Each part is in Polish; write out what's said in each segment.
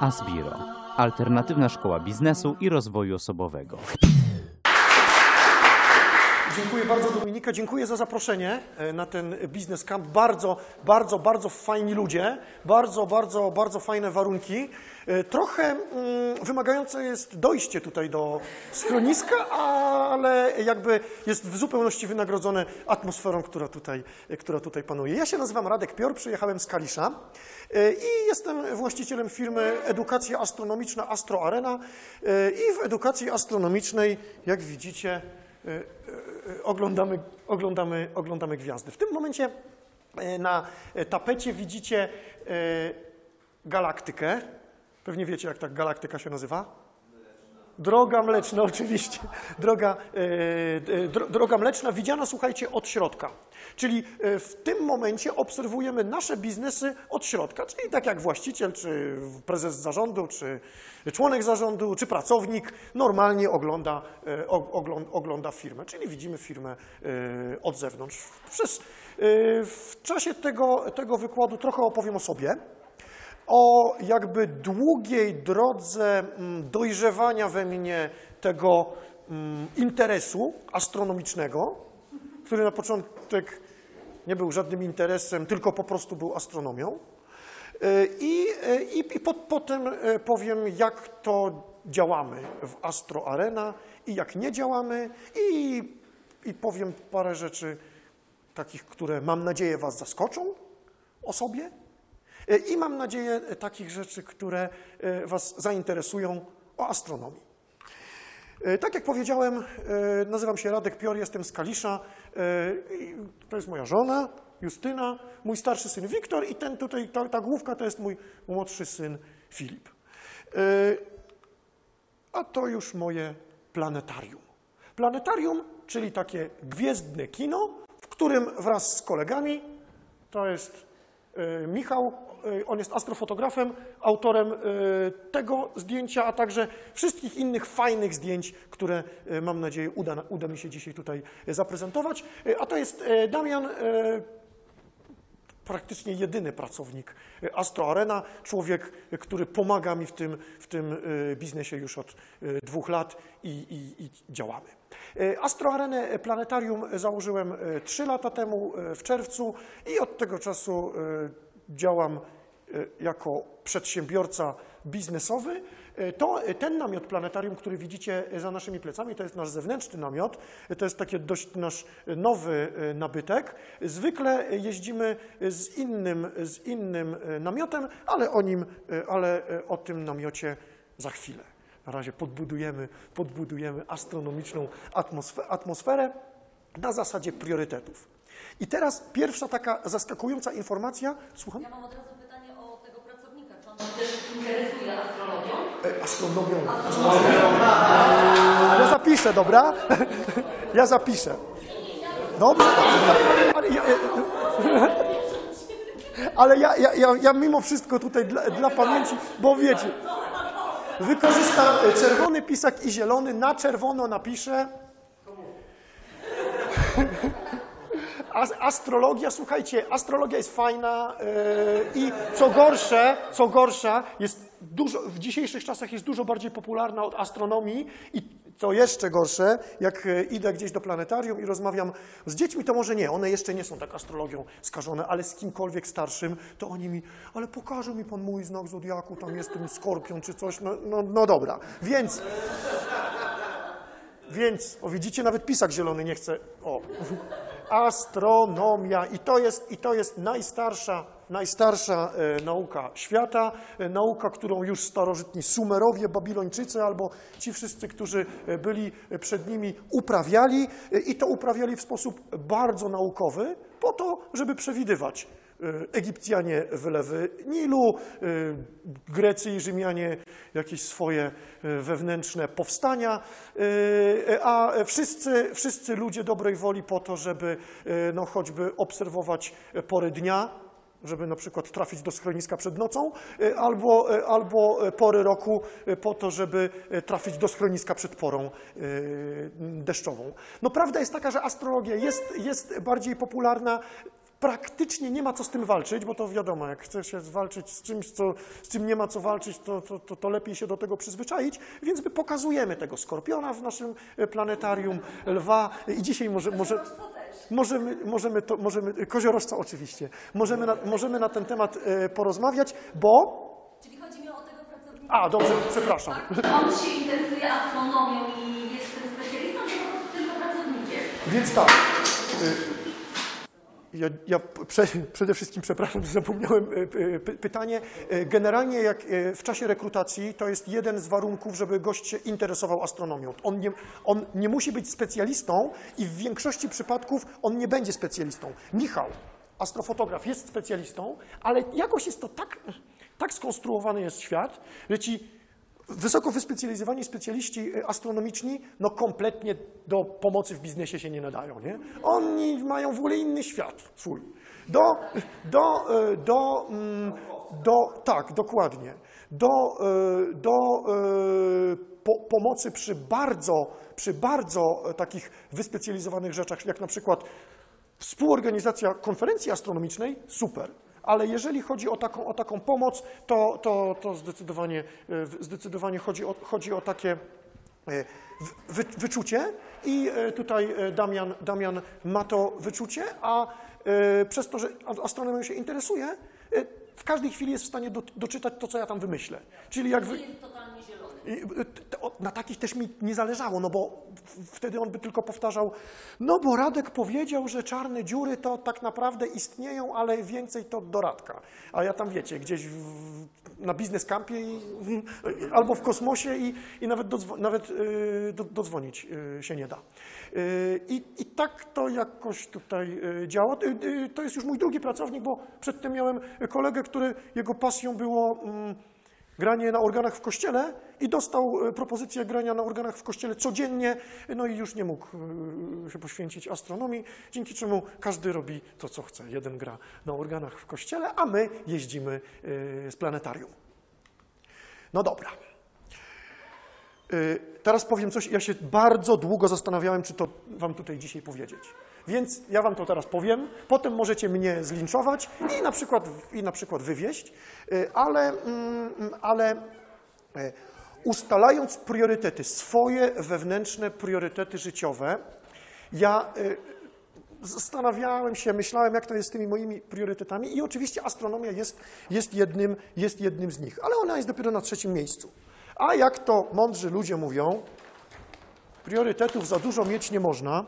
Asbiro. Alternatywna szkoła biznesu i rozwoju osobowego. Dziękuję bardzo Dominika, dziękuję za zaproszenie e, na ten biznes camp. Bardzo, bardzo, bardzo fajni ludzie, bardzo, bardzo, bardzo fajne warunki. E, Trochę mm, wymagające jest dojście tutaj do schroniska, ale jakby jest w zupełności wynagrodzone atmosferą, która tutaj, która tutaj panuje. Ja się nazywam Radek Pior, przyjechałem z Kalisza e, i jestem właścicielem firmy Edukacja Astronomiczna Astro Arena i w edukacji astronomicznej, jak widzicie, oglądamy, oglądamy, oglądamy gwiazdy. W tym momencie e, na tapecie widzicie e, galaktykę. Pewnie wiecie, jak ta galaktyka się nazywa? Droga Mleczna, oczywiście. Droga, e, e, dro, droga Mleczna widziana, słuchajcie, od środka. Czyli e, w tym momencie obserwujemy nasze biznesy od środka, czyli tak jak właściciel, czy prezes zarządu, czy członek zarządu, czy pracownik normalnie ogląda, ogląda firmę, czyli widzimy firmę od zewnątrz. Przez, w czasie tego, tego wykładu trochę opowiem o sobie o jakby długiej drodze mm, dojrzewania we mnie tego mm, interesu astronomicznego, który na początek nie był żadnym interesem, tylko po prostu był astronomią. I, e, i, i po, potem e, powiem, jak to działamy w Astro Arena i jak nie działamy i, i powiem parę rzeczy takich, które mam nadzieję Was zaskoczą o sobie. E, I mam nadzieję e, takich rzeczy, które e, Was zainteresują o astronomii. Tak jak powiedziałem, nazywam się Radek Pior, jestem z Kalisza. To jest moja żona, Justyna, mój starszy syn Wiktor i ten tutaj, ta, ta główka to jest mój młodszy syn Filip. A to już moje planetarium. Planetarium, czyli takie gwiezdne kino, w którym wraz z kolegami, to jest Michał, on jest astrofotografem, autorem e, tego zdjęcia, a także wszystkich innych fajnych zdjęć, które e, mam nadzieję uda, uda mi się dzisiaj tutaj zaprezentować. A to jest Damian, praktycznie jedyny pracownik Astro Arena, człowiek, który pomaga mi w tym, w tym biznesie już od dwóch lat i, i, i działamy. Astro Arenę Planetarium założyłem trzy lata temu w czerwcu i od tego czasu działam e, jako przedsiębiorca biznesowy. E, To ten namiot planetarium, który widzicie e, za naszymi plecami, to jest nasz zewnętrzny namiot. To jest taki dość nasz nowy nabytek. Zwykle jeździmy z innym, z innym namiotem, ale o nim, ale o tym namiocie za chwilę. Na razie podbudujemy, podbudujemy astronomiczną atmosfe- atmosferę na zasadzie priorytetów. I teraz pierwsza taka zaskakująca informacja. Słucham? Ja mam od razu pytanie o tego pracownika. Czy on też interesuje astrologią? E, Astronomią. Ja zapiszę, dobra? Ja zapiszę. Dobrze? Ale ja, ale ja, ja, ja, ja mimo wszystko tutaj dla, dla pamięci, bo wiecie, wykorzystam e, czerwony pisak i zielony, na czerwono napiszę. As- Astrologia, słuchajcie, astrologia jest fajna yy, i co gorsze, co gorsza, jest dużo, w dzisiejszych czasach jest dużo bardziej popularna od astronomii i co jeszcze gorsze, jak e, idę gdzieś do planetarium i rozmawiam z dziećmi, to może nie, one jeszcze nie są tak astrologią skażone, ale z kimkolwiek starszym, to oni mi, ale pokaże mi pan mój znak zodiaku, tam jest ten skorpion czy coś, no, no, no dobra. Więc, więc, o widzicie, nawet pisak zielony nie chce, o astronomia. I to jest, i to jest najstarsza, najstarsza e, nauka świata, e, nauka, którą już starożytni Sumerowie, Babilończycy albo ci wszyscy, którzy e, byli przed nimi, uprawiali e, i to uprawiali w sposób bardzo naukowy, po to, żeby przewidywać Egipcjanie wylewy Nilu, e, Grecy i Rzymianie jakieś swoje e, wewnętrzne powstania, e, a wszyscy, wszyscy ludzie dobrej woli po to, żeby e, no, choćby obserwować pory dnia, żeby na przykład trafić do schroniska przed nocą, e, albo, e, albo e, pory roku e, po to, żeby e, trafić do schroniska przed porą e, deszczową. No prawda jest taka, że astrologia jest, jest bardziej popularna praktycznie nie ma co z tym walczyć, bo to wiadomo, jak chce się walczyć z czymś, co, z czym nie ma co walczyć, to, to, to, to lepiej się do tego przyzwyczaić, więc my pokazujemy tego skorpiona w naszym e, planetarium, lwa i dzisiaj może, może, możemy, możemy, to, możemy koziorożca oczywiście, możemy na, możemy na ten temat e, porozmawiać, bo... Czyli chodzi mi o tego pracownika. A, dobrze, przepraszam. On się interesuje astronomią i jest tym specjalistą, tylko pracownikiem? Więc tak. Ja, ja prze, przede wszystkim przepraszam, że zapomniałem y, py- pytanie. Y, Generalnie jak w czasie rekrutacji to jest jeden z warunków, żeby gość się interesował astronomią. On nie, on nie musi być specjalistą i w większości przypadków on nie będzie specjalistą. Michał, astrofotograf, jest specjalistą, ale jakoś jest to tak, tak skonstruowany jest świat, że ci Wysoko wyspecjalizowani specjaliści y, astronomiczni, no kompletnie do pomocy w biznesie się nie nadają, nie? Oni mają w ogóle inny świat swój. Do, do, y, do, mm, do tak, dokładnie. Do, y, do po, pomocy przy bardzo, przy bardzo takich wyspecjalizowanych rzeczach, jak na przykład Współorganizacja konferencji astronomicznej super, ale jeżeli chodzi o taką, o taką pomoc, to, to, to zdecydowanie, e, zdecydowanie chodzi, o, chodzi o takie e, wy, wyczucie i e, tutaj Damian, Damian ma to wyczucie, a przez to, że astronomią się interesuje, w każdej chwili jest w stanie do, doczytać to, co ja tam wymyślę. Czyli jak wy, Na takich też mi nie zależało, no bo wtedy on by tylko powtarzał, no bo Radek powiedział, że czarne dziury to tak naprawdę istnieją, ale więcej to doradka. A ja tam wiecie, gdzieś w, na biznes campie i, albo w kosmosie i, i nawet, dodzwo, nawet y, do, dodzwonić y, się nie da. I, I tak to jakoś tutaj działa. To jest już mój drugi pracownik, bo przedtem miałem kolegę, który jego pasją było... Mm, granie na organach w kościele i dostał e, propozycję grania na organach w kościele codziennie, no i już nie mógł e, się poświęcić astronomii, dzięki czemu każdy robi to, co chce. Jeden gra na organach w kościele, a my jeździmy e, z planetarium. No dobra. Teraz powiem coś, ja się bardzo długo zastanawiałem, czy to wam tutaj dzisiaj powiedzieć. Więc ja wam to teraz powiem, potem możecie mnie zlinczować i na przykład, i na przykład wywieźć, ale, mm, ale y, ustalając priorytety, swoje wewnętrzne priorytety życiowe, ja y, zastanawiałem się, myślałem, jak to jest z tymi moimi priorytetami i oczywiście astronomia jest, jest, jednym, jest jednym z nich, ale ona jest dopiero na trzecim miejscu. A jak to mądrzy ludzie mówią, priorytetów za dużo mieć nie można,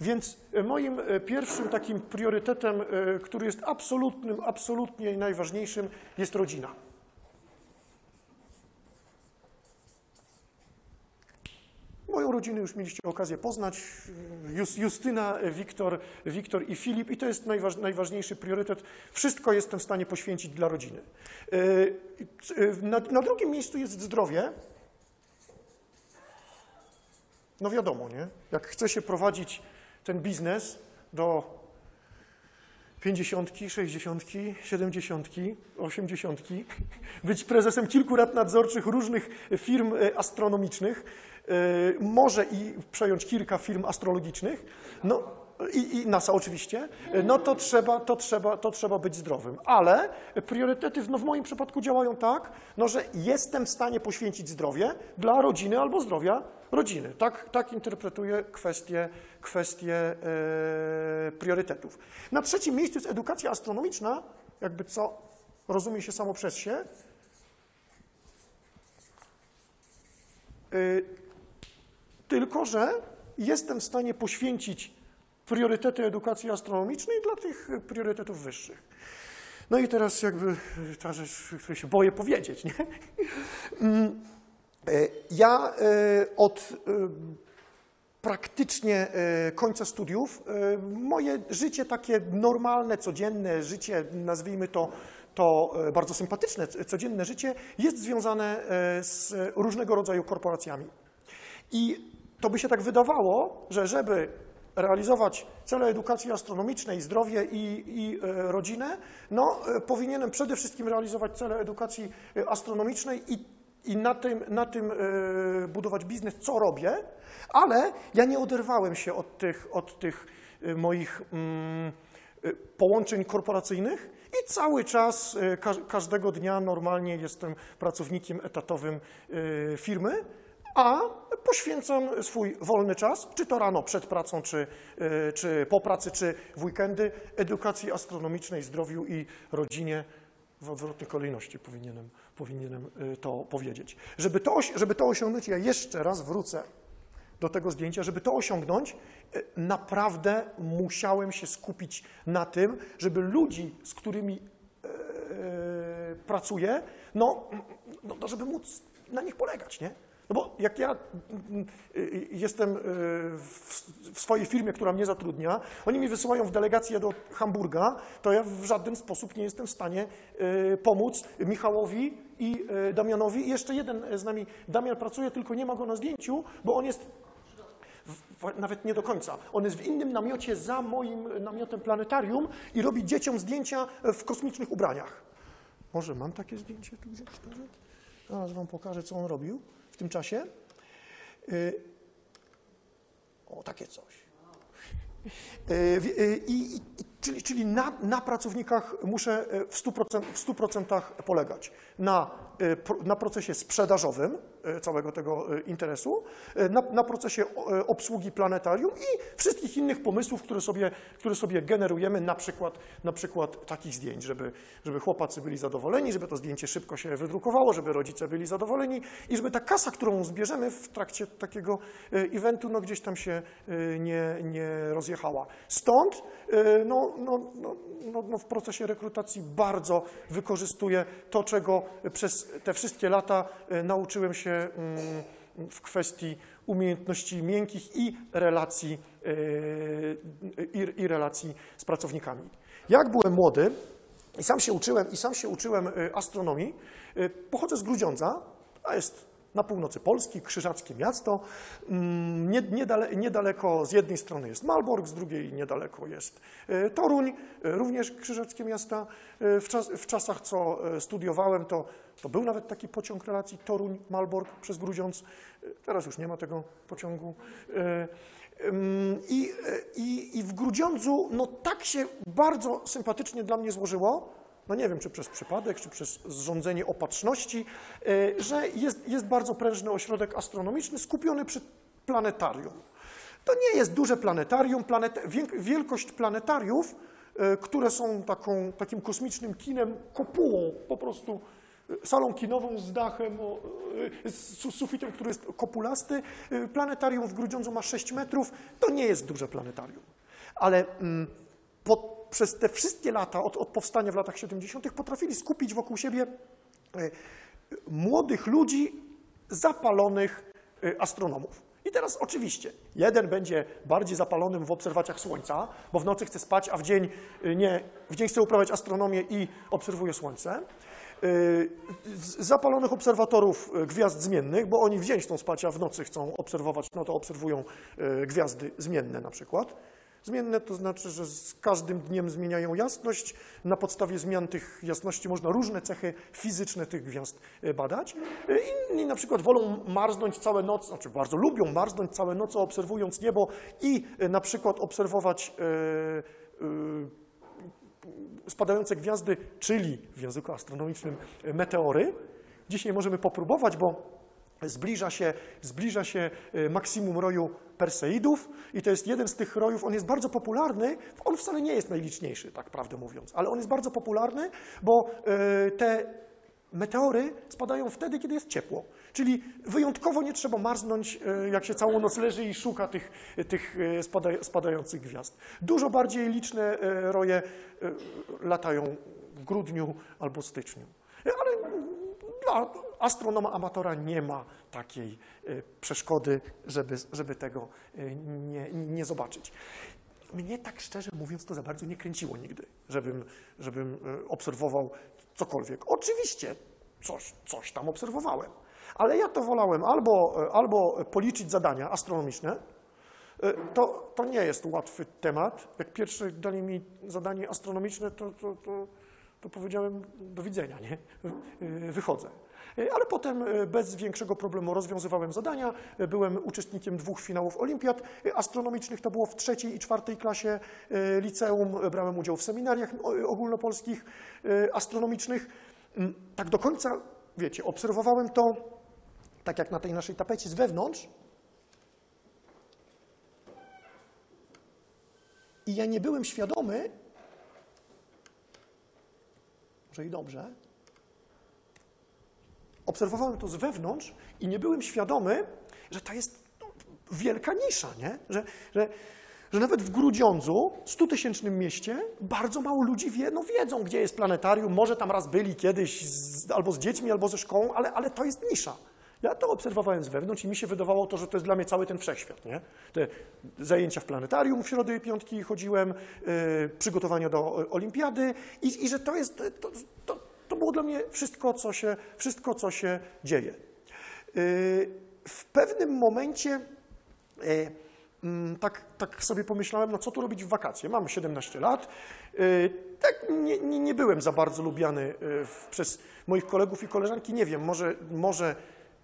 więc e, moim e, pierwszym takim priorytetem, który jest absolutnym, absolutnie najważniejszym, jest rodzina. Moją rodzinę już mieliście okazję poznać. Jus- Justyna, Wiktor, Wiktor i Filip i to jest najważ, najważniejszy priorytet. Wszystko jestem w stanie poświęcić dla rodziny. E, Na, na drugim miejscu jest zdrowie. No wiadomo, nie? Jak chce się prowadzić ten biznes do 50, 60, 70, 80, być prezesem kilku rad nadzorczych różnych firm e, astronomicznych, e, może i przejąć kilka firm astrologicznych, no i, i NASA oczywiście, e, no to trzeba, to, trzeba, to trzeba być zdrowym. Ale priorytety no w moim przypadku działają tak, no, że jestem w stanie poświęcić zdrowie dla rodziny albo zdrowia rodziny. Tak, tak interpretuję kwestię, kwestię e, priorytetów. Na trzecim miejscu jest edukacja astronomiczna, jakby co rozumie się samo przez się. Y, Tylko, że jestem w stanie poświęcić priorytety edukacji astronomicznej dla tych priorytetów wyższych. No i teraz jakby y, ta rzecz, której się boję powiedzieć, nie? E, Ja e, od e, praktycznie końca studiów moje życie takie normalne, codzienne życie, nazwijmy to, to bardzo sympatyczne, codzienne życie jest związane z różnego rodzaju korporacjami. I to by się tak wydawało, że żeby realizować cele edukacji astronomicznej, zdrowie i, i rodzinę, no powinienem przede wszystkim realizować cele edukacji astronomicznej i, i na tym, na tym e, budować biznes, co robię, ale ja nie oderwałem się od tych, od tych e, moich mm, y, połączeń korporacyjnych i cały czas, ka każdego dnia normalnie jestem pracownikiem etatowym firmy, a poświęcam swój wolny czas, czy to rano przed pracą, czy, czy po pracy, czy w weekendy, edukacji astronomicznej, zdrowiu i rodzinie. W odwrotnej kolejności powinienem, powinienem y, to powiedzieć. Żeby to, żeby to osiągnąć, ja jeszcze raz wrócę do tego zdjęcia, żeby to osiągnąć, e, naprawdę musiałem się skupić na tym, żeby ludzi, z którymi e, pracuję, no, no, no żeby móc na nich polegać, nie? No bo jak ja mm, y, jestem y, w, swojej firmie, która mnie zatrudnia, oni mi wysyłają w delegację do Hamburga, to ja w żaden sposób nie jestem w stanie y, pomóc Michałowi i Damianowi. I jeszcze jeden z nami, Damian pracuje, tylko nie ma go na zdjęciu, bo on jest w- nawet nie do końca. On jest w innym namiocie za moim namiotem planetarium i robi dzieciom zdjęcia w kosmicznych ubraniach. Może mam takie zdjęcie tu gdzieś? Zaraz wam pokażę, co on robił w tym czasie. Y, O, takie coś. Y, y, I, czyli czyli na, na pracownikach muszę y, w 100%, w 100% polegać. Na, na procesie sprzedażowym y, całego tego y, interesu, y, na, na procesie y, obsługi planetarium i wszystkich innych pomysłów, które sobie, które sobie generujemy, na przykład, na przykład takich zdjęć, żeby, żeby chłopacy byli zadowoleni, żeby to zdjęcie szybko się wydrukowało, żeby rodzice byli zadowoleni i żeby ta kasa, którą zbierzemy w trakcie takiego y, eventu, no gdzieś tam się y, nie, nie rozjechała. Stąd y, no, no, no, no, no w procesie rekrutacji bardzo wykorzystuję to, czego przez te wszystkie lata y, nauczyłem się mm, w kwestii umiejętności miękkich i relacji, y, i, i relacji z pracownikami. Jak byłem młody i sam się uczyłem, i sam się uczyłem y, astronomii, pochodzę z Grudziądza, a jest na północy Polski, krzyżackie miasto. Mm, Nie, niedale, niedaleko z jednej strony jest Malbork, z drugiej niedaleko jest Toruń, również krzyżackie miasta. W, czas, w czasach, co studiowałem, to, to był nawet taki pociąg relacji Toruń-Malbork przez Grudziądz. Teraz już nie ma tego pociągu. Ym, I, y, i, I w Grudziądzu no tak się bardzo sympatycznie dla mnie złożyło, no nie wiem, czy przez przypadek, czy przez zrządzenie opatrzności, y, że jest, jest bardzo prężny ośrodek astronomiczny skupiony przy planetarium. To nie jest duże planetarium. Planet, wielkość planetariów, które są taką, takim kosmicznym kinem, kopułą, po prostu salą kinową z dachem, y, z su- sufitem, który jest kopulasty. Y, Planetarium w Grudziądzu ma 6 metrów. To nie jest duże planetarium. Ale mm, po, przez te wszystkie lata, od, od powstania w latach 70., potrafili skupić wokół siebie e, młodych ludzi zapalonych astronomów. I teraz oczywiście, jeden będzie bardziej zapalonym w obserwacjach Słońca, bo w nocy chce spać, a w dzień nie, w dzień chce uprawiać astronomię i obserwuje Słońce. Z- Zapalonych obserwatorów e, gwiazd zmiennych, bo oni w dzień chcą spać, a w nocy chcą obserwować, no to obserwują e, gwiazdy zmienne na przykład. Zmienne to znaczy, że z każdym dniem zmieniają jasność. Na podstawie zmian tych jasności można różne cechy fizyczne tych gwiazd badać. Inni na przykład wolą marznąć całe noce, znaczy bardzo lubią marznąć całe noce obserwując niebo i na przykład obserwować e, e, spadające gwiazdy, czyli w języku astronomicznym meteory. Dzisiaj możemy popróbować, bo zbliża się, zbliża się e, maksimum roju Perseidów i to jest jeden z tych rojów, on jest bardzo popularny, on wcale nie jest najliczniejszy, tak prawdę mówiąc, ale on jest bardzo popularny, bo e, te meteory spadają wtedy, kiedy jest ciepło. Czyli wyjątkowo nie trzeba marznąć, e, jak się całą noc leży i szuka tych, tych e, spada, spadających gwiazd. Dużo bardziej liczne e, roje latają w grudniu albo styczniu. Ale dla astronoma amatora nie ma takiej przeszkody, żeby, żeby tego nie, nie zobaczyć. Mnie tak szczerze mówiąc to za bardzo nie kręciło nigdy, żebym, żebym obserwował cokolwiek. Oczywiście coś, coś tam obserwowałem, ale ja to wolałem albo, e, albo policzyć zadania astronomiczne, E, to, to nie jest łatwy temat. Jak pierwsze dali mi zadanie astronomiczne, to, to, to, to powiedziałem do widzenia, nie? Y, Wychodzę. Ale potem bez większego problemu rozwiązywałem zadania. Byłem uczestnikiem dwóch finałów olimpiad astronomicznych. To było w trzeciej i czwartej klasie liceum. Brałem udział w seminariach ogólnopolskich astronomicznych. Mm, Tak do końca, wiecie, obserwowałem to, tak jak na tej naszej tapecie z wewnątrz. I ja nie byłem świadomy, może i dobrze, obserwowałem to z wewnątrz i nie byłem świadomy, że to jest no, wielka nisza, nie? Że, że, że nawet w Grudziądzu, 100-tysięcznym mieście, bardzo mało ludzi wie, no wiedzą, gdzie jest planetarium, może tam raz byli kiedyś z, albo z dziećmi, albo ze szkołą, ale, ale to jest nisza. Ja to obserwowałem z wewnątrz i mi się wydawało to, że to jest dla mnie cały ten wszechświat, nie? Te zajęcia w planetarium w środę i piątki chodziłem, yy, przygotowania do y, olimpiady i, i że to jest, to, to, to było dla mnie wszystko, co się, wszystko, co się dzieje. Yy, W pewnym momencie yy, tak, tak sobie pomyślałem, no co tu robić w wakacje? Mam 17 lat. Yy, Tak nie, nie, nie byłem za bardzo lubiany w- przez moich kolegów i koleżanki. Nie wiem, może, może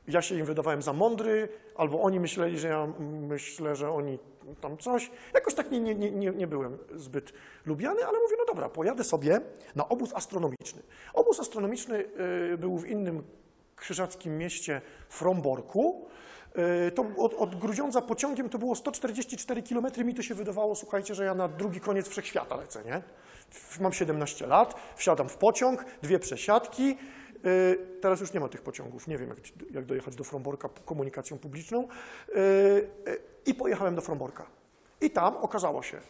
ja się im wydawałem za mądry, albo oni myśleli, że ja myślę, że oni tam coś. Jakoś tak nie, nie, nie, nie byłem zbyt lubiany, ale mówię, no dobra, pojadę sobie na obóz astronomiczny. Obóz astronomiczny yy, był w innym krzyżackim mieście Fromborku. Yy, To od, od Grudziądza pociągiem to było 144 km. Mi to się wydawało, słuchajcie, że ja na drugi koniec wszechświata lecę, nie? Mam 17 lat, wsiadam w pociąg, dwie przesiadki. Yy, Teraz już nie ma tych pociągów, nie wiem jak, dojechać do Fromborka komunikacją publiczną. Yy, yy, I pojechałem do Fromborka. I tam okazało się,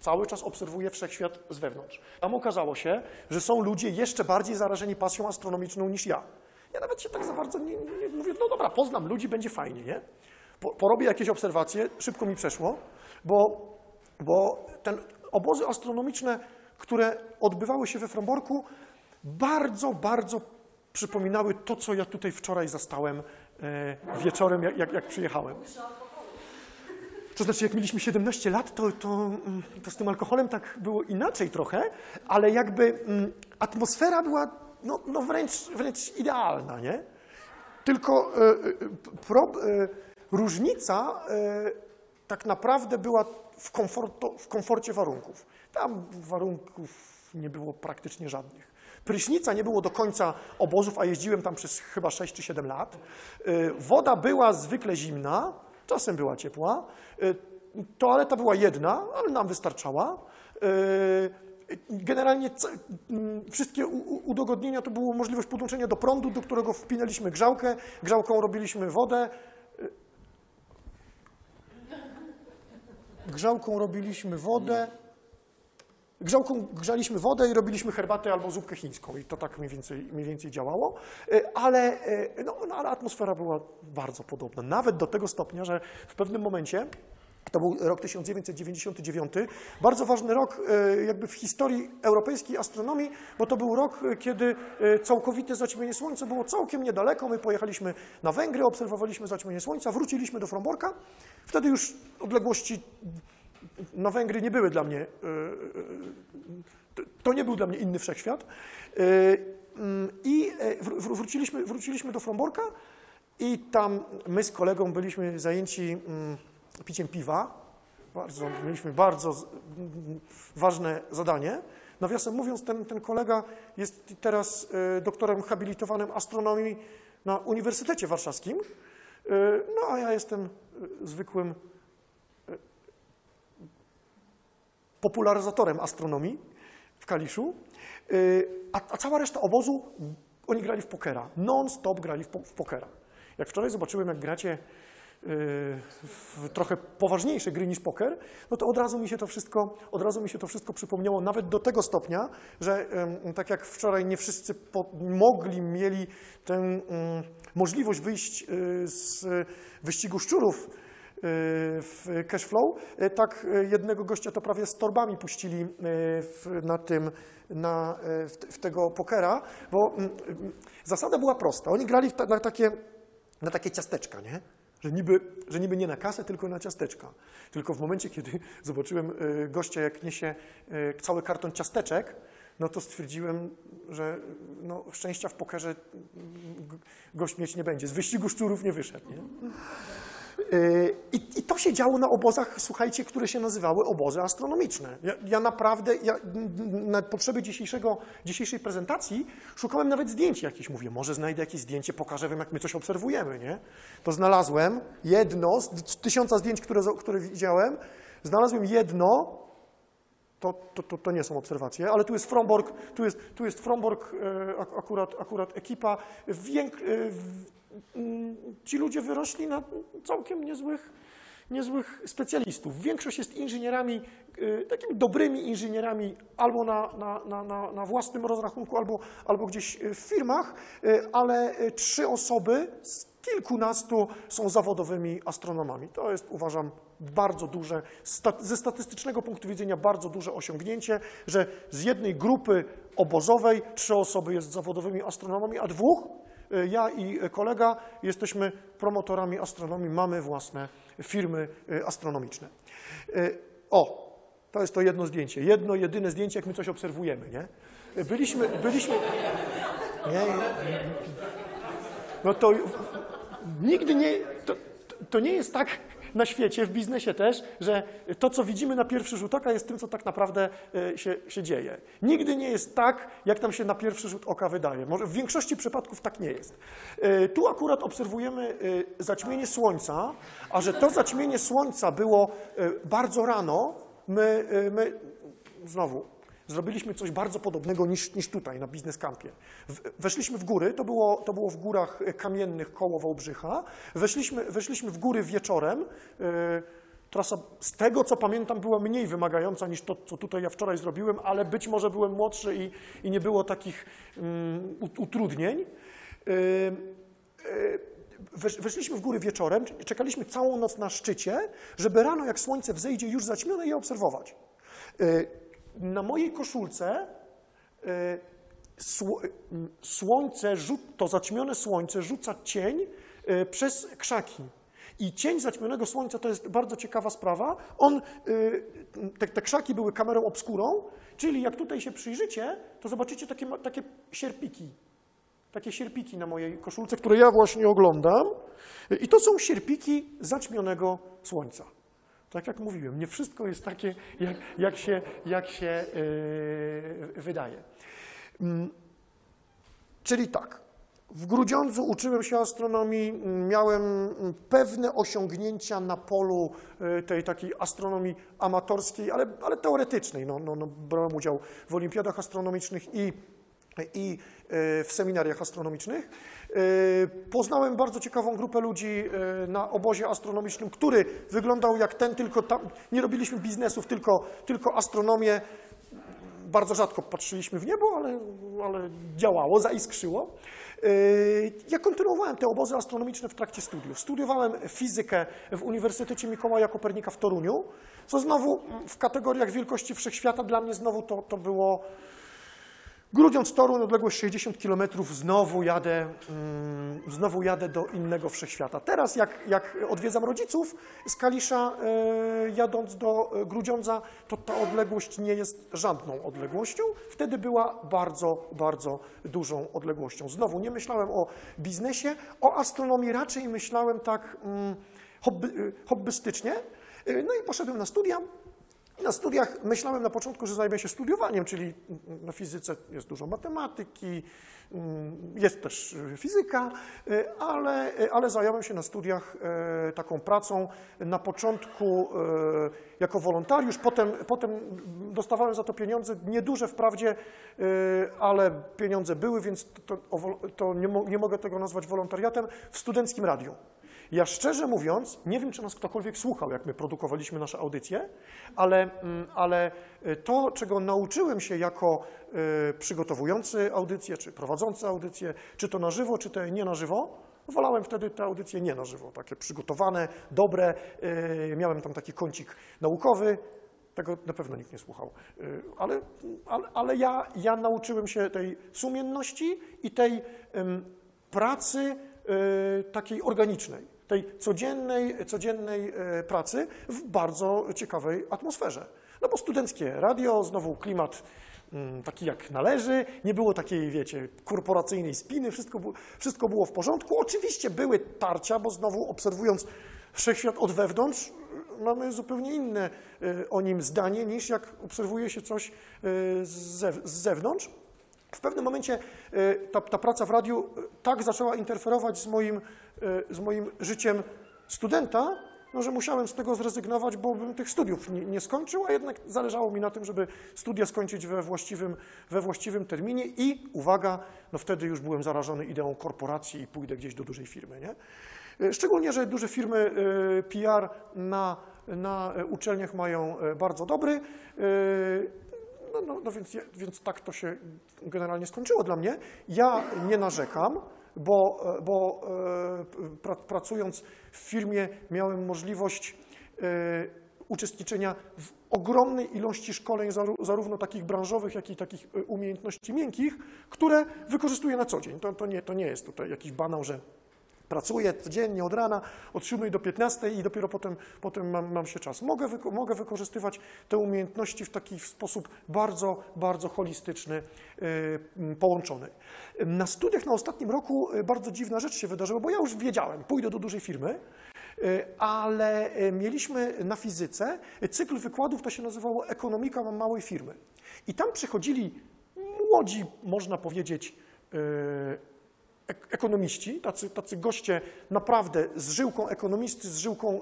Cały czas obserwuję wszechświat z wewnątrz. Tam okazało się, że są ludzie jeszcze bardziej zarażeni pasją astronomiczną niż ja. Ja nawet się tak za bardzo nie, nie mówię, no dobra, poznam ludzi, będzie fajnie, nie? Po, porobię jakieś obserwacje, szybko mi przeszło, bo, bo ten obozy astronomiczne, które odbywały się we Fromborku, bardzo, bardzo przypominały to, co ja tutaj wczoraj zastałem e, wieczorem, jak, jak, jak przyjechałem. To znaczy, jak mieliśmy 17 lat, to, to, mm, to z tym alkoholem tak było inaczej trochę, ale jakby mm, atmosfera była no, no wręcz, wręcz idealna, nie? Tylko e, e, pro, e, różnica tak naprawdę była w, komforto, w komforcie warunków. Tam warunków nie było praktycznie żadnych. Prysznica nie było do końca obozów, a jeździłem tam przez chyba 6 czy 7 lat. E, Woda była zwykle zimna, czasem była ciepła. E, Toaleta była jedna, ale nam wystarczała. E, Generalnie ca- m, wszystkie udogodnienia to było możliwość podłączenia do prądu, do którego wpinaliśmy grzałkę, grzałką robiliśmy wodę. Grzałką robiliśmy wodę. Grzałką grzaliśmy wodę i robiliśmy herbatę albo zupkę chińską i to tak mniej więcej, mniej więcej działało, E, ale, e, no, no, ale atmosfera była bardzo podobna. Nawet do tego stopnia, że w pewnym momencie, to był rok 1999, bardzo ważny rok e, jakby w historii europejskiej astronomii, bo to był rok, kiedy całkowite zaćmienie Słońca było całkiem niedaleko. My pojechaliśmy na Węgry, obserwowaliśmy zaćmienie Słońca, wróciliśmy do Fromborka. Wtedy już odległości na Węgry nie były dla mnie, e, e, to- to nie był dla mnie inny wszechświat. E, I e, wr- wr- wróciliśmy, wróciliśmy do Fromborka i tam my z kolegą byliśmy zajęci mm, piciem piwa. Bardzo, mieliśmy bardzo mm, ważne zadanie. Nawiasem mówiąc, ten, ten kolega jest teraz e, doktorem habilitowanym astronomii na Uniwersytecie Warszawskim. E, No a ja jestem e, zwykłym popularyzatorem astronomii w Kaliszu, Yy, a, a cała reszta obozu, oni grali w pokera. Non-stop grali w, po, w pokera. Jak wczoraj zobaczyłem, jak gracie yy, w trochę poważniejsze gry niż poker, no to od razu mi się to wszystko, od razu mi się to wszystko przypomniało, nawet do tego stopnia, że tak jak wczoraj nie wszyscy mogli, mieli tę ym, możliwość wyjść yy, z wyścigu szczurów, w Cashflow. E, Tak e, jednego gościa to prawie z torbami puścili w, na tym, na, w, w tego pokera, bo mm, mm, zasada była prosta. Oni grali ta, na, takie, na takie ciasteczka, nie? Że niby, że niby nie na kasę, tylko na ciasteczka. Tylko w momencie, kiedy zobaczyłem gościa, jak niesie cały karton ciasteczek, no to stwierdziłem, że no, szczęścia w pokerze g- gość mieć nie będzie. Z wyścigu szczurów nie wyszedł. Nie? Yy, I, I to się działo na obozach, słuchajcie, które się nazywały obozy astronomiczne. Ja, ja naprawdę, ja, na potrzeby dzisiejszego, dzisiejszej prezentacji szukałem nawet zdjęć jakichś. Mówię, może znajdę jakieś zdjęcie, pokażę wam, jak my coś obserwujemy, nie? To znalazłem jedno z tysiąca zdjęć, które, które widziałem, znalazłem jedno, to, to, to, to nie są obserwacje, ale tu jest Fromborg, tu jest, tu jest Fromborg, e, ak- akurat, akurat ekipa. E, ci ludzie wyrośli na całkiem niezłych, niezłych specjalistów. Większość jest inżynierami, e, takimi dobrymi inżynierami, albo na, na, na, na, własnym rozrachunku, albo, albo gdzieś e, w firmach, e, ale trzy osoby z kilkunastu są zawodowymi astronomami. To jest, uważam, bardzo duże, ze statystycznego punktu widzenia bardzo duże osiągnięcie, że z jednej grupy obozowej trzy osoby jest zawodowymi astronomami, a dwóch, y, ja i kolega, jesteśmy promotorami astronomii, mamy własne firmy y, astronomiczne. O, to jest to jedno zdjęcie, jedno, jedyne zdjęcie, jak my coś obserwujemy, nie? Byliśmy, byliśmy... Nie, no to nigdy nie, to, to nie jest tak na świecie, w biznesie też, że to, co widzimy na pierwszy rzut oka, jest tym, co tak naprawdę e, się, się dzieje. Nigdy nie jest tak, jak nam się na pierwszy rzut oka wydaje. Może w większości przypadków tak nie jest. E, Tu akurat obserwujemy e, zaćmienie słońca, a że to zaćmienie słońca było bardzo rano, my, my znowu, zrobiliśmy coś bardzo podobnego niż, niż tutaj na Biznes Campie. Weszliśmy w góry, to było, to było w górach e, kamiennych koło Wałbrzycha. Weszliśmy, weszliśmy w góry wieczorem. E, Trasa z tego, co pamiętam, była mniej wymagająca niż to, co tutaj ja wczoraj zrobiłem, ale być może byłem młodszy i, i nie było takich mm, ut- utrudnień. E, Wesz, weszliśmy w góry wieczorem, czekaliśmy całą noc na szczycie, żeby rano, jak słońce wzejdzie, już zaćmione je obserwować. Na mojej koszulce y, sło, słońce, to zaćmione słońce rzuca cień y, przez krzaki. I cień zaćmionego słońca to jest bardzo ciekawa sprawa. On, y, te, te krzaki były kamerą obskurą, czyli jak tutaj się przyjrzycie, to zobaczycie takie, takie sierpiki takie sierpiki na mojej koszulce, które ja właśnie oglądam. I to są sierpiki zaćmionego słońca. Tak jak mówiłem, nie wszystko jest takie, jak, jak się, jak się yy, wydaje. Mm, Czyli tak, w Grudziądzu uczyłem się astronomii, mm, miałem pewne osiągnięcia na polu y, tej takiej astronomii amatorskiej, ale, ale teoretycznej. No, no, no, brałem udział w olimpiadach astronomicznych i i e, w seminariach astronomicznych. E, Poznałem bardzo ciekawą grupę ludzi e, na obozie astronomicznym, który wyglądał jak ten, tylko tam nie robiliśmy biznesów, tylko, tylko astronomię. Bardzo rzadko patrzyliśmy w niebo, ale, ale działało, zaiskrzyło. E, Ja kontynuowałem te obozy astronomiczne w trakcie studiów. Studiowałem fizykę w Uniwersytecie Mikołaja Kopernika w Toruniu, co znowu w kategoriach wielkości wszechświata dla mnie znowu to, to było Grudziądz Toruń, odległość 60 km, znowu jadę, mm, znowu jadę do innego wszechświata. Teraz jak, jak odwiedzam rodziców z Kalisza, e, jadąc do e, Grudziądza, to ta odległość nie jest żadną odległością. Wtedy była bardzo, bardzo dużą odległością. Znowu nie myślałem o biznesie, o astronomii raczej myślałem tak mm, hobby, e, hobbystycznie. No i poszedłem na studia. Na studiach myślałem na początku, że zajmę się studiowaniem, czyli na fizyce jest dużo matematyki, mm, jest też y, fizyka, y, ale, y, ale zająłem się na studiach taką pracą. Na początku jako wolontariusz, potem, potem dostawałem za to pieniądze, nieduże wprawdzie, ale pieniądze były, więc to, to nie, mo- nie mogę tego nazwać wolontariatem, w studenckim radiu. Ja szczerze mówiąc, nie wiem, czy nas ktokolwiek słuchał, jak my produkowaliśmy nasze audycje, ale, mm, ale y, to, czego nauczyłem się jako y, przygotowujący audycje, czy prowadzący audycje, czy to na żywo, czy to nie na żywo, wolałem wtedy te audycje nie na żywo, takie przygotowane, dobre. y, Miałem tam taki kącik naukowy, tego na pewno nikt nie słuchał. Ale, ale, ale ja, ja nauczyłem się tej sumienności i tej em, pracy y, takiej organicznej, tej codziennej, codziennej y, pracy w bardzo ciekawej atmosferze. No bo studenckie radio, znowu klimat mm, taki jak należy, nie było takiej, wiecie, korporacyjnej spiny, wszystko, wszystko było w porządku. Oczywiście były tarcia, bo znowu obserwując wszechświat od wewnątrz, y, mamy zupełnie inne y, o nim zdanie, niż jak obserwuje się coś z zewnątrz. W pewnym momencie y, ta, ta praca w radiu y, tak zaczęła interferować z moim, y, z moim życiem studenta, no, że musiałem z tego zrezygnować, bo bym tych studiów nie, nie skończył, a jednak zależało mi na tym, żeby studia skończyć we właściwym, we właściwym terminie i uwaga, no wtedy już byłem zarażony ideą korporacji i pójdę gdzieś do dużej firmy. Nie? Szczególnie, że duże firmy PR na, na uczelniach mają bardzo dobry. no, no, no więc, więc tak to się generalnie skończyło dla mnie. Ja nie narzekam, bo, e, bo e, pra, pracując w firmie miałem możliwość e, uczestniczenia w ogromnej ilości szkoleń, zarówno takich branżowych, jak i takich umiejętności miękkich, które wykorzystuję na co dzień. To, to, nie, to nie jest tutaj jakiś banał, że Pracuję codziennie od rana, od 7 do 15 i dopiero potem, potem mam, mam się czas. Mogę, wyko- mogę wykorzystywać te umiejętności w taki sposób bardzo, bardzo holistyczny, yy, połączony. Na studiach na ostatnim roku y, bardzo dziwna rzecz się wydarzyła, bo ja już wiedziałem, pójdę do dużej firmy, y, ale y, mieliśmy na fizyce cykl wykładów, to się nazywało Ekonomika małej firmy. I tam przychodzili młodzi, można powiedzieć, ekonomiści, tacy, tacy goście naprawdę z żyłką ekonomisty, z żyłką,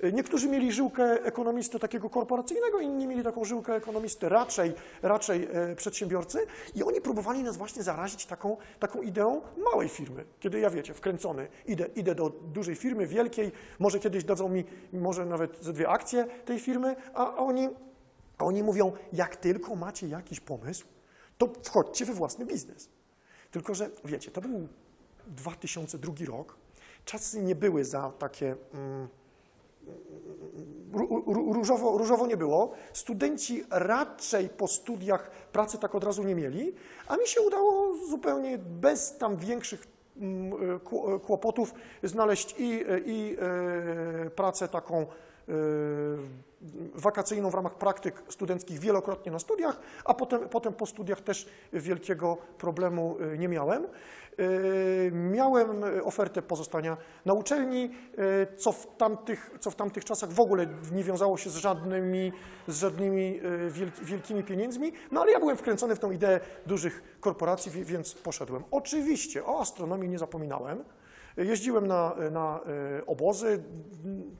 y, y, niektórzy mieli żyłkę ekonomisty takiego korporacyjnego, inni mieli taką żyłkę ekonomisty raczej, raczej y, przedsiębiorcy i oni próbowali nas właśnie zarazić taką, taką ideą małej firmy. Kiedy ja wiecie, wkręcony, idę, idę do dużej firmy, wielkiej, może kiedyś dadzą mi może nawet ze dwie akcje tej firmy, a oni, a oni mówią, jak tylko macie jakiś pomysł, to wchodźcie we własny biznes. Tylko, że wiecie, to był 2002 rok. Czasy nie były za takie. Mm, ró- ró- różowo, różowo nie było. Studenci raczej po studiach pracy tak od razu nie mieli, a mi się udało zupełnie bez tam większych mm, kł- kłopotów znaleźć i, i e, pracę taką e, wakacyjną w ramach praktyk studenckich wielokrotnie na studiach, a potem, potem po studiach też wielkiego problemu e, nie miałem. E, Miałem ofertę pozostania na uczelni, co w tamtych, co w tamtych czasach w ogóle nie wiązało się z żadnymi, z żadnymi wielki- wielkimi pieniędzmi, no ale ja byłem wkręcony w tą ideę dużych korporacji, więc poszedłem. Oczywiście o astronomii nie zapominałem. Jeździłem na, na e, obozy,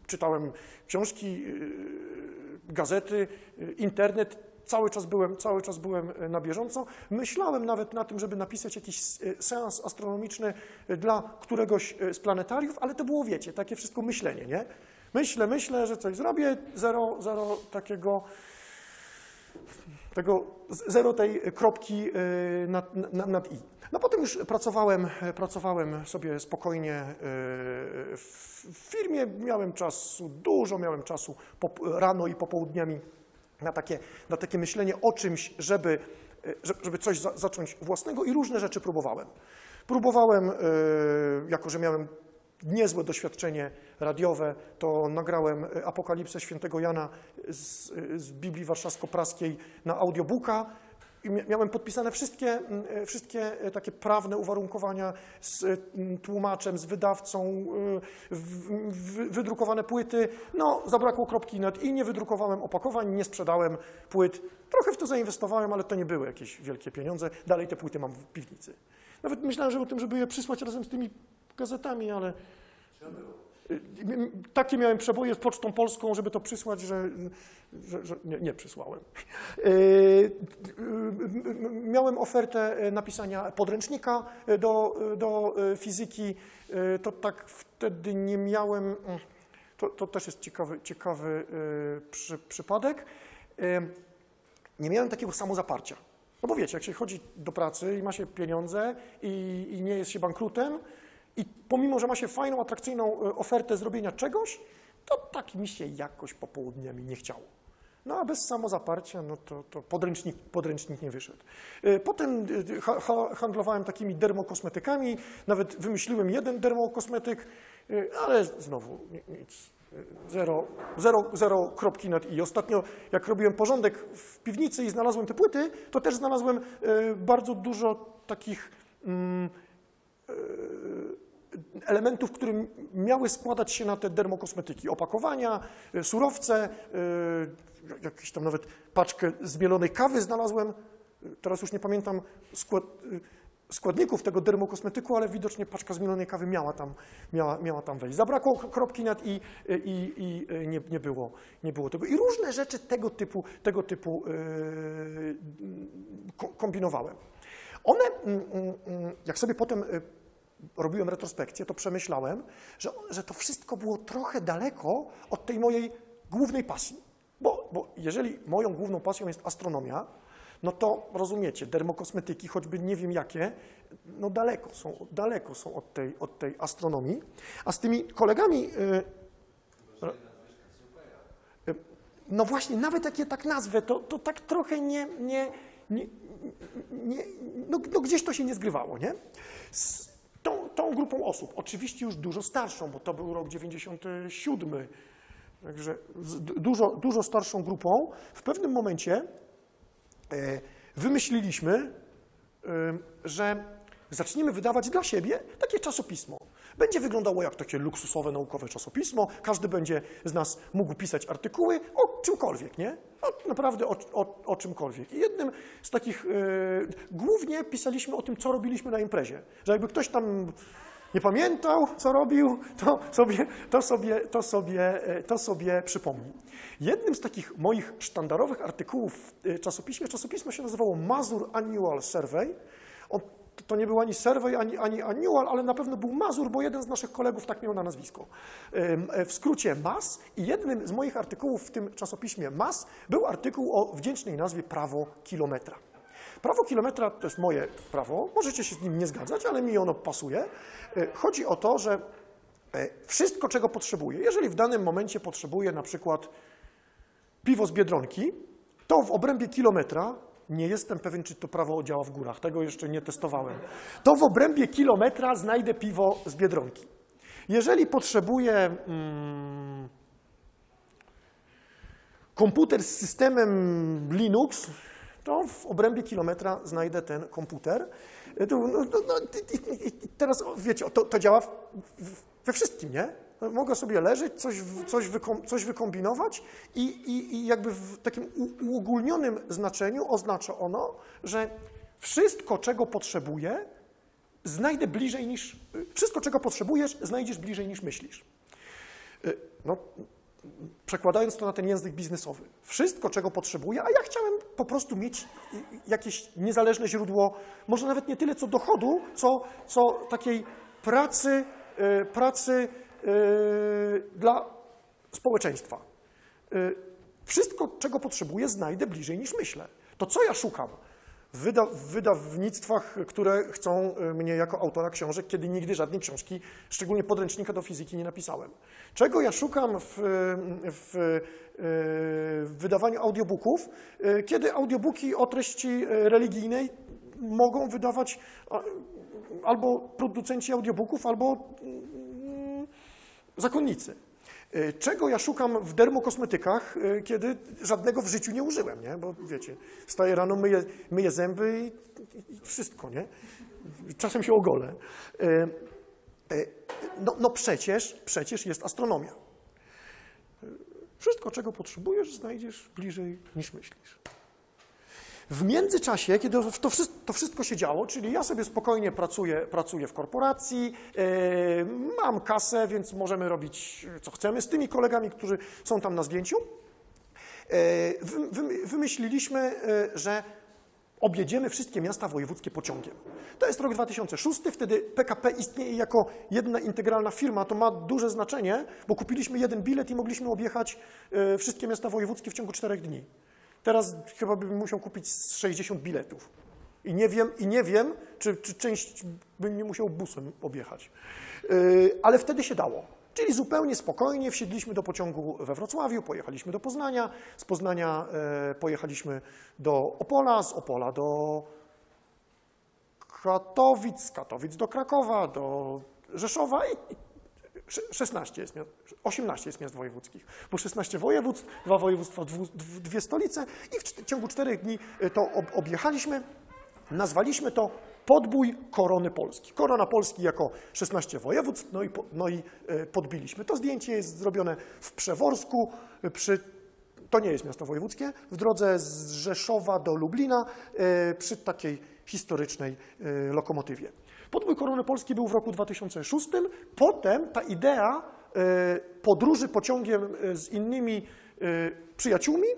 czytałem książki, e, gazety, e, internet. Cały czas, byłem, cały czas byłem na bieżąco. Myślałem nawet na tym, żeby napisać jakiś seans astronomiczny dla któregoś z planetariów, ale to było, wiecie, takie wszystko myślenie, nie? Myślę, myślę, że coś zrobię, zero, zero takiego tego zero tej kropki y, nad, nad, nad i. No potem już pracowałem, pracowałem sobie spokojnie y, w firmie, miałem czasu dużo, miałem czasu pop, rano i popołudniami na takie, na takie myślenie o czymś, żeby, y, że- żeby coś za, zacząć własnego i różne rzeczy próbowałem. Próbowałem, jako że miałem niezłe doświadczenie radiowe, to nagrałem y, Apokalipsę Świętego Jana z, z Biblii Warszawsko-Praskiej na audiobooka i mia- miałem podpisane wszystkie, y, wszystkie y, takie prawne uwarunkowania z tłumaczem, z wydawcą, w- w- wydrukowane płyty. No, zabrakło kropki i, nie wydrukowałem opakowań, nie sprzedałem płyt. Trochę w to zainwestowałem, ale to nie były jakieś wielkie pieniądze. Dalej te płyty mam w piwnicy. Nawet myślałem, że o tym, żeby je przysłać razem z tymi gazetami, ale y, takie miałem przeboje z Pocztą Polską, żeby to przysłać, że, że, że nie, nie przysłałem. Y, y, Miałem ofertę y, napisania podręcznika y, do, y, do fizyki. To tak wtedy nie miałem. mm, To, to też jest ciekawy, ciekawy przy, przypadek. Nie miałem takiego samozaparcia. No bo wiecie, jak się chodzi do pracy i ma się pieniądze i, i nie jest się bankrutem i pomimo, że ma się fajną, atrakcyjną e, ofertę zrobienia czegoś, to tak mi się jakoś popołudniami nie chciało. No a bez samozaparcia, no to, to podręcznik, podręcznik nie wyszedł. E, Potem e, ha, ha, handlowałem takimi dermokosmetykami, nawet wymyśliłem jeden dermokosmetyk, ale znowu ni- nic, Zero, zero, zero kropki nad i. Ostatnio, jak robiłem porządek w piwnicy i znalazłem te płyty, to też znalazłem bardzo dużo takich mm, elementów, które miały składać się na te dermokosmetyki. Opakowania, e, surowce, e, jakieś tam nawet paczkę zmielonej kawy znalazłem. E, Teraz już nie pamiętam skład, składników tego dermokosmetyku, ale widocznie paczka zmielonej kawy miała tam, miała, miała tam wejść. Zabrakło kropki nad i, i, i nie, nie, było, nie było tego. I różne rzeczy tego typu, tego typu ko- kombinowałem. One, jak sobie potem robiłem retrospekcję, to przemyślałem, że, że to wszystko było trochę daleko od tej mojej głównej pasji. Bo, bo jeżeli moją główną pasją jest astronomia, no to rozumiecie, dermokosmetyki, choćby nie wiem jakie, no daleko są, daleko są od tej, od tej astronomii. A z tymi kolegami. y, y, no właśnie, nawet jak je tak nazwę, to, to tak trochę nie, nie, nie, nie no, no gdzieś to się nie zgrywało, nie? Z tą, grupą osób, oczywiście już dużo starszą, bo to był rok 97, także dużo, dużo starszą grupą, w pewnym momencie e, wymyśliliśmy, e, że zaczniemy wydawać dla siebie takie czasopismo. Będzie wyglądało jak takie luksusowe naukowe czasopismo. Każdy będzie z nas mógł pisać artykuły o czymkolwiek, nie? O, naprawdę o, o, o czymkolwiek. I jednym z takich, e, głównie pisaliśmy o tym, co robiliśmy na imprezie. Że jakby ktoś tam nie pamiętał, co robił, to sobie, to sobie, to sobie, e, to sobie przypomni. Jednym z takich moich sztandarowych artykułów w e, czasopiśmie, czasopismo się nazywało Mazur Annual Survey. To nie był ani survey, ani, ani annual, ale na pewno był Mazur, bo jeden z naszych kolegów tak miał na nazwisko. E, W skrócie MAS i jednym z moich artykułów w tym czasopiśmie MAS był artykuł o wdzięcznej nazwie Prawo Kilometra. Prawo kilometra to jest moje prawo, możecie się z nim nie zgadzać, ale mi ono pasuje. E, Chodzi o to, że e, wszystko, czego potrzebuję, jeżeli w danym momencie potrzebuję na przykład piwo z Biedronki, to w obrębie kilometra, nie jestem pewien, czy to prawo działa w górach, tego jeszcze nie testowałem, to w obrębie kilometra znajdę piwo z Biedronki. Jeżeli potrzebuję mm, komputer z systemem Linux, to w obrębie kilometra znajdę ten komputer. E, no, no, no, teraz wiecie, to, to działa w, w, we wszystkim, nie? Mogę sobie leżeć, coś, coś, wykom, coś wykombinować i, i, i jakby w takim uogólnionym znaczeniu oznacza ono, że wszystko, czego potrzebuję, znajdę bliżej niż. Wszystko, czego potrzebujesz, znajdziesz bliżej niż myślisz. Y, No, przekładając to na ten język biznesowy. Wszystko, czego potrzebuję, a ja chciałem po prostu mieć jakieś niezależne źródło, może nawet nie tyle co dochodu, co, co takiej pracy, y, pracy dla społeczeństwa. Y, Wszystko, czego potrzebuję, znajdę bliżej niż myślę. To co ja szukam? W wyda w wydawnictwach, które chcą y, mnie jako autora książek, kiedy nigdy żadnej książki, szczególnie podręcznika do fizyki, nie napisałem. Czego ja szukam w, w, y, w wydawaniu audiobooków, y, kiedy audiobooki o treści y, religijnej mogą wydawać albo producenci audiobooków, albo zakonnicy. Y, Czego ja szukam w dermokosmetykach, y, kiedy żadnego w życiu nie użyłem, nie? Bo wiecie, staję rano, myję, myję zęby i, i, wszystko, nie? Czasem się ogolę. Y, No, no przecież, przecież jest astronomia. Wszystko, czego potrzebujesz, znajdziesz bliżej niż myślisz. W międzyczasie, kiedy to to wszystko się działo, czyli ja sobie spokojnie pracuję, pracuję w korporacji, yy, mam kasę, więc możemy robić co chcemy z tymi kolegami, którzy są tam na zdjęciu, yy, wy, wy, wymyśliliśmy, yy, że objedziemy wszystkie miasta wojewódzkie pociągiem. To jest rok 2006, wtedy PKP istnieje jako jedna integralna firma, to ma duże znaczenie, bo kupiliśmy jeden bilet i mogliśmy objechać wszystkie miasta wojewódzkie w ciągu czterech dni. Teraz chyba bym musiał kupić z 60 biletów. I nie wiem, i nie wiem czy, czy część bym nie musiał busem objechać. Yy, ale wtedy się dało. Czyli zupełnie spokojnie wsiedliśmy do pociągu we Wrocławiu, pojechaliśmy do Poznania, z Poznania e, pojechaliśmy do Opola, z Opola do Katowic, z Katowic do Krakowa, do Rzeszowa i, 16 jest miast, 18 jest miast wojewódzkich, bo 16 województw, dwa województwa, dwie stolice i w ciągu czterech dni y, to ob, objechaliśmy. Nazwaliśmy to podbój korony Polski. Korona Polski jako 16 województw, no i, no i e, podbiliśmy. To zdjęcie jest zrobione w Przeworsku, e, przy, to nie jest miasto wojewódzkie, w drodze z Rzeszowa do Lublina, przy takiej historycznej lokomotywie. Podbój korony Polski był w roku 2006. Potem ta idea e, podróży pociągiem e, z innymi e, przyjaciółmi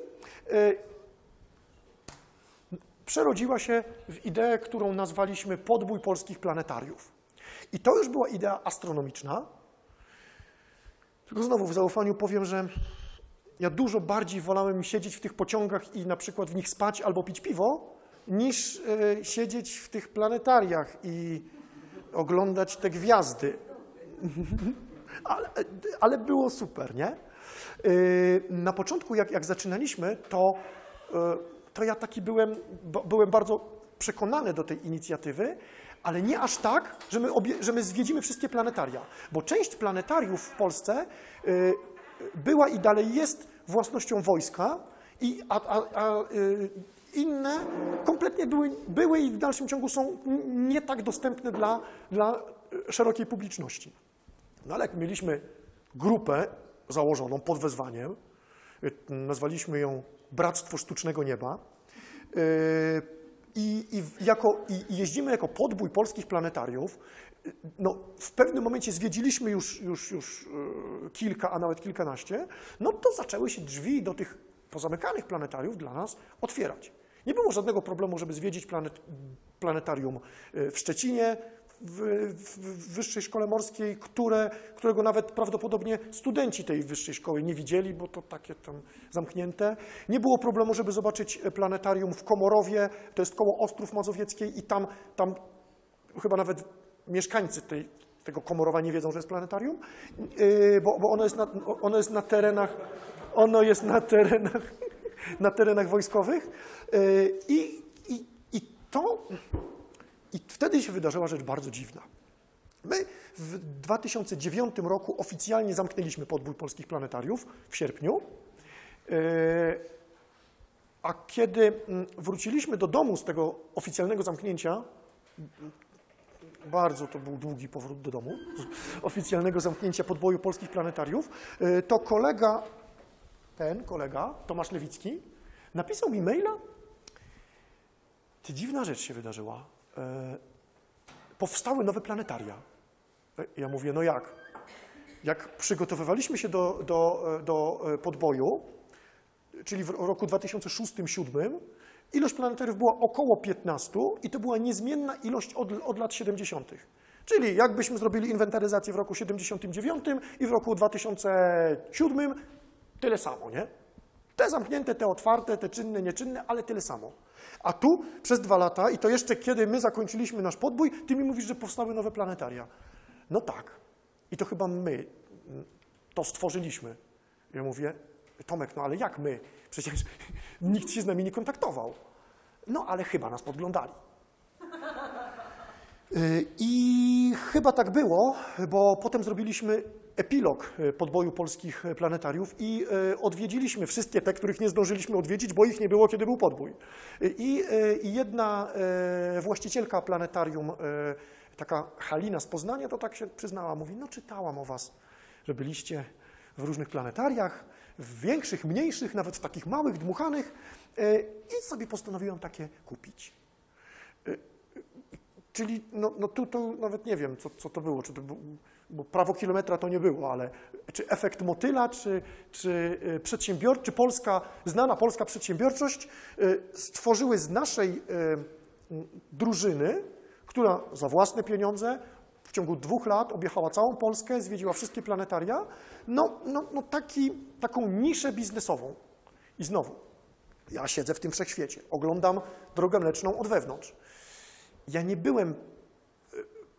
przerodziła się w ideę, którą nazwaliśmy podbój polskich planetariów. I to już była idea astronomiczna. Tylko znowu w zaufaniu powiem, że ja dużo bardziej wolałem siedzieć w tych pociągach i na przykład w nich spać albo pić piwo, niż siedzieć w tych planetariach i oglądać te gwiazdy. ale, ale było super, nie? Yy, Na początku, jak, jak zaczynaliśmy, to, yy, to ja taki byłem, byłem bardzo przekonany do tej inicjatywy, ale nie aż tak, że my, obie, że my zwiedzimy wszystkie planetaria, bo część planetariów w Polsce yy, była i dalej jest własnością wojska, i, a, a, a inne kompletnie były, były i w dalszym ciągu są nie tak dostępne dla, dla y, szerokiej publiczności. No ale jak mieliśmy grupę założoną pod wezwaniem, y, nazwaliśmy ją Bractwo Sztucznego Nieba y, i, i, jako, i, jeździmy jako podbój polskich planetariów, no, w pewnym momencie zwiedziliśmy już, już, już kilka, a nawet kilkanaście, no to zaczęły się drzwi do tych pozamykanych planetariów dla nas otwierać. Nie było żadnego problemu, żeby zwiedzić planet, planetarium y, w Szczecinie, w, w, Wyższej Szkole Morskiej, które, którego nawet prawdopodobnie studenci tej wyższej szkoły nie widzieli, bo to takie tam zamknięte. Nie było problemu, żeby zobaczyć e, planetarium w Komorowie, to jest koło Ostrów Mazowieckiej i tam, tam chyba nawet mieszkańcy tej, tego Komorowa nie wiedzą, że jest planetarium, yy, bo, bo ono, jest na, ono jest na terenach, ono jest na terenach, na terenach wojskowych yy, i, i, i to i wtedy się wydarzyła rzecz bardzo dziwna. My w 2009 roku oficjalnie zamknęliśmy podbój polskich planetariów w sierpniu. Yy, A kiedy mm, wróciliśmy do domu z tego oficjalnego zamknięcia, bardzo to był długi powrót do domu, oficjalnego zamknięcia podboju polskich planetariów, yy, to kolega, ten kolega, Tomasz Lewicki, napisał mi maila, ty dziwna rzecz się wydarzyła. E, powstały nowe planetaria. E, Ja mówię, no jak? Jak przygotowywaliśmy się do, do, e, do e, podboju, czyli w roku 2006-2007, ilość planetariów była około 15 i to była niezmienna ilość od, od lat 70. Czyli jakbyśmy zrobili inwentaryzację w roku 79 i w roku 2007, tyle samo, nie? Te zamknięte, te otwarte, te czynne, nieczynne, ale tyle samo. A tu przez dwa lata, i to jeszcze kiedy my zakończyliśmy nasz podbój, ty mi mówisz, że powstały nowe planetaria. No tak. I to chyba my mm, to stworzyliśmy. Ja mówię, Tomek, no ale jak my? Przecież nikt się z nami nie kontaktował. No ale chyba nas podglądali. Y, I chyba tak było, bo potem zrobiliśmy epilog y, podboju polskich y, planetariów i y, odwiedziliśmy wszystkie te, których nie zdążyliśmy odwiedzić, bo ich nie było, kiedy był podbój. I, jedna właścicielka planetarium, taka Halina z Poznania, to tak się przyznała, mówi, no czytałam o was, że byliście w różnych planetariach, w większych, mniejszych, nawet w takich małych, dmuchanych i sobie postanowiłam takie kupić. Czyli no, no tu to nawet nie wiem, co, co to było, czy to był, bo prawo kilometra to nie było, ale czy efekt motyla, czy, czy y, polska, znana polska przedsiębiorczość y, stworzyły z naszej y, drużyny, która za własne pieniądze w ciągu dwóch lat objechała całą Polskę, zwiedziła wszystkie planetaria, no, no, no taki, taką niszę biznesową. I znowu, ja siedzę w tym wszechświecie, oglądam drogę mleczną od wewnątrz ja nie byłem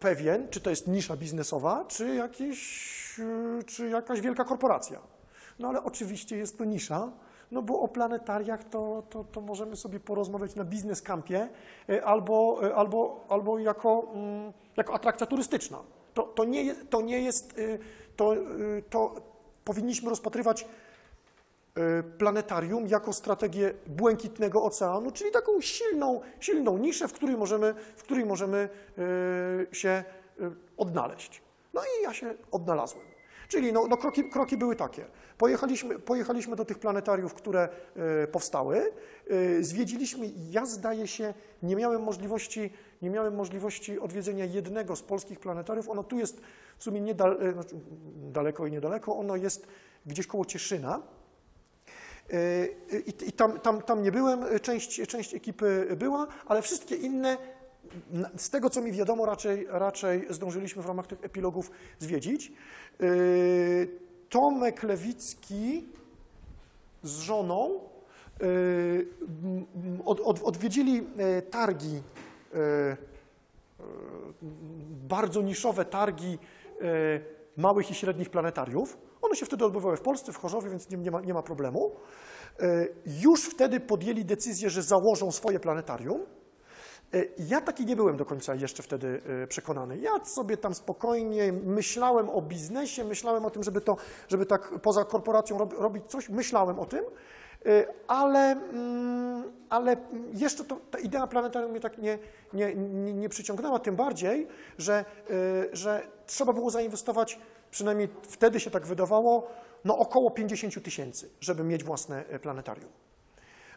pewien, czy to jest nisza biznesowa, czy, jakiś, e, czy jakaś wielka korporacja. No ale oczywiście jest to nisza, no bo o planetariach to, to, to możemy sobie porozmawiać na biznes campie e, albo, e, albo, albo jako, mm, jako atrakcja turystyczna. To, to, nie, to nie jest, to, to powinniśmy rozpatrywać planetarium jako strategię błękitnego oceanu, czyli taką silną, silną niszę, w której możemy, w której możemy y, się y, odnaleźć. No i ja się odnalazłem. Czyli no, no kroki, kroki były takie. Pojechaliśmy, pojechaliśmy do tych planetariów, które powstały, zwiedziliśmy, ja zdaje się, nie miałem możliwości, nie miałem możliwości odwiedzenia jednego z polskich planetariów. Ono tu jest w sumie niedal, znaczy, daleko i niedaleko, ono jest gdzieś koło Cieszyna. Y, I, i tam, tam, tam nie byłem, część, część ekipy była, ale wszystkie inne, z tego co mi wiadomo, raczej, raczej zdążyliśmy w ramach tych epilogów zwiedzić. Y, Tomek Lewicki z żoną y, odwiedzili targi, bardzo niszowe targi małych i średnich planetariów. One się wtedy odbywały w Polsce, w Chorzowie, więc nie, ma, nie ma problemu. E, Już wtedy podjęli decyzję, że założą swoje planetarium. E, Ja taki nie byłem do końca jeszcze wtedy e, przekonany. Ja sobie tam spokojnie myślałem o biznesie, myślałem o tym, żeby to, żeby tak poza korporacją rob, robić coś, myślałem o tym, ale, mm, ale jeszcze to, ta idea planetarium mnie tak nie, nie, nie, nie przyciągnęła, tym bardziej, że, że trzeba było zainwestować, przynajmniej wtedy się tak wydawało, no około 50 tysięcy, żeby mieć własne e, planetarium.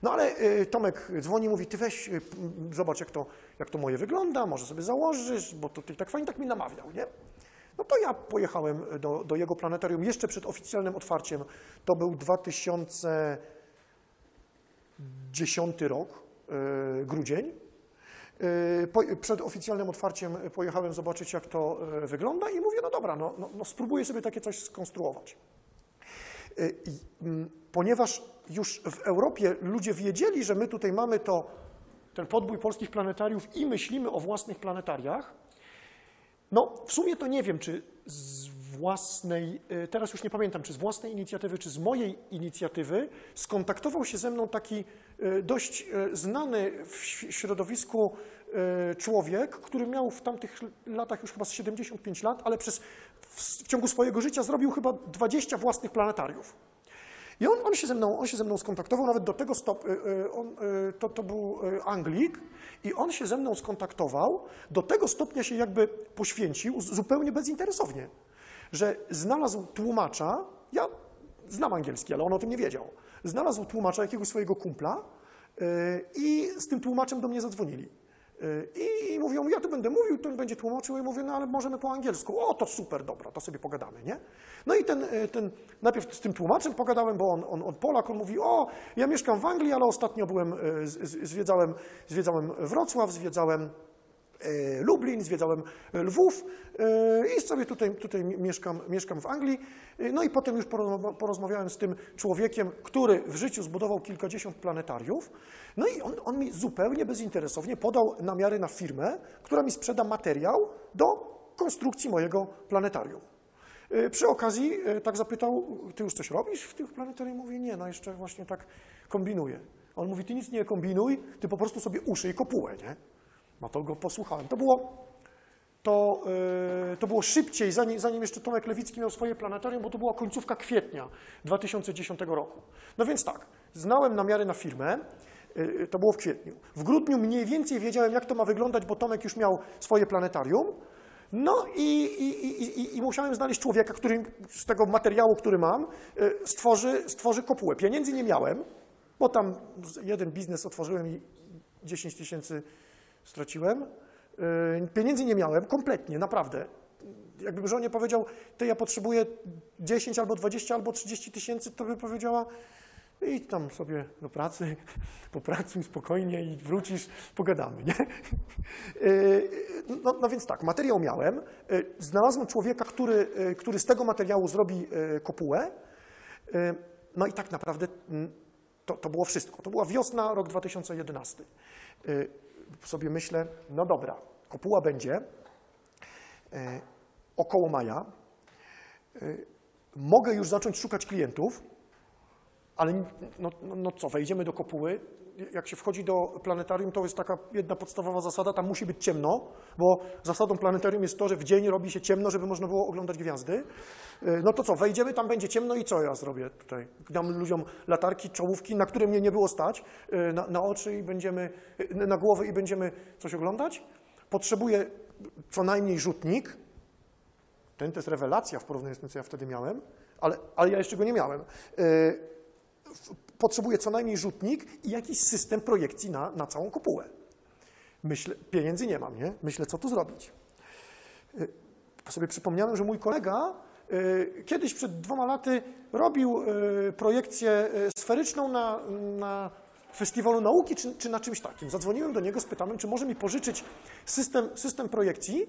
No ale y, Tomek dzwoni, mówi, ty weź, m, zobacz jak to, jak to moje wygląda, może sobie założysz, bo to ty tak fajnie, tak mi namawiał, nie? No to ja pojechałem do, do jego planetarium jeszcze przed oficjalnym otwarciem. To był 2010 rok, grudzień. Y, przed oficjalnym otwarciem pojechałem zobaczyć, jak to y, wygląda i mówię, no dobra, no, no, no spróbuję sobie takie coś skonstruować. Y, mm, Ponieważ już w Europie ludzie wiedzieli, że my tutaj mamy to, ten podbój polskich planetariów i myślimy o własnych planetariach, no w sumie to nie wiem, czy z własnej, y, teraz już nie pamiętam, czy z własnej inicjatywy, czy z mojej inicjatywy skontaktował się ze mną taki y, dość y, znany w środowisku człowiek, który miał w tamtych latach już chyba z 75 lat, ale przez, w, w ciągu swojego życia zrobił chyba 20 własnych planetariów. I on, on, się ze mną, on się ze mną skontaktował, nawet do tego stop, on, to, to był Anglik i on się ze mną skontaktował, do tego stopnia się jakby poświęcił, zupełnie bezinteresownie, że znalazł tłumacza, ja znam angielski, ale on o tym nie wiedział, znalazł tłumacza jakiegoś swojego kumpla y, i z tym tłumaczem do mnie zadzwonili. Y, I mówią, ja tu będę mówił, ten będzie tłumaczył i mówię, no ale możemy po angielsku. O, to super, dobra, to sobie pogadamy, nie? No i ten, y, ten najpierw z tym tłumaczem pogadałem, bo on, on, on Polak, on mówi, o, ja mieszkam w Anglii, ale ostatnio byłem, z- z- zwiedzałem, zwiedzałem Wrocław, zwiedzałem Lublin, zwiedzałem e, Lwów e, i sobie tutaj, tutaj mieszkam, mieszkam w Anglii. E, No i potem już porozma- porozmawiałem z tym człowiekiem, który w życiu zbudował kilkadziesiąt planetariów. No i on, on mi zupełnie bezinteresownie podał namiary na firmę, która mi sprzeda materiał do konstrukcji mojego planetarium. E, Przy okazji e, tak zapytał, ty już coś robisz w tym planetarium? Mówię, nie, no jeszcze właśnie tak kombinuję. On mówi, ty nic nie kombinuj, ty po prostu sobie uszyj kopułę, nie? No to go posłuchałem. To było, to, yy, to było szybciej, zanim, zanim jeszcze Tomek Lewicki miał swoje planetarium, bo to była końcówka kwietnia 2010 roku. No więc tak, znałem namiary na firmę, yy, to było w kwietniu. W grudniu mniej więcej wiedziałem, jak to ma wyglądać, bo Tomek już miał swoje planetarium. No i, i, i, i, musiałem znaleźć człowieka, który z tego materiału, który mam, yy, stworzy, stworzy kopułę. Pieniędzy nie miałem, bo tam jeden biznes otworzyłem i 10 tysięcy straciłem. Yy, Pieniędzy nie miałem, kompletnie, naprawdę. Jakbym żonie powiedział, ty ja potrzebuję 10 albo 20 albo 30 tysięcy, to by powiedziała, idź tam sobie do pracy, popracuj spokojnie i wrócisz, pogadamy, nie? Yy, No, no więc tak, materiał miałem, yy, znalazłem człowieka, który, który z tego materiału zrobi kopułę, no i tak naprawdę mm, to, to było wszystko. To była wiosna, rok 2011. Sobie myślę, no dobra, kopuła będzie yy, około maja. Yy, Mogę już zacząć szukać klientów, ale no, no, no co, wejdziemy do kopuły, jak się wchodzi do planetarium, to jest taka jedna podstawowa zasada, tam musi być ciemno, bo zasadą planetarium jest to, że w dzień robi się ciemno, żeby można było oglądać gwiazdy. Y, No to co, wejdziemy, tam będzie ciemno i co ja zrobię tutaj? Dam ludziom latarki, czołówki, na które mnie nie było stać, y, na, na oczy i będziemy, y, na głowę i będziemy coś oglądać. Potrzebuję co najmniej rzutnik, ten to jest rewelacja w porównaniu z tym, co ja wtedy miałem, ale, ale ja jeszcze go nie miałem. Potrzebuję co najmniej rzutnik i jakiś system projekcji na, na całą kopułę. Myślę, pieniędzy nie mam, nie? Myślę, co tu zrobić. Y, sobie przypomniałem, że mój kolega y, kiedyś przed dwoma laty robił y, projekcję sferyczną na, na festiwalu nauki czy, czy na czymś takim. Zadzwoniłem do niego z pytaniem, czy może mi pożyczyć system, system projekcji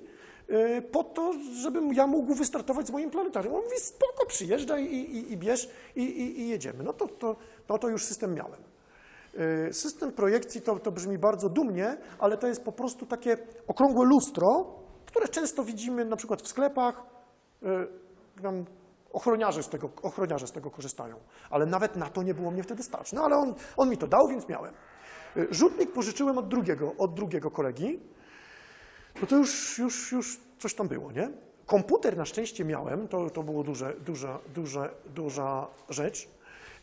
po to, żebym ja mógł wystartować z moim planetarium. On mówi, spoko, przyjeżdżaj i, i, i bierz i, i, i jedziemy. No to, to, no to już system miałem. Y, System projekcji to, to brzmi bardzo dumnie, ale to jest po prostu takie okrągłe lustro, które często widzimy na przykład w sklepach. y, Tam ochroniarze z, tego, ochroniarze z tego korzystają, ale nawet na to nie było mnie wtedy stać. No ale on, on mi to dał, więc miałem. Y, Rzutnik pożyczyłem od drugiego, od drugiego kolegi. No to już, już, już coś tam było, nie? Komputer na szczęście miałem, to, to było duże, duża, duża, duża rzecz.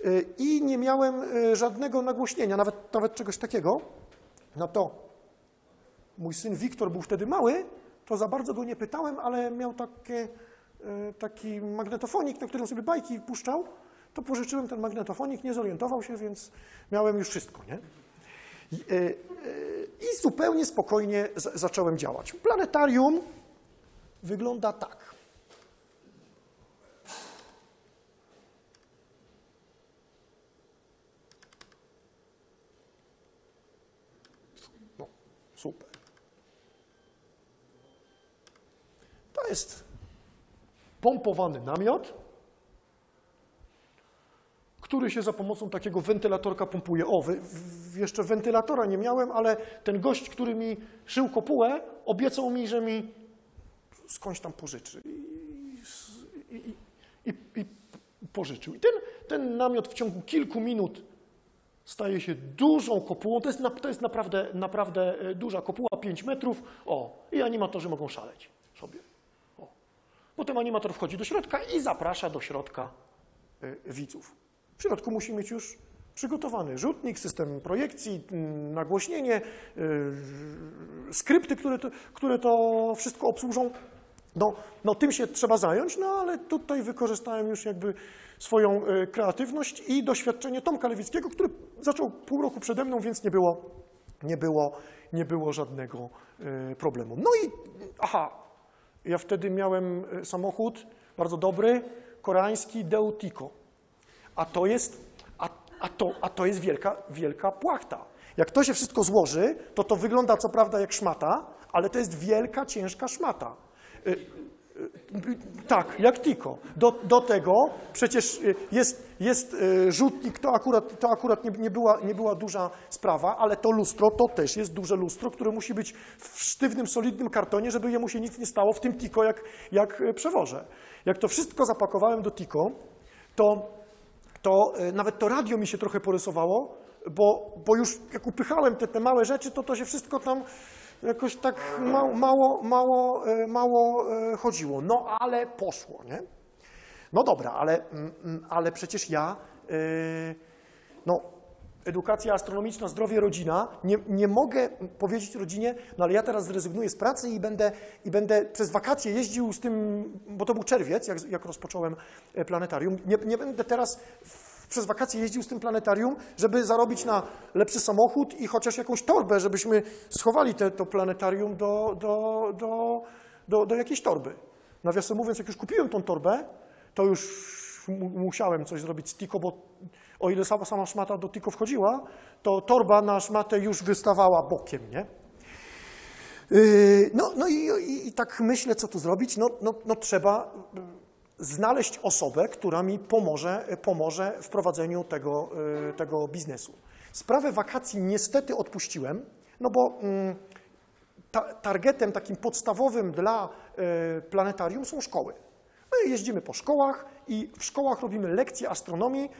Y, I nie miałem y, żadnego nagłośnienia, nawet, nawet czegoś takiego. No to mój syn Wiktor był wtedy mały, to za bardzo go nie pytałem, ale miał takie, y, taki magnetofonik, na którym sobie bajki puszczał. To pożyczyłem ten magnetofonik, nie zorientował się, więc miałem już wszystko, nie? I, y, y, I zupełnie spokojnie zacząłem działać. Planetarium wygląda tak. No, super. To jest pompowany namiot, który się za pomocą takiego wentylatorka pompuje. O, wy, jeszcze wentylatora nie miałem, ale ten gość, który mi szył kopułę, obiecał mi, że mi skądś tam pożyczy. I, i, i, i, i pożyczył. I ten, ten namiot w ciągu kilku minut staje się dużą kopułą. To jest, na, to jest naprawdę, naprawdę e, duża kopuła, 5 metrów. O, i animatorzy mogą szaleć sobie. O. Potem animator wchodzi do środka i zaprasza do środka y, widzów. W środku musi mieć już przygotowany rzutnik, system projekcji, mm, nagłośnienie, y, skrypty, które to, które to wszystko obsłużą. No, no tym się trzeba zająć, no ale tutaj wykorzystałem już jakby swoją y, kreatywność i doświadczenie Tomka Lewickiego, który zaczął pół roku przede mną, więc nie było, nie było, nie było żadnego y, problemu. No i aha, ja wtedy miałem samochód bardzo dobry, koreański Deutico. A to jest, a, a to, a to jest wielka, wielka płachta. Jak to się wszystko złoży, to to wygląda co prawda jak szmata, ale to jest wielka, ciężka szmata. Y, y, Tak, jak Tiko. Do, do tego przecież y, jest, jest rzutnik, to akurat, to akurat nie, nie, była, nie była duża sprawa, ale to lustro to też jest duże lustro, które musi być w sztywnym, solidnym kartonie, żeby jemu się nic nie stało w tym Tiko, jak, jak przewożę. Jak to wszystko zapakowałem do Tiko, to to e, nawet to radio mi się trochę porysowało, bo, bo już jak upychałem te, te małe rzeczy, to to się wszystko tam jakoś tak mało, mało, mało, e, mało e, chodziło. No ale poszło, nie? No dobra, ale, mm, mm, ale przecież ja, no edukacja astronomiczna, zdrowie, rodzina, nie, nie mogę powiedzieć rodzinie, no ale ja teraz zrezygnuję z pracy i będę, i będę przez wakacje jeździł z tym, bo to był czerwiec, jak, jak rozpocząłem e, planetarium, nie, nie będę teraz w, przez wakacje jeździł z tym planetarium, żeby zarobić na lepszy samochód i chociaż jakąś torbę, żebyśmy schowali te, to planetarium do, do, do, do, do jakiejś torby. Nawiasem mówiąc, jak już kupiłem tą torbę, to już mu- musiałem coś zrobić z Tiko, bo o ile sama, sama szmata do Tiko wchodziła, to torba na szmatę już wystawała bokiem, nie? Yy, No, no i, i, i tak myślę, co tu zrobić. No, no, no trzeba y, znaleźć osobę, która mi pomoże, pomoże w prowadzeniu tego, tego biznesu. Sprawę wakacji niestety odpuściłem, no bo mm, ta, targetem takim podstawowym dla planetarium są szkoły. My jeździmy po szkołach i w szkołach robimy lekcje astronomii. Y,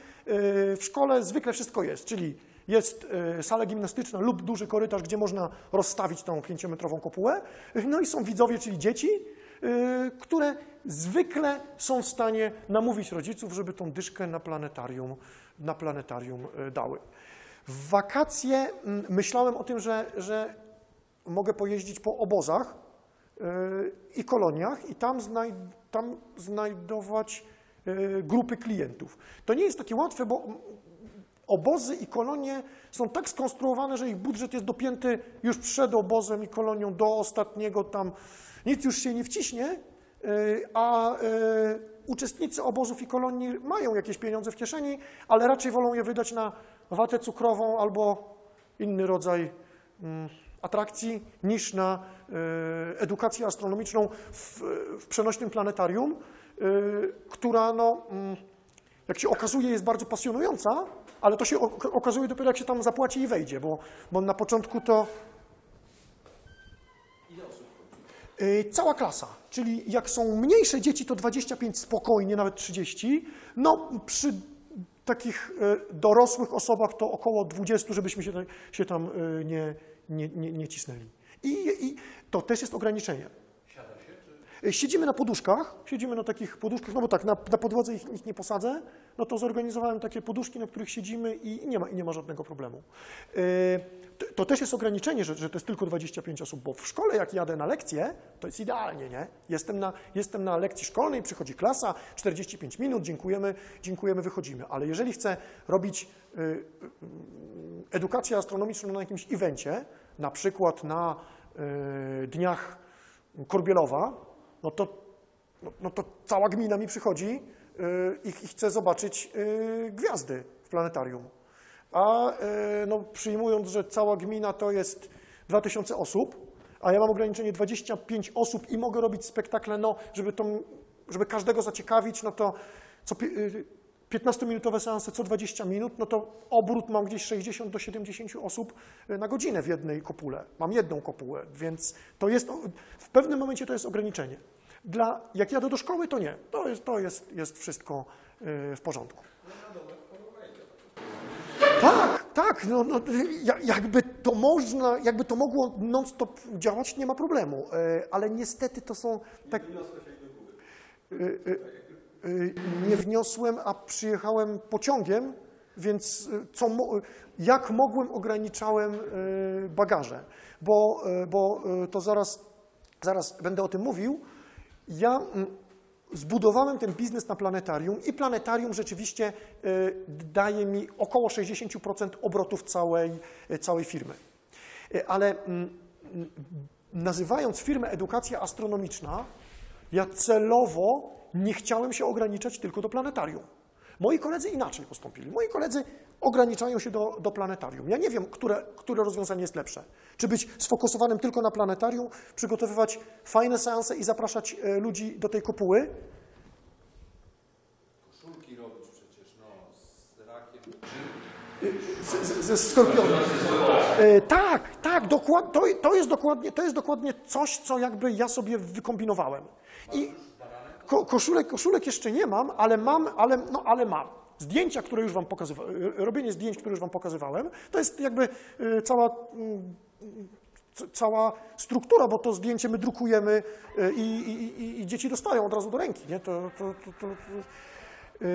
W szkole zwykle wszystko jest, czyli jest e, sala gimnastyczna lub duży korytarz, gdzie można rozstawić tą pięciometrową kopułę. No i są widzowie, czyli dzieci, e, które zwykle są w stanie namówić rodziców, żeby tą dyszkę na planetarium, na planetarium e, dały. W wakacje myślałem o tym, że, że mogę pojeździć po obozach e, i koloniach i tam, znaj, tam znajdować e, grupy klientów. To nie jest takie łatwe, bo obozy i kolonie są tak skonstruowane, że ich budżet jest dopięty już przed obozem i kolonią do ostatniego tam. Nic już się nie wciśnie, e, a e, uczestnicy obozów i kolonii mają jakieś pieniądze w kieszeni, ale raczej wolą je wydać na watę cukrową albo inny rodzaj mm, atrakcji niż na e, edukację astronomiczną w, w przenośnym planetarium, e, która no, mm, jak się okazuje jest bardzo pasjonująca, ale to się ok- okazuje dopiero jak się tam zapłaci i wejdzie, bo, bo na początku to Y, Cała klasa, czyli jak są mniejsze dzieci, to 25 spokojnie, nawet 30. No przy takich y, dorosłych osobach to około 20, żebyśmy się, się tam y, nie, nie, nie, nie cisnęli. I, I to też jest ograniczenie. Siedzimy na poduszkach, siedzimy na takich poduszkach, no bo tak, na, na podłodze ich, ich nie posadzę, no to zorganizowałem takie poduszki, na których siedzimy i nie ma, i nie ma żadnego problemu. Y, To, to też jest ograniczenie, że, że to jest tylko 25 osób, bo w szkole jak jadę na lekcję, to jest idealnie, nie? Jestem na, jestem na lekcji szkolnej, przychodzi klasa, 45 minut, dziękujemy, dziękujemy, wychodzimy. Ale jeżeli chcę robić y, y, edukację astronomiczną na jakimś evencie, na przykład na y, dniach Korbielowa, no to, no, no to cała gmina mi przychodzi y, i, i chce zobaczyć y, gwiazdy w planetarium. A y, no, przyjmując, że cała gmina to jest 2000 osób, a ja mam ograniczenie 25 osób i mogę robić spektakle, no, żeby, żeby każdego zaciekawić, no to co 15-minutowe seanse co 20 minut, no to obrót mam gdzieś 60 do 70 osób y, na godzinę w jednej kopule. Mam jedną kopułę, więc to jest, w pewnym momencie to jest ograniczenie. Dla, jak jadę do szkoły, to nie. To jest, to jest, jest wszystko y, w porządku. Tak, tak, no, no, ja- jakby to można, jakby to mogło non-stop działać, nie ma problemu, e, ale niestety to są tak... E, Nie wniosłem, a przyjechałem pociągiem, więc e, co, jak mogłem, ograniczałem e, bagaże, bo, bo to zaraz, zaraz będę o tym mówił. Ja mm, zbudowałem ten biznes na planetarium i planetarium rzeczywiście y, daje mi około 60% obrotów całej, y, całej firmy. Y, Ale mm, nazywając firmę Edukacja Astronomiczna, ja celowo nie chciałem się ograniczać tylko do planetarium. Moi koledzy inaczej postąpili. Moi koledzy ograniczają się do, do planetarium. Ja nie wiem, które, które rozwiązanie jest lepsze. Czy być sfokusowanym tylko na planetarium, przygotowywać fajne seanse i zapraszać e, ludzi do tej kopuły, Koszulki robisz przecież, no, z rakiem. z- ze skorpionem. E, tak, tak, dokład, to, to, jest dokładnie, to jest dokładnie coś, co jakby ja sobie wykombinowałem. I ko, koszulek, koszulek jeszcze nie mam, ale mam, ale, no, ale mam. Zdjęcia, które już wam pokazywałem, robienie zdjęć, które już wam pokazywałem, to jest jakby e, cała, c- cała struktura, bo to zdjęcie my drukujemy i, i, i, i dzieci dostają od razu do ręki, nie? To, to, to, to, e,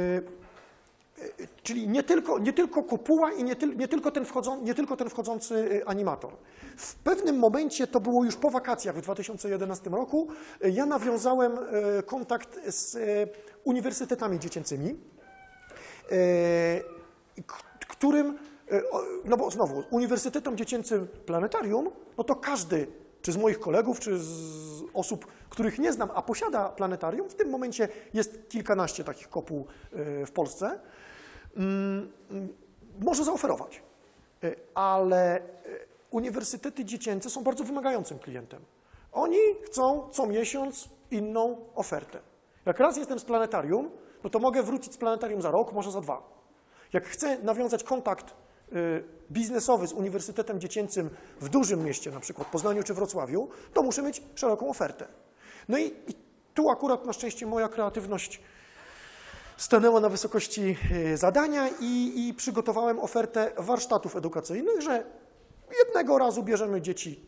Czyli nie tylko, nie tylko kopuła i nie, tyl, nie, tylko ten wchodzą, nie tylko ten wchodzący y, animator. W pewnym momencie, to było już po wakacjach w 2011 roku, y, ja nawiązałem y, kontakt z uniwersytetami dziecięcymi, którym, no bo znowu, Uniwersytetom Dziecięcym Planetarium, no to każdy, czy z moich kolegów, czy z osób, których nie znam, a posiada planetarium, w tym momencie jest kilkanaście takich kopuł w Polsce, może zaoferować. Y, Ale y, uniwersytety dziecięce są bardzo wymagającym klientem. Oni chcą co miesiąc inną ofertę. Jak raz jestem z planetarium, no to mogę wrócić z planetarium za rok, może za dwa. Jak chcę nawiązać kontakt y, biznesowy z uniwersytetem dziecięcym w dużym mieście, na przykład Poznaniu czy Wrocławiu, to muszę mieć szeroką ofertę. No i, i tu akurat na szczęście moja kreatywność stanęła na wysokości e, zadania i, i przygotowałem ofertę warsztatów edukacyjnych, że jednego razu bierzemy dzieci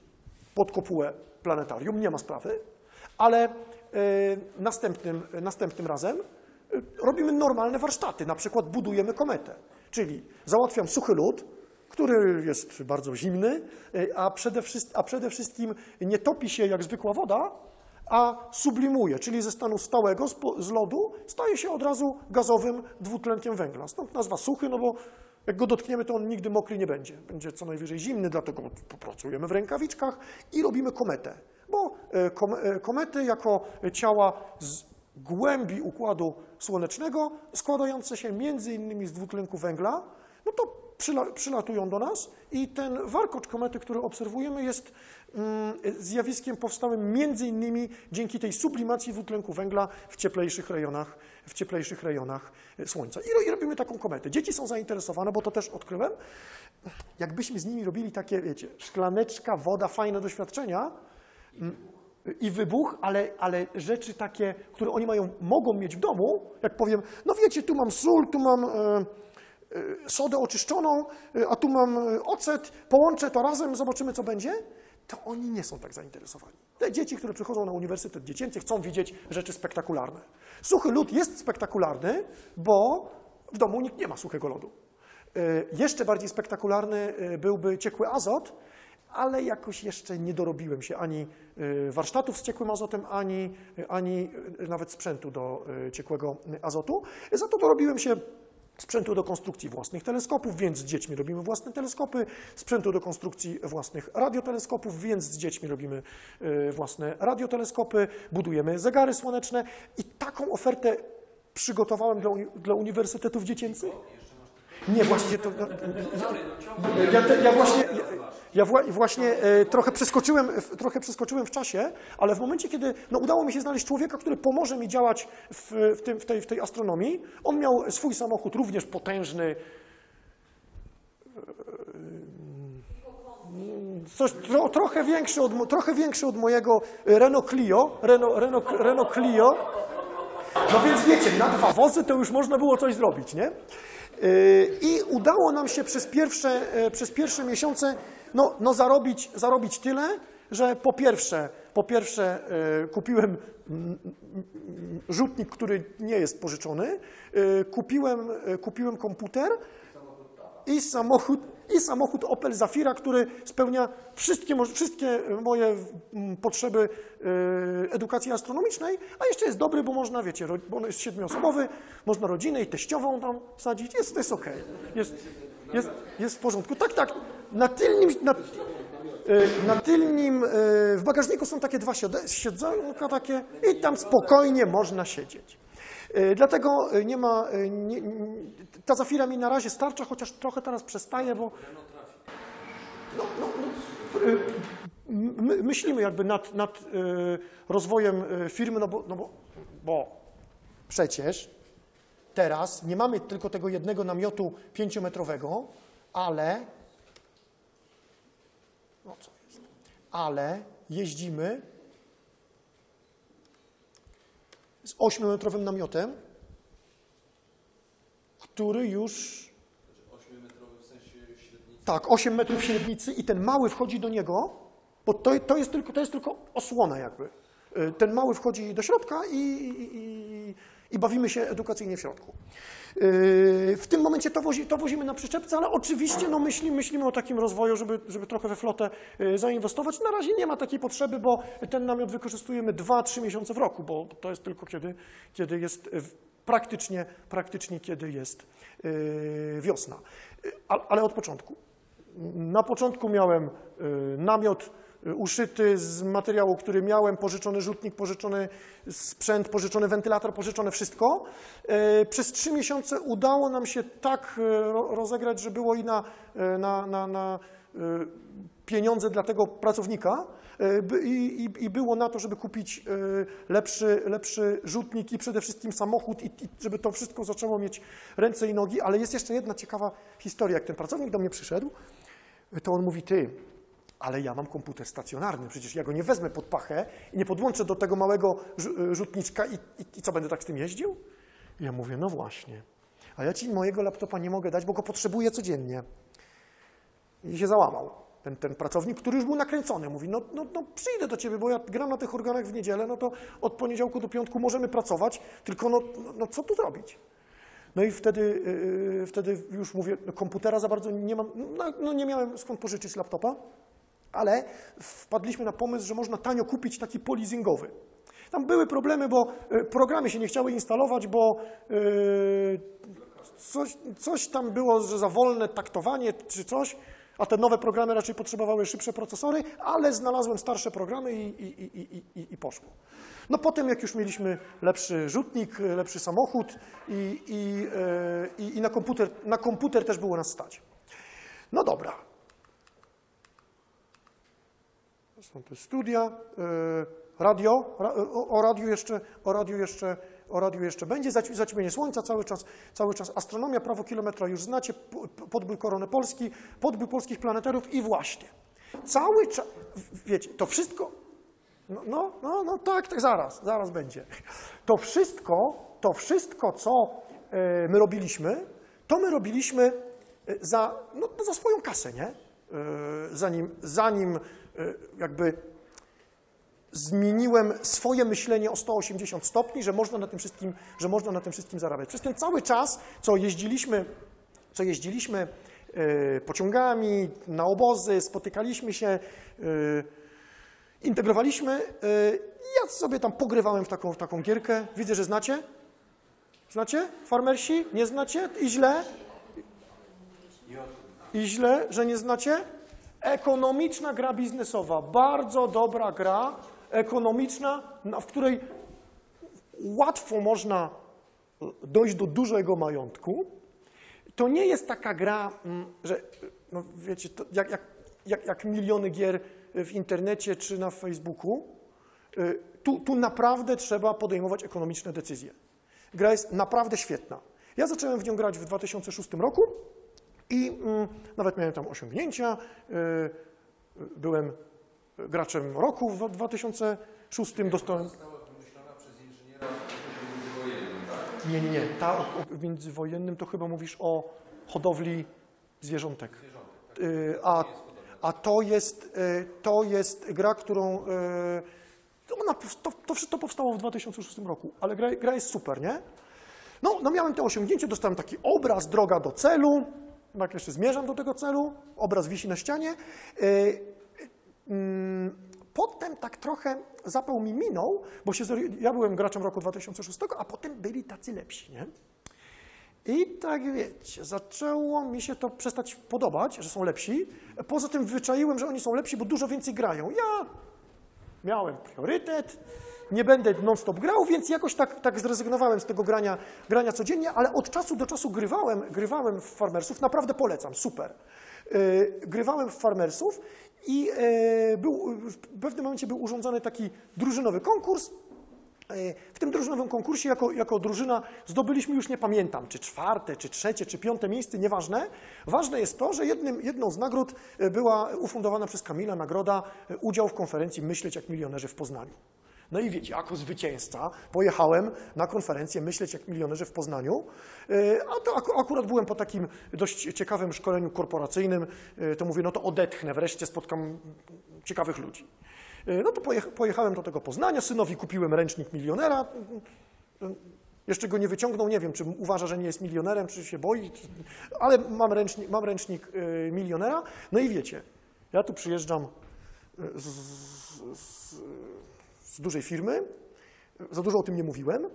pod kopułę planetarium, nie ma sprawy, ale e, następnym, następnym razem e, robimy normalne warsztaty, na przykład budujemy kometę, czyli załatwiam suchy lód, który jest bardzo zimny, a przede, a przede wszystkim nie topi się jak zwykła woda, a sublimuje, czyli ze stanu stałego z, lodu staje się od razu gazowym dwutlenkiem węgla. Stąd nazwa suchy, no bo jak go dotkniemy, to on nigdy mokry nie będzie. Będzie co najwyżej zimny, dlatego popracujemy w rękawiczkach i robimy kometę. Bo e, e, komety jako ciała z głębi Układu Słonecznego, składające się między innymi z dwutlenku węgla, no to przyla, przylatują do nas i ten warkocz komety, który obserwujemy, jest zjawiskiem powstałym między innymi dzięki tej sublimacji dwutlenku węgla w cieplejszych rejonach, w cieplejszych rejonach e, Słońca. I, ro- I robimy taką kometę. Dzieci są zainteresowane, bo to też odkryłem. Jakbyśmy z nimi robili takie, wiecie, szklaneczka, woda, fajne doświadczenia, i wybuch, ale, ale rzeczy takie, które oni mają, mogą mieć w domu, jak powiem, no wiecie, tu mam sól, tu mam e, sodę oczyszczoną, a tu mam ocet, połączę to razem, zobaczymy, co będzie, to oni nie są tak zainteresowani. Te dzieci, które przychodzą na uniwersytet dziecięcy, chcą widzieć rzeczy spektakularne. Suchy lód jest spektakularny, bo w domu nikt nie ma suchego lodu. E, Jeszcze bardziej spektakularny e, byłby ciekły azot, ale jakoś jeszcze nie dorobiłem się ani y, warsztatów z ciekłym azotem, ani, ani y, nawet sprzętu do y, ciekłego azotu. Za to dorobiłem się sprzętu do konstrukcji własnych teleskopów, więc z dziećmi robimy własne teleskopy, sprzętu do konstrukcji własnych radioteleskopów, więc z dziećmi robimy y, własne radioteleskopy, budujemy zegary słoneczne i taką ofertę przygotowałem dla, dla uniwersytetów dziecięcych. Nie, właśnie to. Ja, te, ja właśnie. Ja, ja wła- właśnie e, trochę przeskoczyłem, w- trochę przeskoczyłem w czasie, ale w momencie, kiedy no, udało mi się znaleźć człowieka, który pomoże mi działać w, w, tym, w, tej, w tej astronomii, on miał swój samochód również potężny. e, Coś tro, trochę, większy od, trochę większy od mojego Renault Clio. Renault, Renault, Renault Clio. No więc wiecie, na dwa wozy to już można było coś zrobić, nie? Yy, I udało nam się przez pierwsze, e, przez pierwsze miesiące no, no zarobić, zarobić tyle, że po pierwsze, po pierwsze e, kupiłem rzutnik, który nie jest pożyczony, e, kupiłem, e, kupiłem komputer i samochód, i samochód Opel Zafira, który spełnia wszystkie, wszystkie moje potrzeby edukacji astronomicznej, a jeszcze jest dobry, bo można, wiecie, bo on jest siedmioosobowy, można rodzinę i teściową tam wsadzić, jest, jest okej, jest, jest, jest w porządku. Tak, tak, na tylnym, na, e, na tylnym, e, w bagażniku są takie dwa siedzonka takie i tam spokojnie można siedzieć. E, Dlatego nie ma, nie, ta Zafira mi na razie starcza, chociaż trochę teraz przestaje, bo no, no, no, my, myślimy jakby nad, nad rozwojem firmy, no bo, no bo, bo przecież teraz nie mamy tylko tego jednego namiotu pięciometrowego, ale no co jest, ale jeździmy z 8-metrowym namiotem, który już. Tak, 8 metrów średnicy i ten mały wchodzi do niego, bo to, to, jest, tylko, to jest tylko osłona jakby. Y, Ten mały wchodzi do środka i, i, i bawimy się edukacyjnie w środku. Y, W tym momencie to, wozi, to wozimy na przyczepce, ale oczywiście no, myśli, myślimy o takim rozwoju, żeby, żeby trochę we flotę y, zainwestować. Na razie nie ma takiej potrzeby, bo ten namiot wykorzystujemy 2-3 miesiące w roku, bo to jest tylko kiedy, kiedy jest y, w- praktycznie, praktycznie kiedy jest wiosna. Ale od początku. Na początku miałem namiot uszyty z materiału, który miałem, pożyczony rzutnik, pożyczony sprzęt, pożyczony wentylator, pożyczone wszystko. Y, Przez trzy miesiące udało nam się tak ro- rozegrać, że było i na, y, na, na, na pieniądze dla tego pracownika i, i, i było na to, żeby kupić lepszy, lepszy rzutnik i przede wszystkim samochód i, i żeby to wszystko zaczęło mieć ręce i nogi, ale jest jeszcze jedna ciekawa historia. Jak ten pracownik do mnie przyszedł, to on mówi, ty, ale ja mam komputer stacjonarny, przecież ja go nie wezmę pod pachę i nie podłączę do tego małego rzu- rzutniczka i, i, i co, będę tak z tym jeździł? I ja mówię, no właśnie. A ja ci mojego laptopa nie mogę dać, bo go potrzebuję codziennie. I się załamał. Ten, ten pracownik, który już był nakręcony, mówi, no, no, no przyjdę do ciebie, bo ja gram na tych organach w niedzielę, no to od poniedziałku do piątku możemy pracować, tylko no, no, no co tu zrobić? No i wtedy, yy, wtedy już mówię, komputera za bardzo nie mam, no, no nie miałem skąd pożyczyć laptopa, ale wpadliśmy na pomysł, że można tanio kupić taki polizingowy. Tam były problemy, bo y, programy się nie chciały instalować, bo y, coś, coś tam było, że za wolne taktowanie czy coś, a te nowe programy raczej potrzebowały szybsze procesory, ale znalazłem starsze programy i, i, i, i, i, poszło. No potem, jak już mieliśmy lepszy rzutnik, y, lepszy samochód i, i, i na, komputer, na komputer też było nas stać. No dobra, są te studia, y, radio, ra, o, radiu jeszcze, o radiu jeszcze, o radiu jeszcze będzie, zaćmienie słońca cały czas, cały czas astronomia, prawo kilometra już znacie, podbój korony Polski, podbój polskich planetarów i właśnie, cały czas, wiecie, to wszystko, no, no, no, no tak, tak, zaraz, zaraz będzie. To wszystko, to wszystko, co e, my robiliśmy, to my robiliśmy e, za, no, za swoją kasę, nie? E, Zanim, zanim e, jakby zmieniłem swoje myślenie o 180 stopni, że można na tym wszystkim, że można na tym wszystkim zarabiać. Przez ten cały czas, co jeździliśmy, co jeździliśmy e, pociągami na obozy, spotykaliśmy się, e, integrowaliśmy, ja sobie tam pogrywałem w taką, w taką gierkę. Widzę, że znacie? Znacie? Farmersi? Nie znacie? I źle? I źle, że nie znacie? Ekonomiczna gra biznesowa. Bardzo dobra gra ekonomiczna, na- w której łatwo można dojść do dużego majątku. To nie jest taka gra, mm, że no wiecie, jak, jak, jak, jak miliony gier w internecie czy na Facebooku. Y, Tu, tu naprawdę trzeba podejmować ekonomiczne decyzje. Gra jest naprawdę świetna. Ja zacząłem w nią grać w 2006 roku i mm, nawet miałem tam osiągnięcia. y, Byłem graczem roku w 2006. Dostałem. Została wymyślona przez inżyniera międzywojennym, tak? Nie, nie, nie. Ta o, o międzywojennym to chyba mówisz o hodowli zwierzątek. Y, A, a to, jest, y, to jest gra, którą. Ona, to, to wszystko powstało w 2006 roku, ale gra, gra jest super, nie? No, no miałem to osiągnięcie, dostałem taki obraz, droga do celu. Tak jeszcze zmierzam do tego celu. Obraz wisi na ścianie. Y, Mm, Potem tak trochę zapał mi minął, bo się, ja byłem graczem roku 2006, a potem byli tacy lepsi, nie? I tak wiecie, zaczęło mi się to przestać podobać, że są lepsi. Poza tym wyczaiłem, że oni są lepsi, bo dużo więcej grają. Ja miałem priorytet, nie będę non-stop grał, więc jakoś tak, tak zrezygnowałem z tego grania, grania codziennie, ale od czasu do czasu grywałem, grywałem w Farmersów, naprawdę polecam, super. Yy, grywałem w Farmersów i yy, był, w pewnym momencie był urządzony taki drużynowy konkurs, E, w tym drużynowym konkursie jako, jako drużyna zdobyliśmy już nie pamiętam, czy czwarte, czy trzecie, czy piąte miejsce, nieważne. Ważne jest to, że jednym, jedną z nagród była ufundowana przez Kamila nagroda udział w konferencji Myśleć jak milionerzy w Poznaniu. No i wiecie, jako zwycięzca pojechałem na konferencję Myśleć jak milionerzy w Poznaniu, E, a to ak- akurat byłem po takim dość ciekawym szkoleniu korporacyjnym, E, to mówię, no to odetchnę, wreszcie spotkam ciekawych ludzi. E, No to pojecha- pojechałem do tego Poznania, synowi kupiłem ręcznik milionera. Jeszcze go nie wyciągnął, nie wiem, czy uważa, że nie jest milionerem, czy się boi, ale mam ręcznik, mam ręcznik milionera. No i wiecie, ja tu przyjeżdżam e, z, z, z dużej firmy, za dużo o tym nie mówiłem,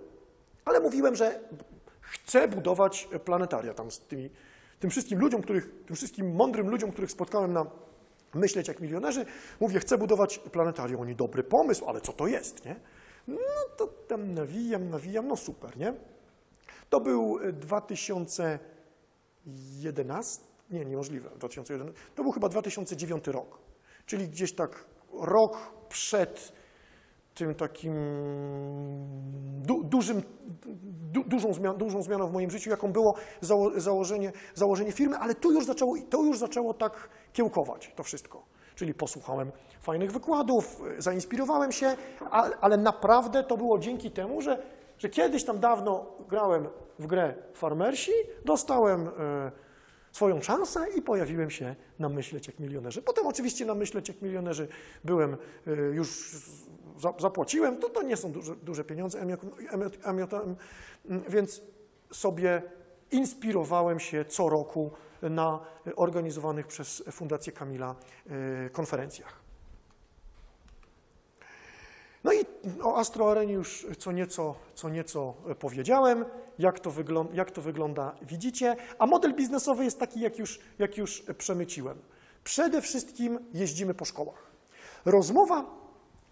ale mówiłem, że chcę budować planetaria tam z tymi, tym wszystkim ludziom, których, tym wszystkim mądrym ludziom, których spotkałem na myśleć jak milionerzy. Mówię, chcę budować planetarium. Oni, dobry pomysł, ale co to jest, nie? No to tam nawijam, nawijam, no super, nie? To był e, 2011, nie, niemożliwe, 2011, to był chyba 2009 rok, czyli gdzieś tak rok przed tym takim du, dużym, du, dużą, zmian, dużą zmianą w moim życiu, jaką było zało, założenie, założenie firmy, ale tu już, zaczęło, to już zaczęło tak kiełkować to wszystko. Czyli posłuchałem fajnych wykładów, zainspirowałem się, ale, ale naprawdę to było dzięki temu, że że kiedyś tam dawno grałem w grę Farmersi, dostałem e, swoją szansę i pojawiłem się na Myśleć jak milionerzy. Potem oczywiście na Myśleć jak milionerzy byłem, e, już zapłaciłem, to, to nie są duże, duże pieniądze, emiot- emiot- emiotem, mm, więc sobie inspirowałem się co roku na organizowanych przez Fundację Kamila e, konferencjach. No i o Astroarenie już co nieco, co nieco powiedziałem, jak to, jak to wygląda widzicie, a model biznesowy jest taki, jak już, jak już przemyciłem. Przede wszystkim jeździmy po szkołach. Rozmowa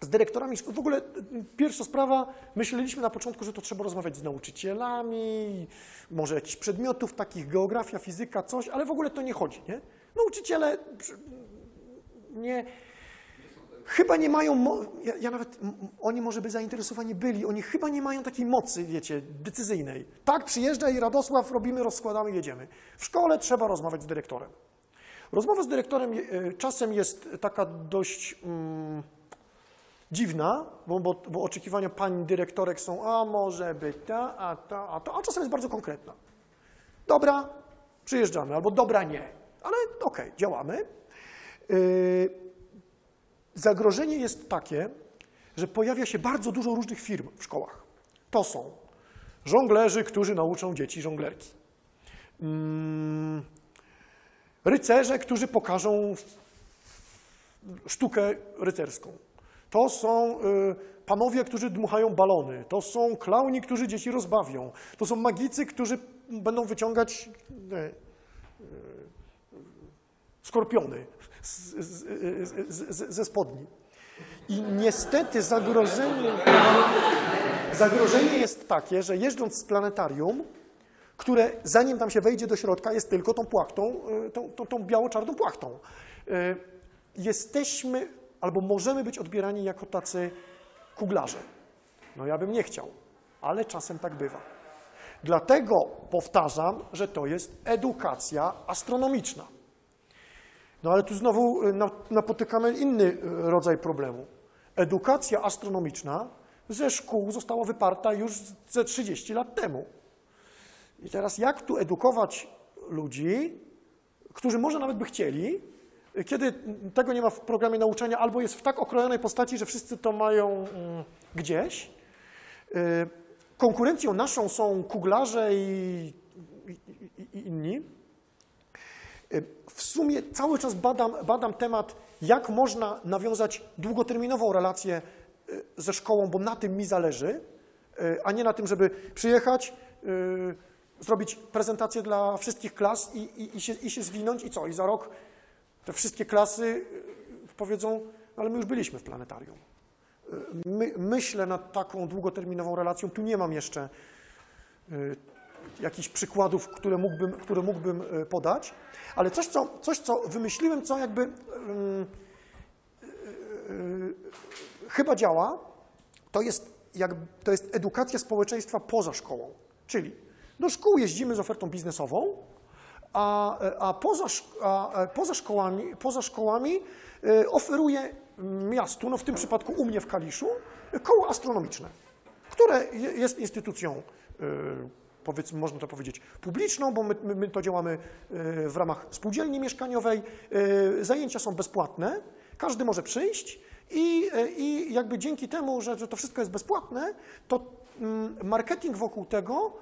z dyrektorami szkół, w ogóle y, pierwsza sprawa, myśleliśmy na początku, że to trzeba rozmawiać z nauczycielami, może jakichś przedmiotów takich, geografia, fizyka, coś, ale w ogóle to nie chodzi, nie? Nauczyciele nie, chyba nie mają, ja, ja nawet, oni może by zainteresowani byli, oni chyba nie mają takiej mocy, wiecie, decyzyjnej. Tak, przyjeżdża i Radosław, robimy, rozkładamy, jedziemy. W szkole trzeba rozmawiać z dyrektorem. Rozmowa z dyrektorem e, czasem jest taka dość mm, dziwna, bo, bo, bo oczekiwania pań dyrektorek są, a może by ta, a ta, a to, a czasem jest bardzo konkretna. Dobra, przyjeżdżamy, albo dobra, nie, ale okej, działamy. Yy, zagrożenie jest takie, że pojawia się bardzo dużo różnych firm w szkołach. To są żonglerzy, którzy nauczą dzieci żonglerki. Mm, rycerze, którzy pokażą sztukę rycerską. To są y, panowie, którzy dmuchają balony. To są klauni, którzy dzieci rozbawią. To są magicy, którzy będą wyciągać e, skorpiony ze spodni. I niestety zagrożenie, zagrożenie jest takie, że jeżdżąc z planetarium, które zanim tam się wejdzie do środka, jest tylko tą płachtą, y, tą, tą, tą biało-czarną płachtą. Y, Jesteśmy albo możemy być odbierani jako tacy kuglarze. No ja bym nie chciał, ale czasem tak bywa. Dlatego powtarzam, że to jest edukacja astronomiczna. No ale tu znowu y, na- napotykamy inny y, rodzaj problemu. Edukacja astronomiczna ze szkół została wyparta już ze 30 lat temu. I teraz jak tu edukować ludzi, którzy może nawet by chcieli, kiedy tego nie ma w programie nauczania, albo jest w tak okrojonej postaci, że wszyscy to mają mm, gdzieś. Y, Konkurencją naszą są kuglarze i, i, i- inni. Y, W sumie cały czas badam, badam temat, jak można nawiązać długoterminową relację y, ze szkołą, bo na tym mi zależy, a nie na tym, żeby przyjechać, zrobić prezentację dla wszystkich klas i, i, i, się, i się zwinąć i co? I za rok te wszystkie klasy y, powiedzą, "No, ale my już byliśmy w planetarium. Y, My, myślę nad taką długoterminową relacją. Tu nie mam jeszcze y, jakichś przykładów, które mógłbym, które mógłbym podać, ale coś, co, coś, co wymyśliłem, co jakby chyba działa, to jest, jak, to jest edukacja społeczeństwa poza szkołą. Czyli do szkół jeździmy z ofertą biznesową, a, a, poza, a e, poza szkołami, poza szkołami y, oferuje miastu, no w tym przypadku u mnie w Kaliszu, koło astronomiczne, które je- jest instytucją, y, powiedzmy, można to powiedzieć, publiczną, bo my, my, to działamy w ramach spółdzielni mieszkaniowej. Zajęcia są bezpłatne, każdy może przyjść i, i jakby dzięki temu, że, że to wszystko jest bezpłatne, to mm, marketing wokół tego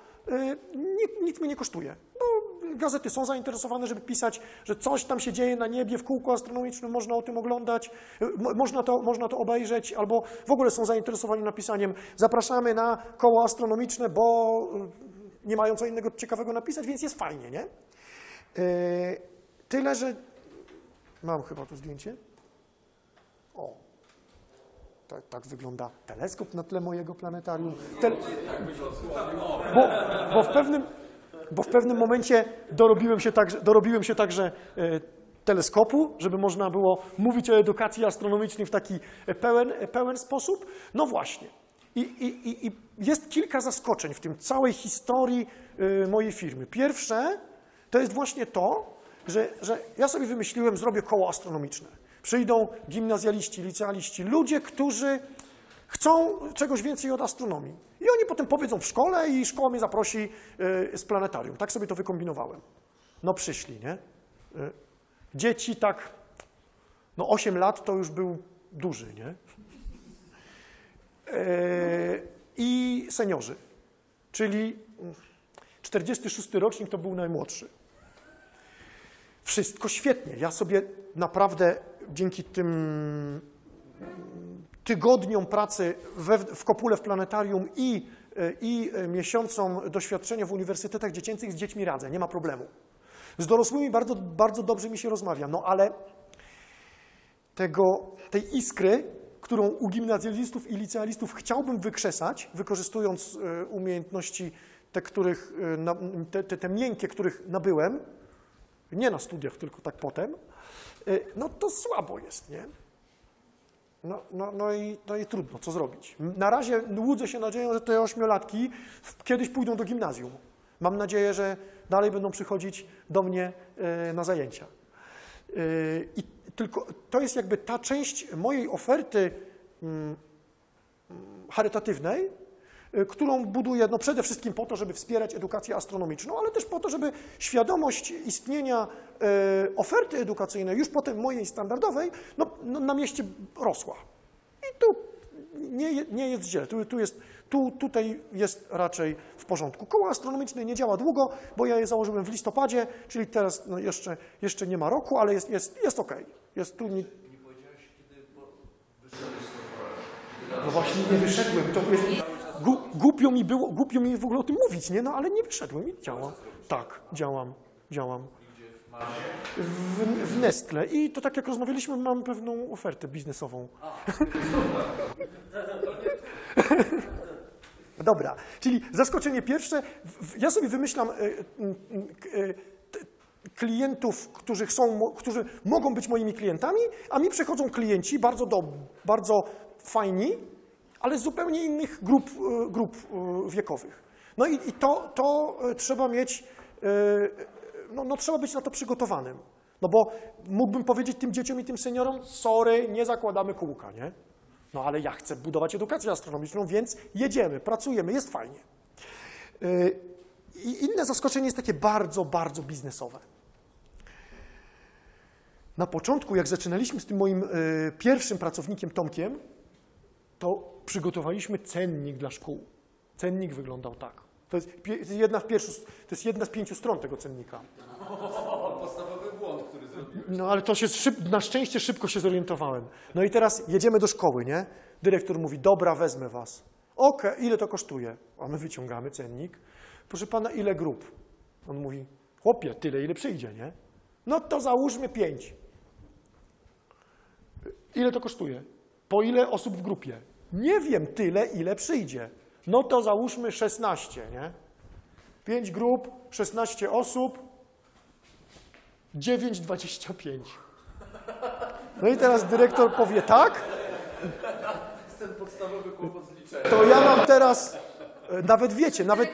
ni- nic mnie nie kosztuje. Bo gazety są zainteresowane, żeby pisać, że coś tam się dzieje na niebie, w kółku astronomicznym, można o tym oglądać, mo- można to, można to obejrzeć, albo w ogóle są zainteresowani napisaniem zapraszamy na koło astronomiczne, bo y, nie mają co innego ciekawego napisać, więc jest fajnie, nie? Y, Tyle, że mam chyba tu zdjęcie. O, tak, tak wygląda teleskop na tle mojego planetarium. Tel... Bo, bo, w pewnym, bo w pewnym momencie dorobiłem się także, dorobiłem się także e, teleskopu, żeby można było mówić o edukacji astronomicznej w taki e, pełen, e, pełen sposób. No właśnie. I, i, i- jest kilka zaskoczeń w tym całej historii mojej firmy. Pierwsze to jest właśnie to, że, że ja sobie wymyśliłem, zrobię koło astronomiczne. Przyjdą gimnazjaliści, licealiści, ludzie, którzy chcą czegoś więcej od astronomii. I oni potem powiedzą w szkole i szkoła mnie zaprosi y, z planetarium. Tak sobie to wykombinowałem. No przyszli, nie? Y, Dzieci tak, no 8 lat to już był duży, nie? Y, I seniorzy, czyli 46 rocznik to był najmłodszy. Wszystko świetnie. Ja sobie naprawdę dzięki tym tygodniom pracy we, w kopule w planetarium i, i miesiącom doświadczenia w uniwersytetach dziecięcych z dziećmi radzę, nie ma problemu. Z dorosłymi bardzo, bardzo dobrze mi się rozmawia, no ale tego, tej iskry, którą u gimnazjalistów i licealistów chciałbym wykrzesać, wykorzystując e, umiejętności te, których, e, te, te, te miękkie, których nabyłem, nie na studiach, tylko tak potem, e, no to słabo jest, nie? No, no, no, i, no i trudno, co zrobić. Na razie łudzę się nadzieją, że te ośmiolatki kiedyś pójdą do gimnazjum. Mam nadzieję, że dalej będą przychodzić do mnie e, na zajęcia. E, I tylko to jest jakby ta część mojej oferty mm, mm, charytatywnej, którą buduję no przede wszystkim po to, żeby wspierać edukację astronomiczną, ale też po to, żeby świadomość istnienia e, oferty edukacyjnej, już potem mojej standardowej, no, no, na mieście rosła. I tu nie, nie jest źle, tu, tu jest, tu, tutaj jest raczej w porządku. Koło astronomiczne nie działa długo, bo ja je założyłem w listopadzie, czyli teraz no, jeszcze, jeszcze nie ma roku, ale jest, jest, jest okej. Jest tu nie. No właśnie nie wyszedłem. To jest, głupio, mi było, głupio mi w ogóle o tym mówić, nie? No ale nie wyszedłem i działam. Tak, działam, działam. W, w Nestle. I to tak jak rozmawialiśmy, mam pewną ofertę biznesową. Dobra, czyli zaskoczenie pierwsze. Ja sobie wymyślam e, e, klientów, którzy, są, którzy mogą być moimi klientami, a mi przychodzą klienci bardzo, do, bardzo fajni, ale zupełnie innych grup, e, grup e, wiekowych. No i, i to, to e, trzeba mieć, no, no trzeba być na to przygotowanym. No bo mógłbym powiedzieć tym dzieciom i tym seniorom, sorry, nie zakładamy kółka, nie? No ale ja chcę budować edukację astronomiczną, więc jedziemy, pracujemy, jest fajnie. I inne zaskoczenie jest takie bardzo, bardzo biznesowe. Na początku, jak zaczynaliśmy z tym moim pierwszym pracownikiem Tomkiem, to przygotowaliśmy cennik dla szkół. Cennik wyglądał tak. To jest, jedna, w pierwszy, to jest jedna z pięciu stron tego cennika. Podstawowy błąd, który zrobiłem. No ale to się szyb, na szczęście szybko się zorientowałem. No i teraz jedziemy do szkoły, nie? Dyrektor mówi, dobra, wezmę was. Okej, ile to kosztuje? A my wyciągamy cennik. Proszę pana, ile grup? On mówi, chłopie, tyle, ile przyjdzie, nie? No to załóżmy pięć. Ile to kosztuje? Po ile osób w grupie? Nie wiem, tyle, ile przyjdzie. No to załóżmy 16, nie? Pięć grup, 16 osób, 9,25. No i teraz dyrektor powie tak, ten podstawowy kłopot z liczeniem. to ja mam teraz, e, nawet wiecie, nawet,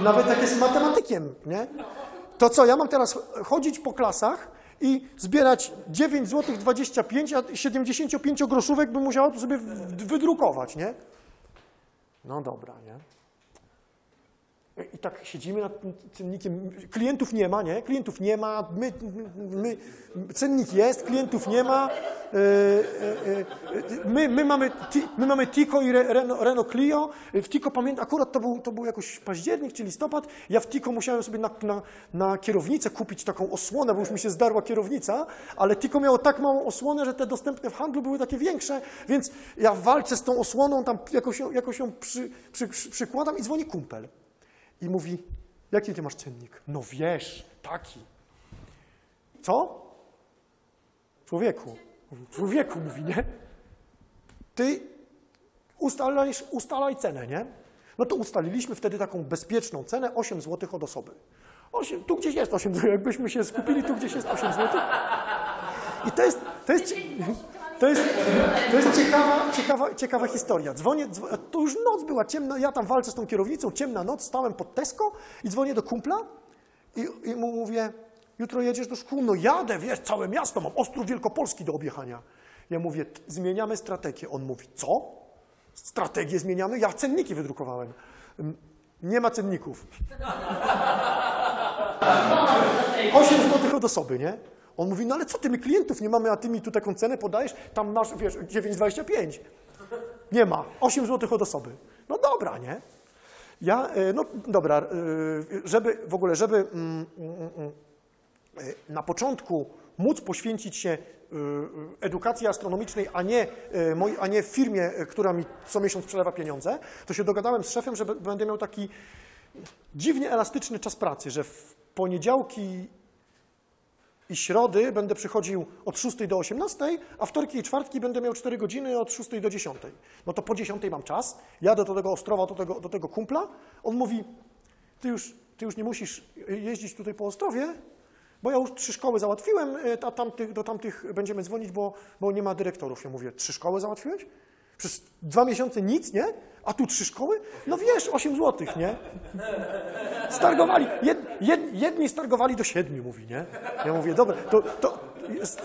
nawet jak jest matematykiem, nie? To co, ja mam teraz chodzić po klasach i zbierać 9 zł 25, a 75 groszówek bym musiała tu sobie wydrukować, nie? No dobra, nie? I tak siedzimy nad tym cennikiem. Klientów nie ma, nie? Klientów nie ma. My, my, cennik jest, klientów nie ma. E, e, e, My, my, mamy, my mamy Tico i Re- Renault, Renault Clio. W Tico pamiętam, akurat to był, to był jakoś październik czy listopad. Ja w Tico musiałem sobie na, na, na kierownicę kupić taką osłonę, bo już mi się zdarła kierownica, ale Tico miało tak małą osłonę, że te dostępne w handlu były takie większe, więc ja walczę z tą osłoną, tam jakoś, jakoś ją przy, przy, przy, przykładam i dzwoni kumpel. I mówi, jaki ty masz cennik? No wiesz, taki. Co? Człowieku. Człowieku, mówi, nie? Ty ustalaj cenę, nie? No to ustaliliśmy wtedy taką bezpieczną cenę 8 zł od osoby. 8, tu gdzieś jest 8 zł, jakbyśmy się skupili, tu gdzieś jest 8 zł. I to jest, to jest, to jest, to jest ciekawa, ciekawa, ciekawa historia. Dzwonię, dzwo, to już noc była ciemna, ja tam walczę z tą kierownicą, ciemna noc, stałem pod Tesco i dzwonię do kumpla i, i mu mówię, jutro jedziesz do szkół? No jadę, wiesz, całe miasto mam, Ostrów Wielkopolski do objechania. Ja mówię, "T- zmieniamy strategię. On mówi, co? strategię zmieniamy. Ja cenniki wydrukowałem. Nie ma cenników. 8 zł od osoby, nie? On mówi, no ale co ty, my klientów nie mamy, a ty mi tu taką cenę podajesz? Tam masz, wiesz, 9,25. Nie ma. 8 zł od osoby. No dobra, nie? Ja, e, no dobra, e, żeby w ogóle, żeby mm, mm, mm, e, na początku móc poświęcić się edukacji astronomicznej, a nie, moj, a nie firmie, która mi co miesiąc przelewa pieniądze, to się dogadałem z szefem, że będę miał taki dziwnie elastyczny czas pracy, że w poniedziałki i środy będę przychodził od 6 do 18, a wtorki i czwartki będę miał 4 godziny od 6 do 10. No to po 10 mam czas, jadę do tego Ostrowa, do tego, do tego kumpla, on mówi, ty już, ty już nie musisz jeździć tutaj po Ostrowie, bo ja już trzy szkoły załatwiłem, y, a tamtych, do tamtych będziemy dzwonić, bo, bo nie ma dyrektorów. Ja mówię, trzy szkoły załatwiłeś? Przez dwa miesiące nic, nie? A tu trzy szkoły? No wiesz, 8 złotych, nie? Stargowali, jed, jed, jedni stargowali do siedmiu, mówi, nie? Ja mówię, dobra, to, to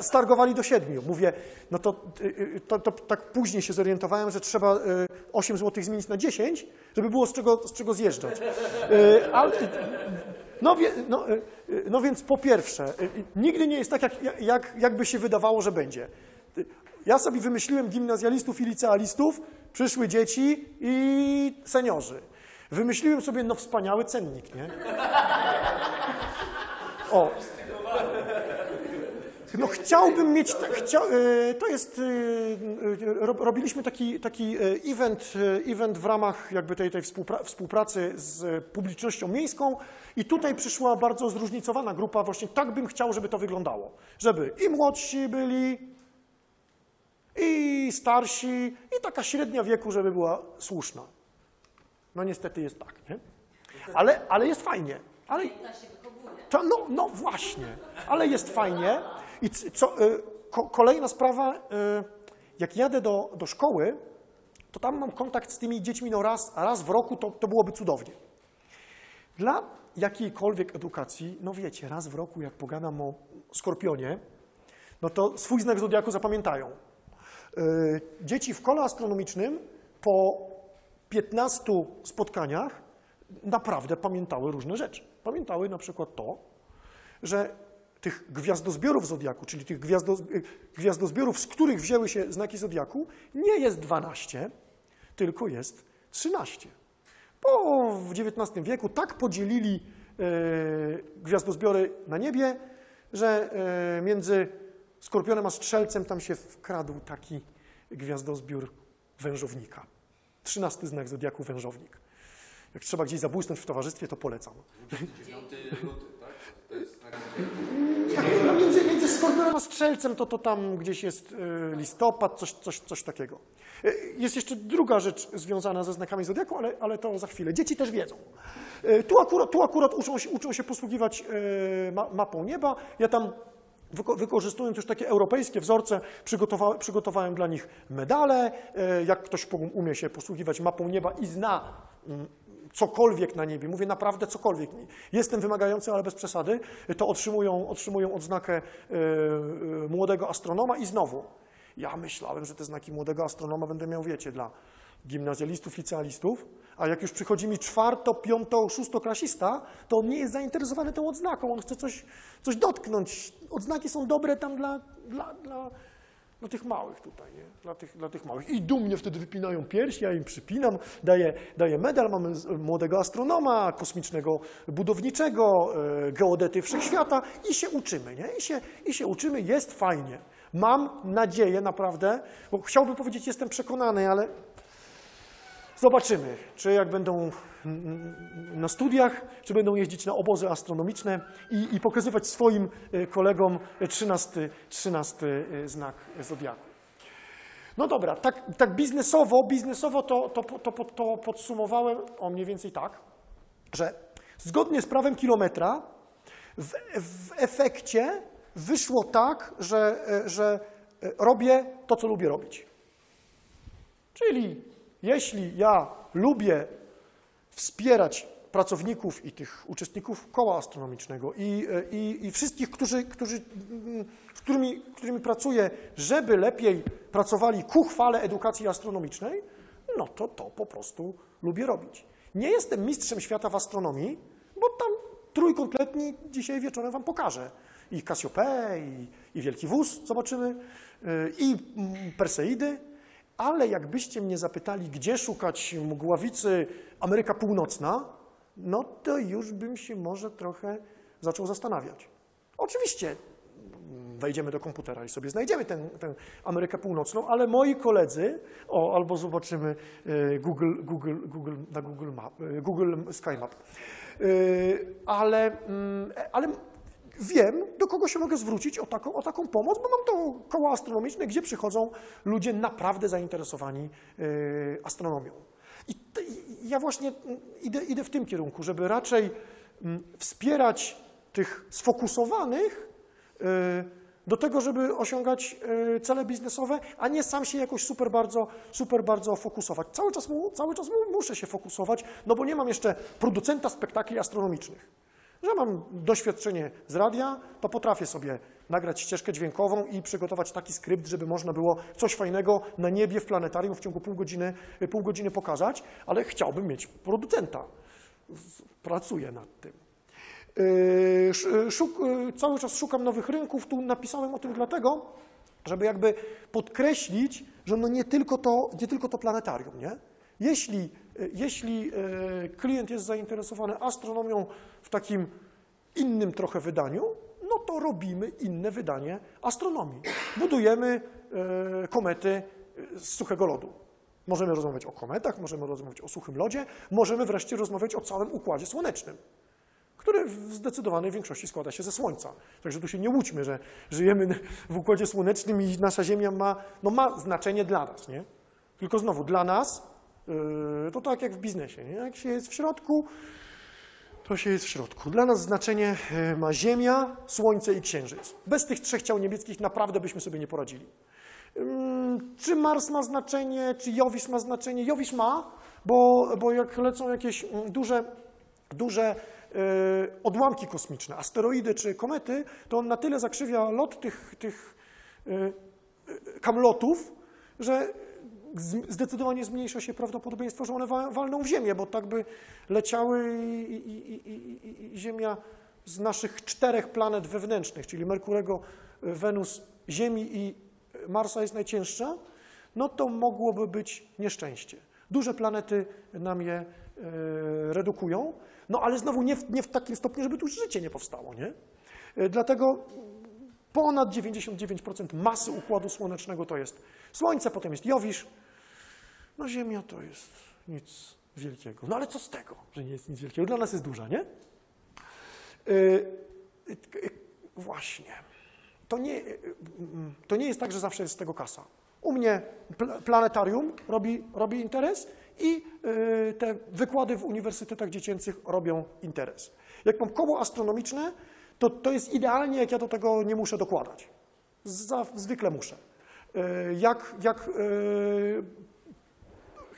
stargowali do siedmiu. Mówię, no to, y, y, to, to tak później się zorientowałem, że trzeba y, 8 zł zmienić na 10, żeby było z czego, z czego zjeżdżać. Y, Ale, no, no, y, y, no więc po pierwsze, y, y, nigdy nie jest tak, jak, jak, jakby się wydawało, że będzie. Y, Ja sobie wymyśliłem gimnazjalistów i licealistów, przyszły dzieci i seniorzy. Wymyśliłem sobie no wspaniały cennik, nie? O. No chciałbym mieć, chcia, e, to jest, e, e, ro- robiliśmy taki, taki event, event w ramach jakby tej, tej współpra współpracy z publicznością miejską i tutaj przyszła bardzo zróżnicowana grupa, właśnie tak bym chciał, żeby to wyglądało. Żeby i młodsi byli, i starsi, i taka średnia wieku, żeby była słuszna. No niestety jest tak, nie? Ale, ale jest fajnie. Ale, to, no, no właśnie, ale jest fajnie. I co, y, ko, kolejna sprawa, y, jak jadę do, do szkoły, to tam mam kontakt z tymi dziećmi no raz, raz w roku, to, to byłoby cudownie. Dla jakiejkolwiek edukacji, no wiecie, raz w roku jak pogadam o skorpionie, no to swój znak zodiaku zapamiętają. Y, Dzieci w kole astronomicznym po 15 spotkaniach naprawdę pamiętały różne rzeczy. Pamiętały na przykład to, że tych gwiazdozbiorów zodiaku, czyli tych gwiazdoz, gwiazdozbiorów, z których wzięły się znaki zodiaku, nie jest 12, tylko jest 13. Bo w XIX wieku tak podzielili e, gwiazdozbiory na niebie, że e, między Skorpionem a Strzelcem tam się wkradł taki gwiazdozbiór wężownika. Trzynasty znak zodiaku wężownik. Jak trzeba gdzieś zabłysnąć w towarzystwie, to polecam. 9 luty, tak? To jest znak między, Strzelcem to, to tam gdzieś jest e, listopad, coś, coś, coś takiego. E, Jest jeszcze druga rzecz związana ze znakami Zodiaku, ale, ale to za chwilę. Dzieci też wiedzą. E, Tu akurat, tu akurat uczą, się, uczą się posługiwać ma, mapą nieba. Ja tam wykorzystując już takie europejskie wzorce, przygotowa, przygotowałem dla nich medale. E, Jak ktoś umie się posługiwać mapą nieba i zna mm, cokolwiek na niebie, mówię naprawdę cokolwiek, jestem wymagający, ale bez przesady, to otrzymują, otrzymują odznakę e, e, młodego astronoma i znowu, ja myślałem, że te znaki młodego astronoma będę miał, wiecie, dla gimnazjalistów, licealistów, a jak już przychodzi mi czwarto, piąto, szóstoklasista, to on nie jest zainteresowany tą odznaką, on chce coś, coś dotknąć. Odznaki są dobre tam dla, dla, dla, dla tych małych tutaj, nie? Dla, tych, dla tych małych. I dumnie wtedy wypinają piersi, ja im przypinam, daję, daję medal, mamy młodego astronoma, kosmicznego budowniczego, e, geodety wszechświata i się uczymy, nie? I się, I się uczymy, jest fajnie. Mam nadzieję naprawdę, bo chciałbym powiedzieć, jestem przekonany, ale Zobaczymy, czy jak będą na studiach, czy będą jeździć na obozy astronomiczne i, i pokazywać swoim e, kolegom 13, 13 e, znak zodiaku. No dobra, tak, tak biznesowo, biznesowo to, to, to, to, podsumowałem o mniej więcej tak, że zgodnie z prawem kilometra w, w efekcie wyszło tak, że, e, że robię to, co lubię robić. Czyli jeśli ja lubię wspierać pracowników i tych uczestników koła astronomicznego i, i, i wszystkich, którzy, którzy, mm, z którymi, którymi pracuję, żeby lepiej pracowali ku chwale edukacji astronomicznej, no to to po prostu lubię robić. Nie jestem mistrzem świata w astronomii, bo tam trójkąt letni dzisiaj wieczorem wam pokażę. I Cassiopeę, i, i Wielki Wóz zobaczymy, yy, i Perseidy, ale jakbyście mnie zapytali, gdzie szukać mgławicy Ameryka Północna, no to już bym się może trochę zaczął zastanawiać. Oczywiście wejdziemy do komputera i sobie znajdziemy tę, tę Amerykę Północną, ale moi koledzy, o, albo zobaczymy e, Google, Google, Google, na Google, Map, e, Google Sky Map. E, Ale, mm, ale wiem, do kogo się mogę zwrócić o taką, o taką pomoc, bo mam to koło astronomiczne, gdzie przychodzą ludzie naprawdę zainteresowani e, astronomią. I t- i ja właśnie idę, idę w tym kierunku, żeby raczej mm, wspierać tych sfokusowanych y, do tego, żeby osiągać y, cele biznesowe, a nie sam się jakoś super bardzo, super bardzo fokusować. Cały czas, mu, cały czas mu- muszę się fokusować, no bo nie mam jeszcze producenta spektakli astronomicznych. Że mam doświadczenie z radia, to potrafię sobie nagrać ścieżkę dźwiękową i przygotować taki skrypt, żeby można było coś fajnego na niebie w planetarium w ciągu pół godziny, pół godziny pokazać, ale chciałbym mieć producenta. Pracuję nad tym. Yy, sz- Szuk, cały czas szukam nowych rynków. Tu napisałem o tym dlatego, żeby jakby podkreślić, że no nie tylko to, nie tylko to planetarium, nie? Jeśli, jeśli klient jest zainteresowany astronomią w takim innym trochę wydaniu, no to robimy inne wydanie astronomii. Budujemy yy, komety yy, z suchego lodu. Możemy rozmawiać o kometach, możemy rozmawiać o suchym lodzie, możemy wreszcie rozmawiać o całym układzie słonecznym który w zdecydowanej większości składa się ze Słońca. Także tu się nie łudźmy, że żyjemy w Układzie Słonecznym i nasza Ziemia ma, no ma znaczenie dla nas, nie? Tylko znowu, dla nas yy, to tak jak w biznesie, nie? Jak się jest w środku, to się jest w środku. Dla nas znaczenie yy, ma Ziemia, Słońce i Księżyc. Bez tych trzech ciał niebieskich naprawdę byśmy sobie nie poradzili. Czy Mars ma znaczenie, czy Jowisz ma znaczenie? Jowisz ma, bo, bo jak lecą jakieś mm, duże, duże e, odłamki kosmiczne, asteroidy czy komety, to on na tyle zakrzywia lot tych, tych e, e, kamlotów, że zdecydowanie zmniejsza się prawdopodobieństwo, że one wa- walną w Ziemię, bo tak by leciały i, i, i, i, Ziemia z naszych czterech planet wewnętrznych, czyli Merkurego, Wenus, Ziemi i Marsa jest najcięższa, no to mogłoby być nieszczęście. Duże planety nam je e, redukują, no ale znowu nie w, nie w takim stopniu, żeby tu życie nie powstało, nie? E, Dlatego ponad 99% masy Układu Słonecznego to jest Słońce, potem jest Jowisz, no Ziemia to jest nic wielkiego. No ale co z tego, że nie jest nic wielkiego? Dla nas jest duża, nie? Yy, yy, Właśnie. To nie, to nie jest tak, że zawsze jest z tego kasa. U mnie pl- planetarium robi, robi interes i te wykłady w uniwersytetach dziecięcych robią interes. Jak mam koło astronomiczne, to to jest idealnie, jak ja do tego nie muszę dokładać. Zwykle muszę. Jak, jak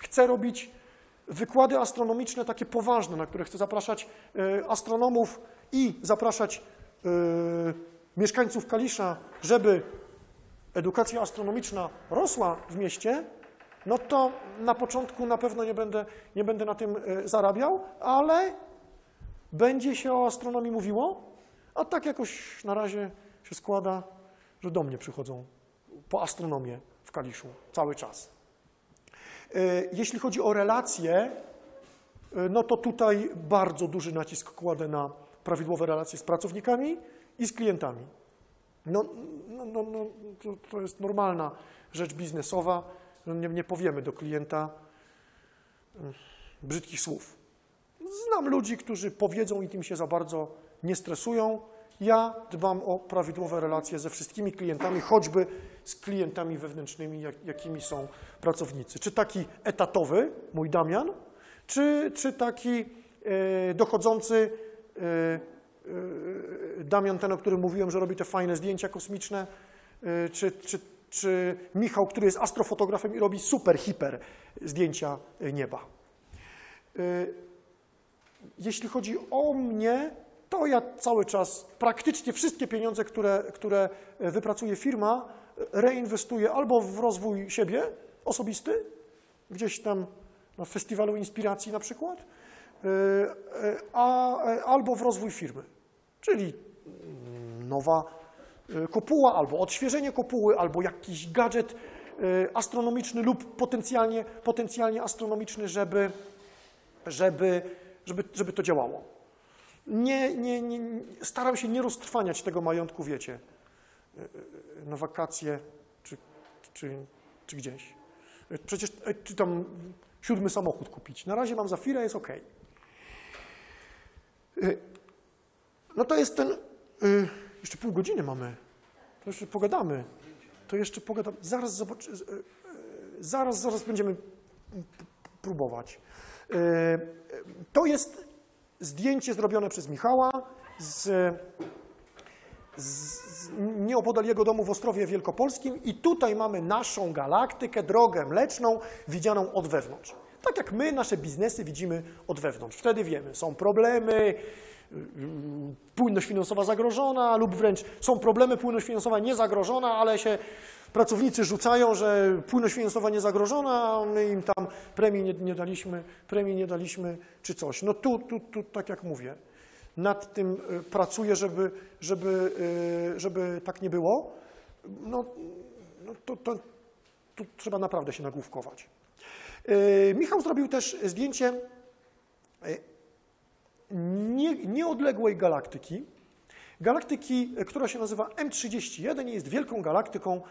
chcę robić wykłady astronomiczne takie poważne, na które chcę zapraszać e, astronomów i zapraszać e, mieszkańców Kalisza, żeby edukacja astronomiczna rosła w mieście, no to na początku na pewno nie będę, nie będę na tym e, zarabiał, ale będzie się o astronomii mówiło, a tak jakoś na razie się składa, że do mnie przychodzą po astronomię w Kaliszu cały czas. E, Jeśli chodzi o relacje, e, no to tutaj bardzo duży nacisk kładę na prawidłowe relacje z pracownikami i z klientami. No, no, no, no to, to jest normalna rzecz biznesowa. No nie, nie powiemy do klienta mm, brzydkich słów. Znam ludzi, którzy powiedzą i tym się za bardzo nie stresują. Ja dbam o prawidłowe relacje ze wszystkimi klientami, choćby z klientami wewnętrznymi, jak, jakimi są pracownicy. Czy taki etatowy, mój Damian, czy, czy taki e, dochodzący e, e, Damian, ten, o którym mówiłem, że robi te fajne zdjęcia kosmiczne, e, czy, czy, czy Michał, który jest astrofotografem i robi super, hiper zdjęcia nieba. E, jeśli chodzi o mnie, to ja cały czas praktycznie wszystkie pieniądze, które, które wypracuje firma, reinwestuję albo w rozwój siebie osobisty, gdzieś tam na festiwalu inspiracji na przykład, e, e, a, e, albo w rozwój firmy, czyli mm, nowa kopuła, albo odświeżenie kopuły, albo jakiś gadżet astronomiczny lub potencjalnie, potencjalnie astronomiczny, żeby, żeby, żeby, żeby to działało. Nie, nie, nie, staram się nie roztrwaniać tego majątku, wiecie, na wakacje czy, czy, czy gdzieś. E, Przecież e, czy tam siódmy samochód kupić. Na razie mam Zafira, jest ok. No to jest ten. y, Jeszcze pół godziny mamy. To jeszcze pogadamy. To jeszcze pogadamy. Zaraz Zaraz, zaraz będziemy próbować. To jest zdjęcie zrobione przez Michała z, z, nieopodal jego domu w Ostrowie Wielkopolskim i tutaj mamy naszą galaktykę, drogę mleczną, widzianą od wewnątrz. Tak jak my nasze biznesy widzimy od wewnątrz. Wtedy wiemy, są problemy, płynność finansowa zagrożona lub wręcz są problemy, płynność finansowa niezagrożona, ale się pracownicy rzucają, że płynność finansowa niezagrożona, a my im tam premii nie, nie daliśmy, premii nie daliśmy czy coś. No tu, tu, tu tak jak mówię, nad tym y, pracuję, żeby, żeby, y, żeby tak nie było. No, no to, to, tu trzeba naprawdę się nagłówkować. Y, Michał zrobił też zdjęcie nie, nieodległej galaktyki. Galaktyki, która się nazywa M31 i jest wielką galaktyką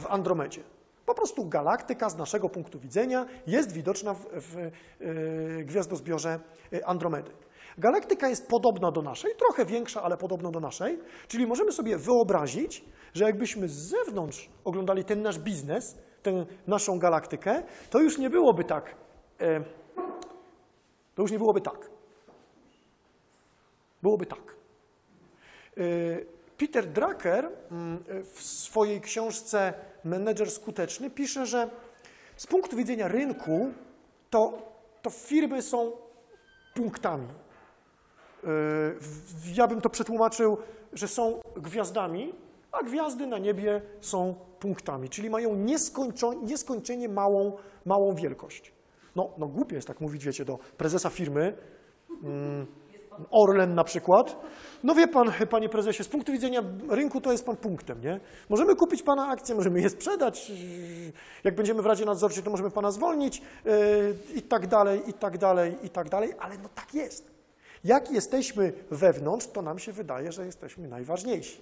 w Andromedzie. Po prostu galaktyka z naszego punktu widzenia jest widoczna w, w y, gwiazdozbiorze Andromedy. Galaktyka jest podobna do naszej, trochę większa, ale podobna do naszej, czyli możemy sobie wyobrazić, że jakbyśmy z zewnątrz oglądali ten nasz biznes, tę naszą galaktykę, to już nie byłoby tak. E, to już nie byłoby tak. Byłoby tak. E, Peter Drucker mm, w swojej książce Menedżer skuteczny pisze, że z punktu widzenia rynku to, to firmy są punktami. W- Ja bym to przetłumaczył, że są gwiazdami, a gwiazdy na niebie są punktami, czyli mają nieskończenie małą, małą wielkość. No, no głupie jest tak mówić, wiecie, do prezesa firmy, mm, Orlen na przykład. No wie pan, panie prezesie, z punktu widzenia rynku to jest pan punktem, nie? Możemy kupić pana akcje, możemy je sprzedać, jak będziemy w Radzie Nadzorczej, to możemy pana zwolnić yy, i tak dalej, i tak dalej, i tak dalej, ale no tak jest. Jak jesteśmy wewnątrz, to nam się wydaje, że jesteśmy najważniejsi.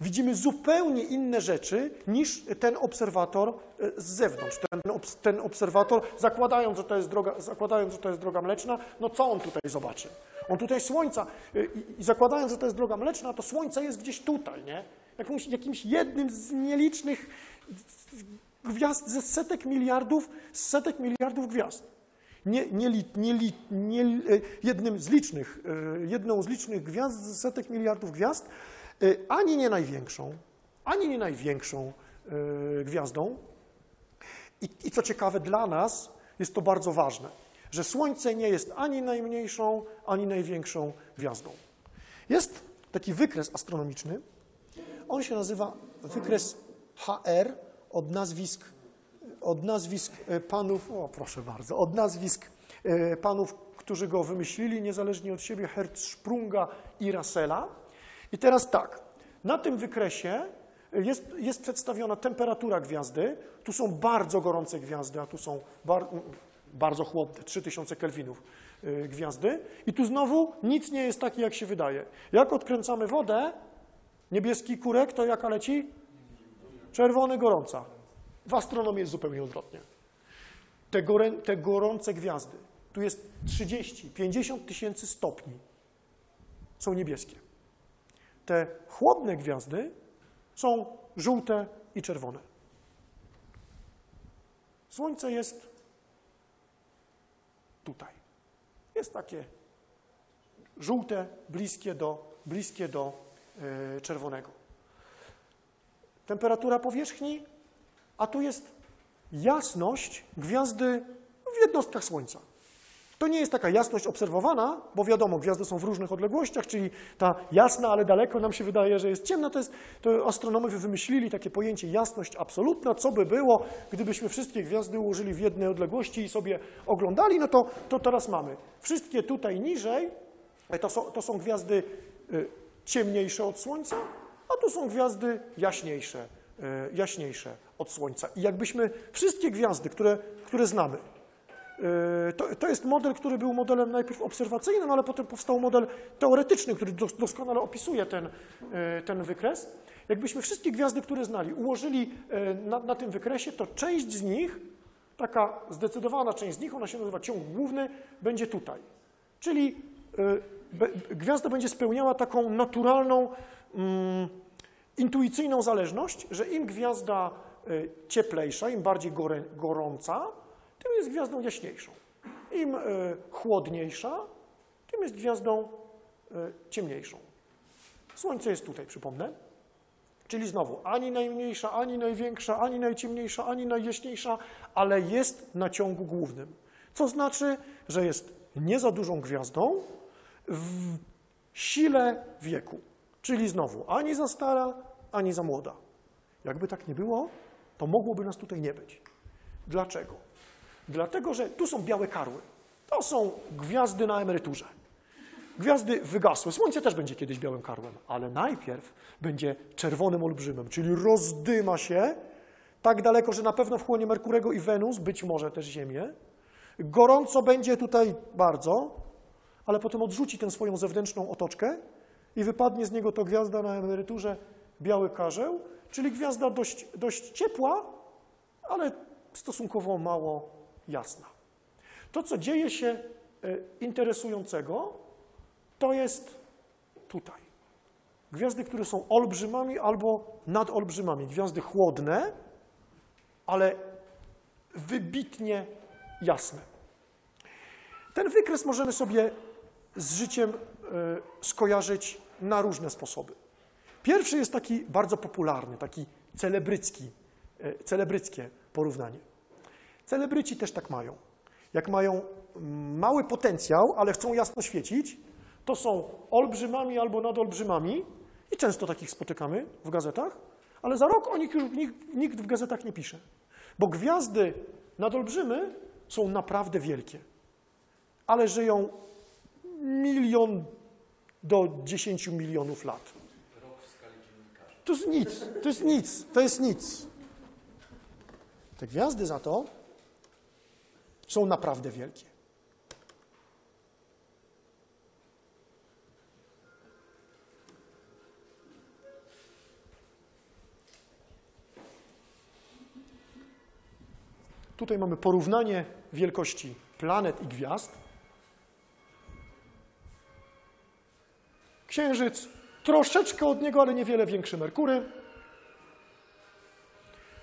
Widzimy zupełnie inne rzeczy niż ten obserwator e, z zewnątrz. Ten, obs- ten obserwator, zakładając że, to jest droga, zakładając, że to jest droga mleczna, no co on tutaj zobaczy? On tutaj słońca, e, i, i zakładając, że to jest droga mleczna, to słońce jest gdzieś tutaj, nie? Jakimś, jakimś jednym z nielicznych gwiazd ze setek miliardów, setek miliardów gwiazd. Nie, nie, nie, nie, e, jednym z licznych, e, jedną z licznych gwiazd z setek miliardów gwiazd, e, ani nie największą, ani nie największą gwiazdą. I, I co ciekawe dla nas, jest to bardzo ważne, że Słońce nie jest ani najmniejszą, ani największą gwiazdą. Jest taki wykres astronomiczny, on się nazywa wykres HR od nazwisk, od nazwisk e, panów, o proszę bardzo, od nazwisk e, panów, którzy go wymyślili, niezależnie od siebie, Hertzsprunga i Russella. I teraz tak, na tym wykresie jest, jest przedstawiona temperatura gwiazdy. Tu są bardzo gorące gwiazdy, a tu są bar, bardzo chłodne, 3000 kelwinów y, gwiazdy. I tu znowu nic nie jest takie, jak się wydaje. Jak odkręcamy wodę, niebieski kurek, to jaka leci? Czerwony, gorąca. W astronomii jest zupełnie odwrotnie. Te, te gorące gwiazdy, tu jest 30, 50 tysięcy stopni, są niebieskie. Te chłodne gwiazdy są żółte i czerwone. Słońce jest tutaj. Jest takie żółte, bliskie do, bliskie do e, czerwonego. Temperatura powierzchni, a tu jest jasność gwiazdy w jednostkach Słońca. To nie jest taka jasność obserwowana, bo wiadomo, gwiazdy są w różnych odległościach, czyli ta jasna, ale daleko nam się wydaje, że jest ciemna. To jest, to astronomowie wymyślili takie pojęcie jasność absolutna. Co by było, gdybyśmy wszystkie gwiazdy ułożyli w jednej odległości i sobie oglądali, no to, to teraz mamy. Wszystkie tutaj niżej e, to są, to są gwiazdy y, ciemniejsze od Słońca, a tu są gwiazdy jaśniejsze, jaśniejsze od Słońca. I jakbyśmy wszystkie gwiazdy, które, które znamy, y, to, to jest model, który był modelem najpierw obserwacyjnym, ale potem powstał model teoretyczny, który dos, doskonale opisuje ten, y, ten wykres. Jakbyśmy wszystkie gwiazdy, które znali, ułożyli na, na tym wykresie, to część z nich, taka zdecydowana część z nich, ona się nazywa ciąg główny, będzie tutaj. Czyli gwiazda będzie spełniała taką naturalną, mm, intuicyjną zależność, że im gwiazda y, cieplejsza, im bardziej gorąca, tym jest gwiazdą jaśniejszą. Im y, chłodniejsza, tym jest gwiazdą y, ciemniejszą. Słońce jest tutaj, przypomnę. Czyli znowu, ani najmniejsza, ani największa, ani najciemniejsza, ani najjaśniejsza, ale jest na ciągu głównym. Co znaczy, że jest nie za dużą gwiazdą w sile wieku. Czyli znowu, ani za stara, ani za młoda. Jakby tak nie było, to mogłoby nas tutaj nie być. Dlaczego? Dlatego, że tu są białe karły. To są gwiazdy na emeryturze. Gwiazdy wygasły. Słońce też będzie kiedyś białym karłem, ale najpierw będzie czerwonym olbrzymem, czyli rozdyma się tak daleko, że na pewno wchłonie Merkurego i Wenus, być może też Ziemię. Gorąco będzie tutaj bardzo, ale potem odrzuci tę swoją zewnętrzną otoczkę i wypadnie z niego to gwiazda na emeryturze biały karzeł, czyli gwiazda dość, dość ciepła, ale stosunkowo mało jasna. To, co dzieje się e, interesującego, to jest tutaj. Gwiazdy, które są olbrzymami albo nadolbrzymami. Gwiazdy chłodne, ale wybitnie jasne. Ten wykres możemy sobie z życiem y, skojarzyć na różne sposoby. Pierwszy jest taki bardzo popularny, taki celebrycki, y, celebryckie porównanie. Celebryci też tak mają. Jak mają mm, mały potencjał, ale chcą jasno świecić, to są olbrzymami albo nadolbrzymami i często takich spotykamy w gazetach, ale za rok o nich już nikt w gazetach nie pisze. Bo gwiazdy nadolbrzymy są naprawdę wielkie, ale żyją milion do 10 milionów lat. To jest nic, to jest nic, to jest nic. Te gwiazdy za to są naprawdę wielkie. Tutaj mamy porównanie wielkości planet i gwiazd. Księżyc troszeczkę od niego, ale niewiele większy Merkury.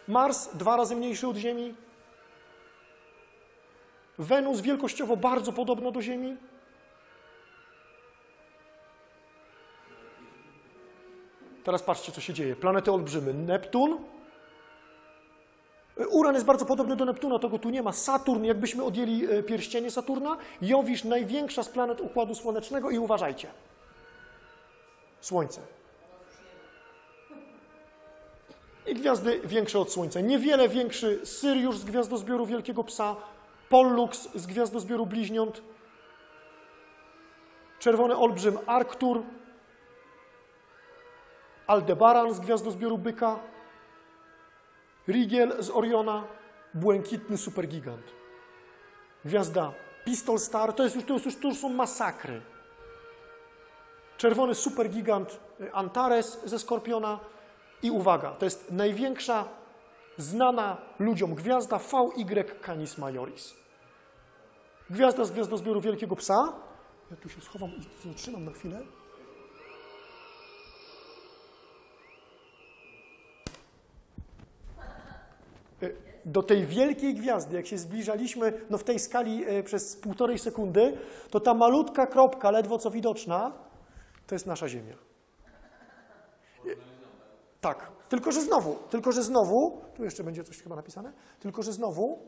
Mars dwa razy mniejszy od Ziemi. Wenus wielkościowo bardzo podobna do Ziemi. Teraz patrzcie, co się dzieje. Planety olbrzymy. Neptun. Uran jest bardzo podobny do Neptuna, tego tu nie ma. Saturn, jakbyśmy odjęli e, pierścienie Saturna. Jowisz, największa z planet Układu Słonecznego i uważajcie. Słońce. I gwiazdy większe od Słońca. Niewiele większy Syriusz z gwiazdozbioru Wielkiego Psa, Pollux z gwiazdozbioru Bliźniąt, czerwony olbrzym Arctur, Aldebaran z gwiazdozbioru Byka, Rigiel z Oriona, błękitny supergigant. Gwiazda Pistol Star, to, jest już, to, już, to już są masakry. Czerwony supergigant y, Antares ze Skorpiona i uwaga, to jest największa znana ludziom gwiazda VY Canis Majoris. Gwiazda z gwiazdozbioru Wielkiego Psa. Ja tu się schowam i zatrzymam na chwilę. do tej wielkiej gwiazdy, jak się zbliżaliśmy no w tej skali e, przez półtorej sekundy, to ta malutka kropka, ledwo co widoczna, to jest nasza Ziemia. Tak, tylko że znowu, tylko że znowu, tu jeszcze będzie coś chyba napisane, tylko że znowu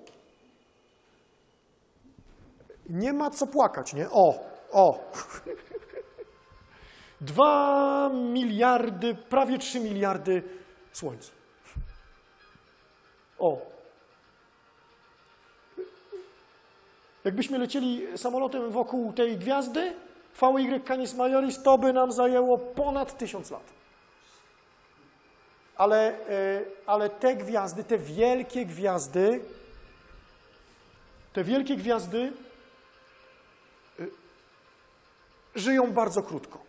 Nie ma co płakać, nie? O, o. Dwa miliardy, prawie trzy miliardy słońc. O. Jakbyśmy lecieli samolotem wokół tej gwiazdy, VY Canis Majoris, to by nam zajęło ponad tysiąc lat. Ale, e, ale te gwiazdy, te wielkie gwiazdy, te wielkie gwiazdy e, żyją bardzo krótko.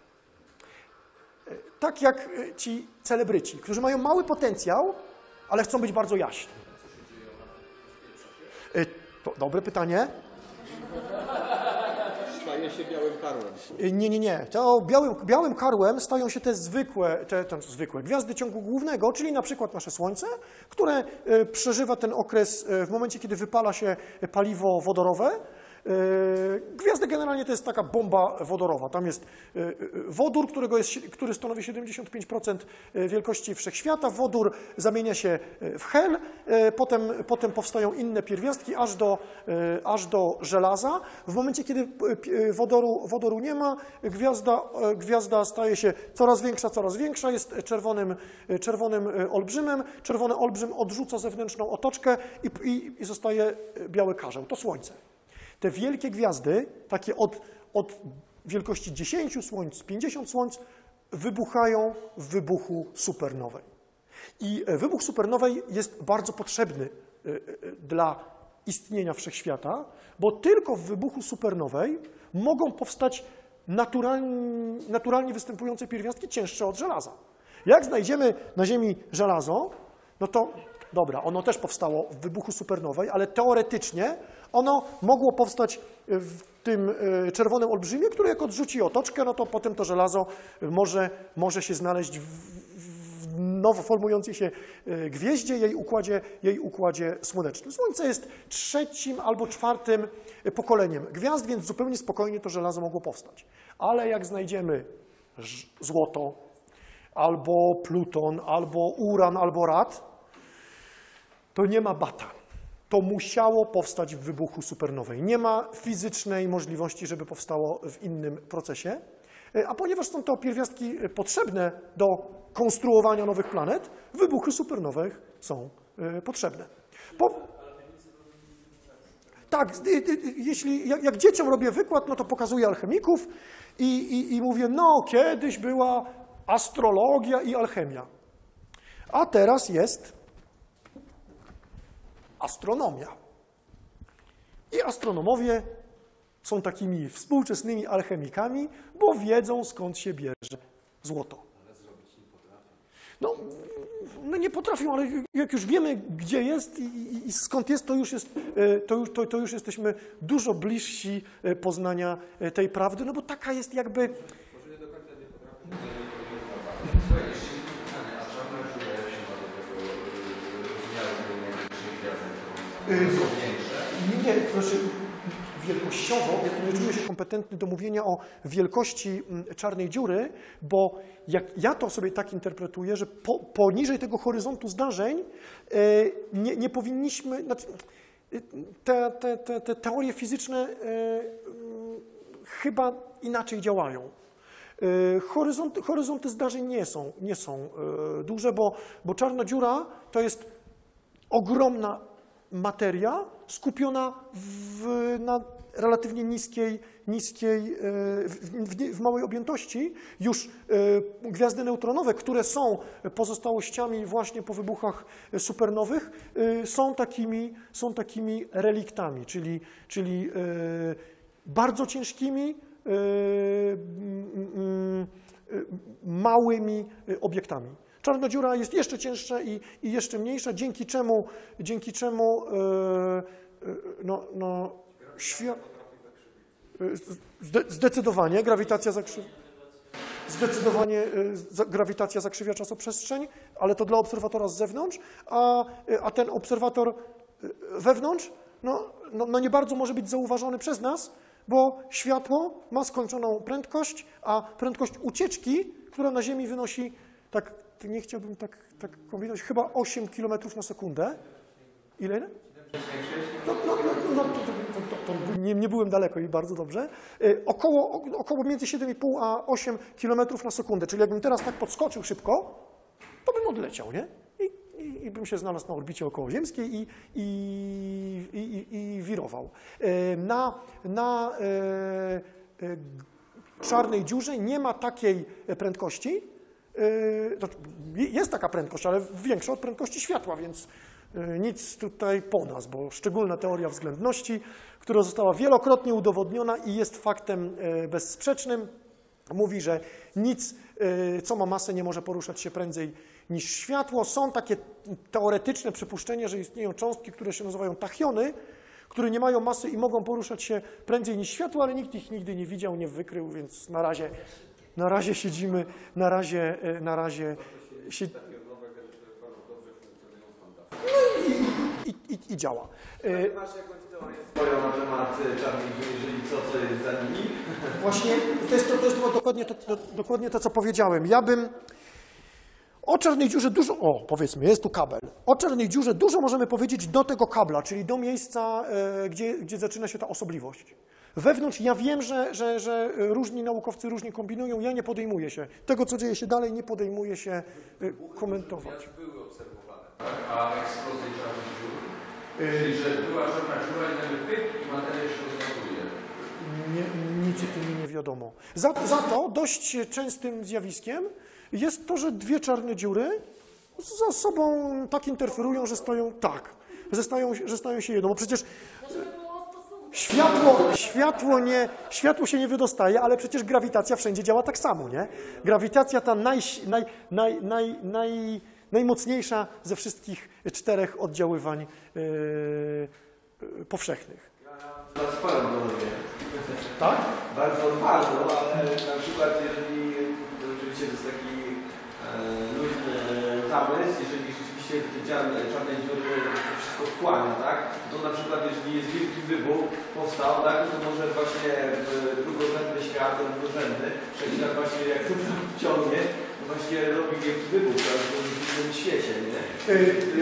E, Tak jak ci celebryci, którzy mają mały potencjał, ale chcą być bardzo jaśni. To dobre pytanie. Się białym karłem. Y, Nie, nie, nie. To białym, białym karłem stają się te zwykłe, te, te zwykłe gwiazdy ciągu głównego, czyli na przykład nasze Słońce, które y, przeżywa ten okres y, w momencie, kiedy wypala się paliwo wodorowe. Y, Gwiazdy generalnie to jest taka bomba wodorowa. Tam jest y, y, wodór, którego jest, który stanowi 75% wielkości wszechświata. Wodór zamienia się w hel, potem, potem powstają inne pierwiastki aż do, aż do żelaza. W momencie, kiedy wodoru, wodoru nie ma, gwiazda, gwiazda staje się coraz większa, coraz większa, jest czerwonym, czerwonym olbrzymem. Czerwony olbrzym odrzuca zewnętrzną otoczkę i, i, i zostaje biały karzeł. To Słońce. Te wielkie gwiazdy, takie od, od wielkości 10 słońc, 50 słońc, wybuchają w wybuchu supernowej. I e, wybuch supernowej jest bardzo potrzebny e, e, dla istnienia wszechświata, bo tylko w wybuchu supernowej mogą powstać naturalnie, naturalnie występujące pierwiastki cięższe od żelaza. Jak znajdziemy na Ziemi żelazo, no to dobra, ono też powstało w wybuchu supernowej, ale teoretycznie ono mogło powstać w tym e, czerwonym olbrzymie, który jak odrzuci otoczkę, no to potem to żelazo może, może się znaleźć w, nowo formującej się e, gwieździe, jej układzie, jej układzie słonecznym. Słońce jest trzecim albo czwartym pokoleniem gwiazd, więc zupełnie spokojnie to żelazo mogło powstać. Ale jak znajdziemy złoto, albo Pluton, albo Uran, albo Rad, to nie ma bata. To musiało powstać w wybuchu supernowej. Nie ma fizycznej możliwości, żeby powstało w innym procesie. E, A ponieważ są to pierwiastki e, potrzebne do konstruowania nowych planet, wybuchy supernowych są e, potrzebne. Po... Tak, jeśli jak, jak dzieciom robię wykład, no to pokazuję alchemików i, i, i mówię, no kiedyś była astrologia i alchemia, a teraz jest astronomia. I astronomowie są takimi współczesnymi alchemikami, bo wiedzą skąd się bierze złoto. No, no nie potrafią, ale jak już wiemy, gdzie jest i, i, i skąd jest, to już, jest e, to, to, to już jesteśmy dużo bliżsi e, poznania e, tej prawdy, no bo taka jest jakby... Nie, nie, proszę, wielkościowo, ja nie czuję się kompetentny do mówienia o wielkości mm, czarnej dziury, bo jak ja to sobie tak interpretuję, że po, poniżej tego horyzontu zdarzeń e, nie, nie powinniśmy, znaczy, e, te, te, te, te teorie fizyczne mm, chyba inaczej działają. Horyzonty, horyzonty zdarzeń nie są, nie są duże, bo, bo czarna dziura to jest ogromna materia skupiona w, na relatywnie niskiej, niskiej e, w, w, w małej objętości. Już e, gwiazdy neutronowe, które są pozostałościami właśnie po wybuchach supernowych, e, są takimi, są takimi reliktami, czyli, czyli bardzo ciężkimi, małymi obiektami. Czarna dziura jest jeszcze cięższa i, i jeszcze mniejsza, dzięki czemu, dzięki czemu e, no, no, świat... e, zde, zdecydowanie grawitacja zakrzywia. Zdecydowanie grawitacja zakrzywia czasoprzestrzeń, ale to dla obserwatora z zewnątrz, a, a ten obserwator wewnątrz no, no, no nie bardzo może być zauważony przez nas, bo światło ma skończoną prędkość, a prędkość ucieczki, która na Ziemi wynosi, tak nie chciałbym tak, tak kombinować, chyba 8 km na sekundę. Ile? No, no, no, no to, to, to, nie, nie byłem daleko i bardzo dobrze. E, Około, około między 7,5 a 8 km na sekundę, czyli jakbym teraz tak podskoczył szybko, to bym odleciał, nie? I, i, i bym się znalazł na orbicie okołoziemskiej i, i, i, wirował. E, Na, na e, czarnej dziurze nie ma takiej prędkości. E, to Jest taka prędkość, ale większa od prędkości światła, więc e, nic tutaj po nas, bo szczególna teoria względności, która została wielokrotnie udowodniona i jest faktem e, bezsprzecznym, mówi, że nic, co ma masę, nie może poruszać się prędzej niż światło. Są takie teoretyczne przypuszczenia, że istnieją cząstki, które się nazywają tachiony, które nie mają masy i mogą poruszać się prędzej niż światło, ale nikt ich nigdy nie widział, nie wykrył, więc na razie, na razie siedzimy, na razie, y, na razie si- no i, i, i, działa. Y, Masz jakąś teorię swoją na temat dziury, jeżeli co, co jest za nimi? Właśnie to jest, to, to jest było dokładnie, to, to, dokładnie to, co powiedziałem. Ja bym o czarnej dziurze dużo, o powiedzmy, jest tu kabel. O czarnej dziurze dużo możemy powiedzieć do tego kabla, czyli do miejsca, e, gdzie, gdzie zaczyna się ta osobliwość. Wewnątrz ja wiem, że, że, że różni naukowcy różnie kombinują, ja nie podejmuję się. Tego, co dzieje się dalej, nie podejmuję się e, komentować. były obserwowane? A eksplozje czarnych dziur? Czyli, że była czarna dziura i nagle pyk i materia się rozładuje. Nie, nic o tym nie wiadomo. Za, za to dość częstym zjawiskiem jest to, że dwie czarne dziury ze sobą tak interferują, że stoją tak, że stają, że stają się jedną. Bo przecież światło, światło, nie, światło się nie wydostaje, ale przecież grawitacja wszędzie działa tak samo, nie? Grawitacja ta naj, naj, naj, naj, naj, najmocniejsza ze wszystkich czterech oddziaływań yy, yy, powszechnych. Na swoją teorię. Tak? Bardzo odważną, ale na przykład jeżeli, to oczywiście to jest taki e, luźny zamysł, jeżeli rzeczywiście te czarne dziury to wszystko wchłania, tak? To na przykład jeżeli jest wielki wybuch powstał, tak? To może właśnie e, drugorzędny świat, ten drugorzędny, wszechświat właśnie jak to ciągnie, to właśnie robi wielki wybuch, tak? W innym świecie, nie? To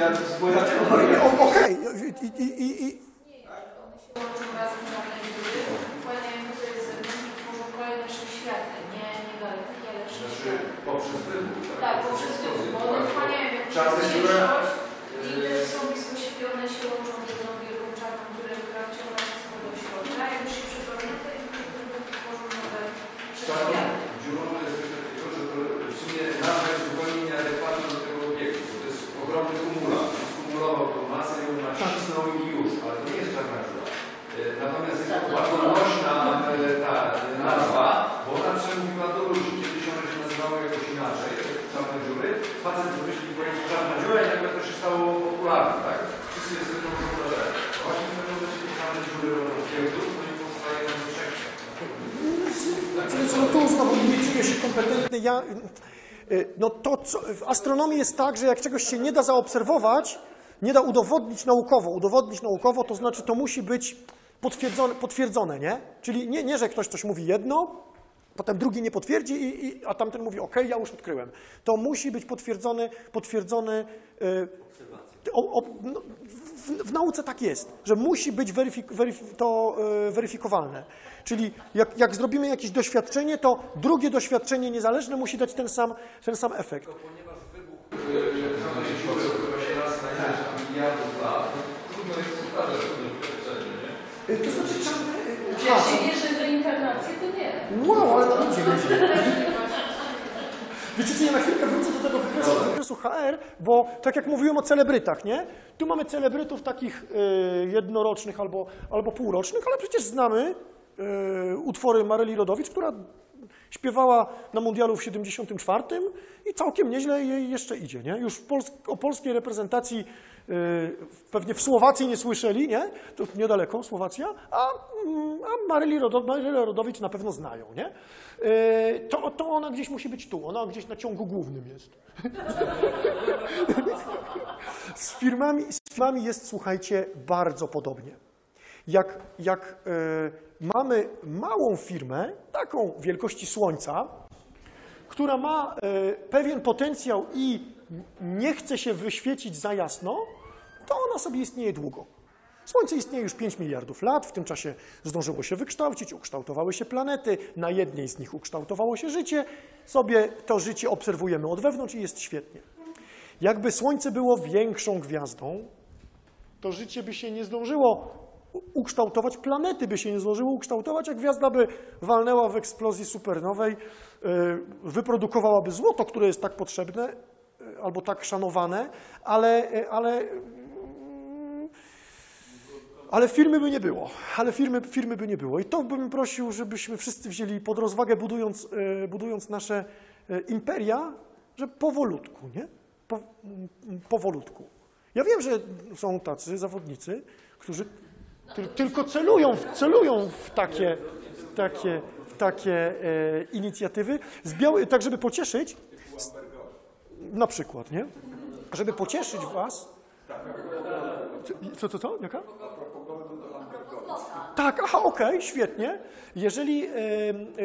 ja to jest moja teoria. Okej, I, i, i, i, łączą razem czarne dziury, wchłaniają to, co jest z zewnątrz i tworzą kolejne wszechświaty, nie, nie galaktiki, ale Znaczy wszechświaty. poprzez wybuch, tak? Tak, poprzez wybuch, bo one wchłaniają jakąś i te są one się łączą wielką czarną dziurę, która wciąga wszystko do środka i już się przepełnia, to tworzą nowe Czarną wszechświaty. dziurą to jest coś takiego, że to w sumie nazwa jest zupełnie nieadekwatna do tego obiektu, bo to jest ogromny kumulat. Skumulował tą masę i ją nacisnął i już, ale to nie jest czarna dziura. E, Natomiast jest to bardzo nośna e, ta e, nazwa, bo ona przemówiła do ludzi. Kiedyś one się nazywały jakoś inaczej, czarne dziury. Facet wymyślił pojęcie czarna dziura i nagle to się stało popularne, tak? Wszyscy jest jedną że właśnie w pewnym momencie te czarne dziury robią piękno, no i powstaje nam wszechświat. Znowu nie czuję się kompetentny. Ja, y, no to, co, w astronomii jest tak, że jak czegoś się nie da zaobserwować, nie da udowodnić naukowo, udowodnić naukowo, to znaczy to musi być potwierdzone, potwierdzone nie? Czyli nie, nie, że ktoś coś mówi jedno, potem drugi nie potwierdzi, i, i, a tamten mówi, ok, ja już odkryłem. To musi być potwierdzony, potwierdzony y, o, o, no, w, w nauce tak jest, że musi być weryfik, weryf, to e, weryfikowalne. Czyli jak, jak zrobimy jakieś doświadczenie, to drugie doświadczenie niezależne musi dać ten sam, ten sam efekt. Czarnej dziury odbywa się raz na ileś tam miliardów lat. Trudno jest ukazać to doświadczenie, nie? To znaczy czarne... Jak się bierze reinkarnację, to nie. Wow, ale ludzie. Wiecie co, ja na chwilkę wrócę do tego wykresu, wykresu HR, bo tak jak mówiłem o celebrytach, nie? Tu mamy celebrytów takich y, jednorocznych albo, albo półrocznych, ale przecież znamy y, utwory Maryli Rodowicz, która śpiewała na mundialu w 74 i całkiem nieźle jej jeszcze idzie, nie? Już Pols o polskiej reprezentacji pewnie w Słowacji nie słyszeli, nie? To niedaleko Słowacja, a, mm, a Maryli Rodowicz na pewno znają, nie? Y, to, to ona gdzieś musi być tu, ona gdzieś na ciągu głównym jest. z, firmami, z firmami jest, słuchajcie, bardzo podobnie. Jak, jak y, mamy małą firmę, taką wielkości Słońca, która ma y, pewien potencjał i nie chce się wyświecić za jasno, to ona sobie istnieje długo. Słońce istnieje już 5 miliardów lat, w tym czasie zdążyło się wykształcić, ukształtowały się planety, na jednej z nich ukształtowało się życie, sobie to życie obserwujemy od wewnątrz i jest świetnie. Jakby Słońce było większą gwiazdą, to życie by się nie zdążyło ukształtować, planety by się nie zdążyły ukształtować, a gwiazda by walnęła w eksplozji supernowej, yy, wyprodukowałaby złoto, które jest tak potrzebne albo tak szanowane, ale, ale, ale firmy by nie było. Ale firmy, firmy by nie było. I to bym prosił, żebyśmy wszyscy wzięli pod rozwagę, budując, yy, budując nasze yy, imperia, że powolutku, nie? Po, powolutku. Ja wiem, że są tacy zawodnicy, którzy ty, tylko celują, celują w takie, w takie, w takie e, inicjatywy, biały, tak żeby pocieszyć, na przykład, nie? Żeby pocieszyć was. Co, co, co? Jaka? Tak, aha, okej, świetnie. Jeżeli, e,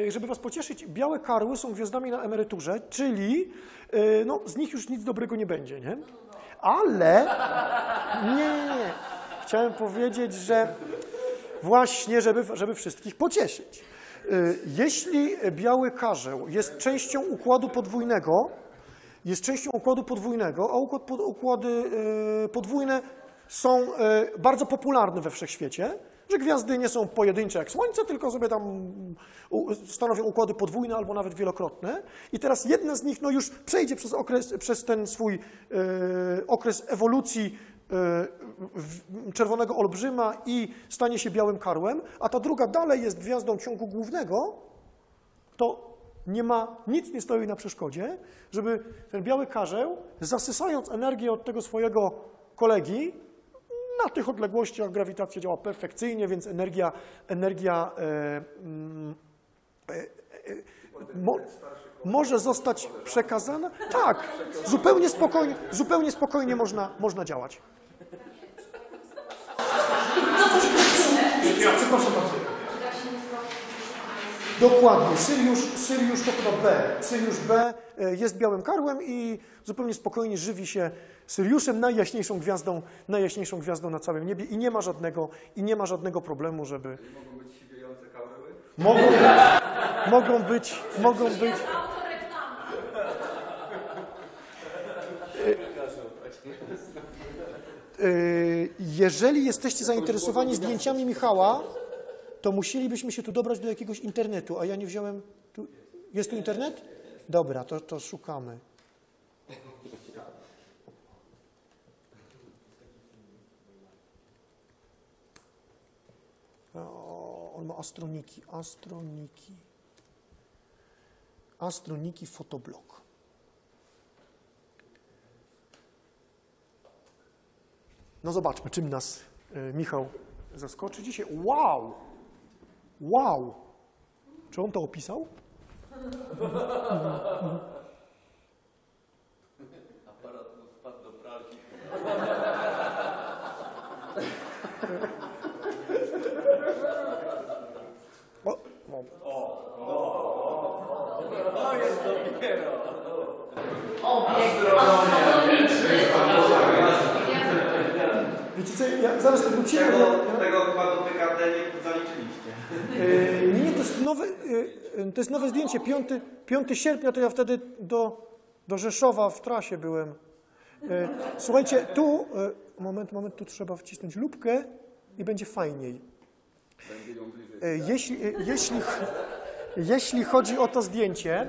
e, żeby was pocieszyć, białe karły są gwiazdami na emeryturze, czyli e, no, z nich już nic dobrego nie będzie, nie? Ale nie, nie. Chciałem powiedzieć, że właśnie, żeby, żeby wszystkich pocieszyć. Y, Jeśli biały karzeł jest częścią układu podwójnego, jest częścią układu podwójnego, a układ, pod, układy y, podwójne są y, bardzo popularne we wszechświecie, że gwiazdy nie są pojedyncze jak Słońce, tylko sobie tam stanowią układy podwójne albo nawet wielokrotne. I teraz jedna z nich no już przejdzie przez, okres, przez ten swój y, okres ewolucji czerwonego olbrzyma i stanie się białym karłem, a ta druga dalej jest gwiazdą ciągu głównego, to nie ma, nic nie stoi na przeszkodzie, żeby ten biały karzeł, zasysając energię od tego swojego kolegi, na tych odległościach grawitacja działa perfekcyjnie, więc energia, energia e, mm, e, e, mo, może zostać przekazana. Tak, zupełnie spokojnie, zupełnie spokojnie można, można działać. Przepraszam bardzo. Dokładnie. Syriusz, Syriusz to chyba B. Syriusz B e, jest białym karłem i zupełnie spokojnie żywi się Syriuszem, najjaśniejszą gwiazdą, najjaśniejszą gwiazdą na całym niebie i nie ma żadnego, i nie ma żadnego problemu, żeby... Mogą być siwiejące karły? Mogą być, mogą być, mogą być... Y, Jeżeli jesteście zainteresowani zdjęciami Michała, to musielibyśmy się tu dobrać do jakiegoś internetu, a ja nie wziąłem... Tu... Jest tu internet? Dobra, to, to szukamy. O, on ma astroniki, astroniki. Astroniki fotoblog. No zobaczmy, czym nas e, Michał zaskoczy dzisiaj. Wow! Wow! Czy on to opisał? O, o. Wiecie co, ja zaraz to wrócimy. Tego, Ja, tego chyba do PKD nie zaliczyliście. Yy, nie, to jest nowe, yy, to jest nowe zdjęcie. 5, 5 sierpnia to ja wtedy do, do Rzeszowa w trasie byłem. Yy, słuchajcie, tu, moment, moment, tu trzeba wcisnąć lupkę i będzie fajniej. Jeśli, jeśli, jeśli chodzi o to zdjęcie,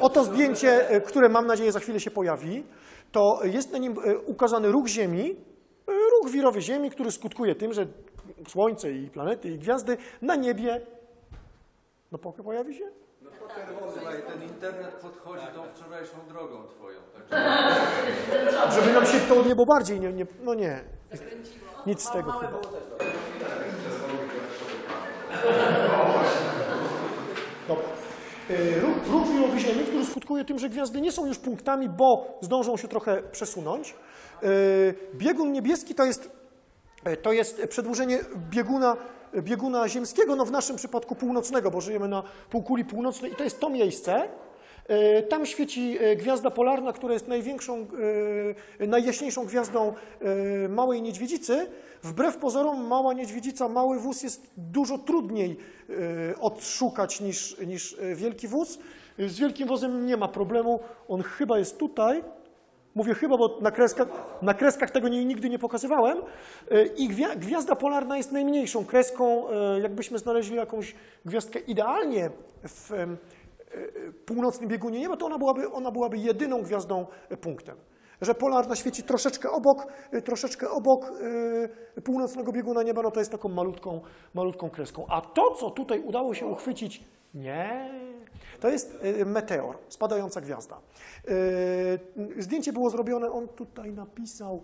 o to zdjęcie, które mam nadzieję za chwilę się pojawi, to jest na nim ukazany ruch Ziemi, ruch wirowy Ziemi, który skutkuje tym, że Słońce i planety i gwiazdy na niebie. No po- pojawi się? Słuchaj, ten internet podchodzi tą wczorajszą drogą twoją. Także Żeby nam się to niebo bardziej nie. nie no nie. Nic z tego chyba. Dobra. Y, Ruch, Ziemi, który skutkuje tym, że gwiazdy nie są już punktami, bo zdążą się trochę przesunąć. Y, Biegun niebieski to jest, to jest przedłużenie bieguna, bieguna ziemskiego, no w naszym przypadku północnego, bo żyjemy na półkuli północnej i to jest to miejsce. E, Tam świeci e, gwiazda polarna, która jest największą, e, najjaśniejszą gwiazdą e, Małej Niedźwiedzicy. Wbrew pozorom mała niedźwiedzica, mały wóz jest dużo trudniej e, odszukać niż, niż e, wielki wóz. Z wielkim wozem nie ma problemu, on chyba jest tutaj. Mówię chyba, bo na kreskach, na kreskach tego nie, nigdy nie pokazywałem. E, I gwia, gwiazda polarna jest najmniejszą kreską. E, Jakbyśmy znaleźli jakąś gwiazdkę idealnie w e, północnym biegunie nieba, to ona byłaby, ona byłaby jedyną gwiazdą punktem. Że polarna świeci troszeczkę obok, troszeczkę obok północnego bieguna nieba, no to jest taką malutką, malutką kreską. A to, co tutaj udało się uchwycić, nie. To jest e, meteor, spadająca gwiazda. E, Zdjęcie było zrobione, on tutaj napisał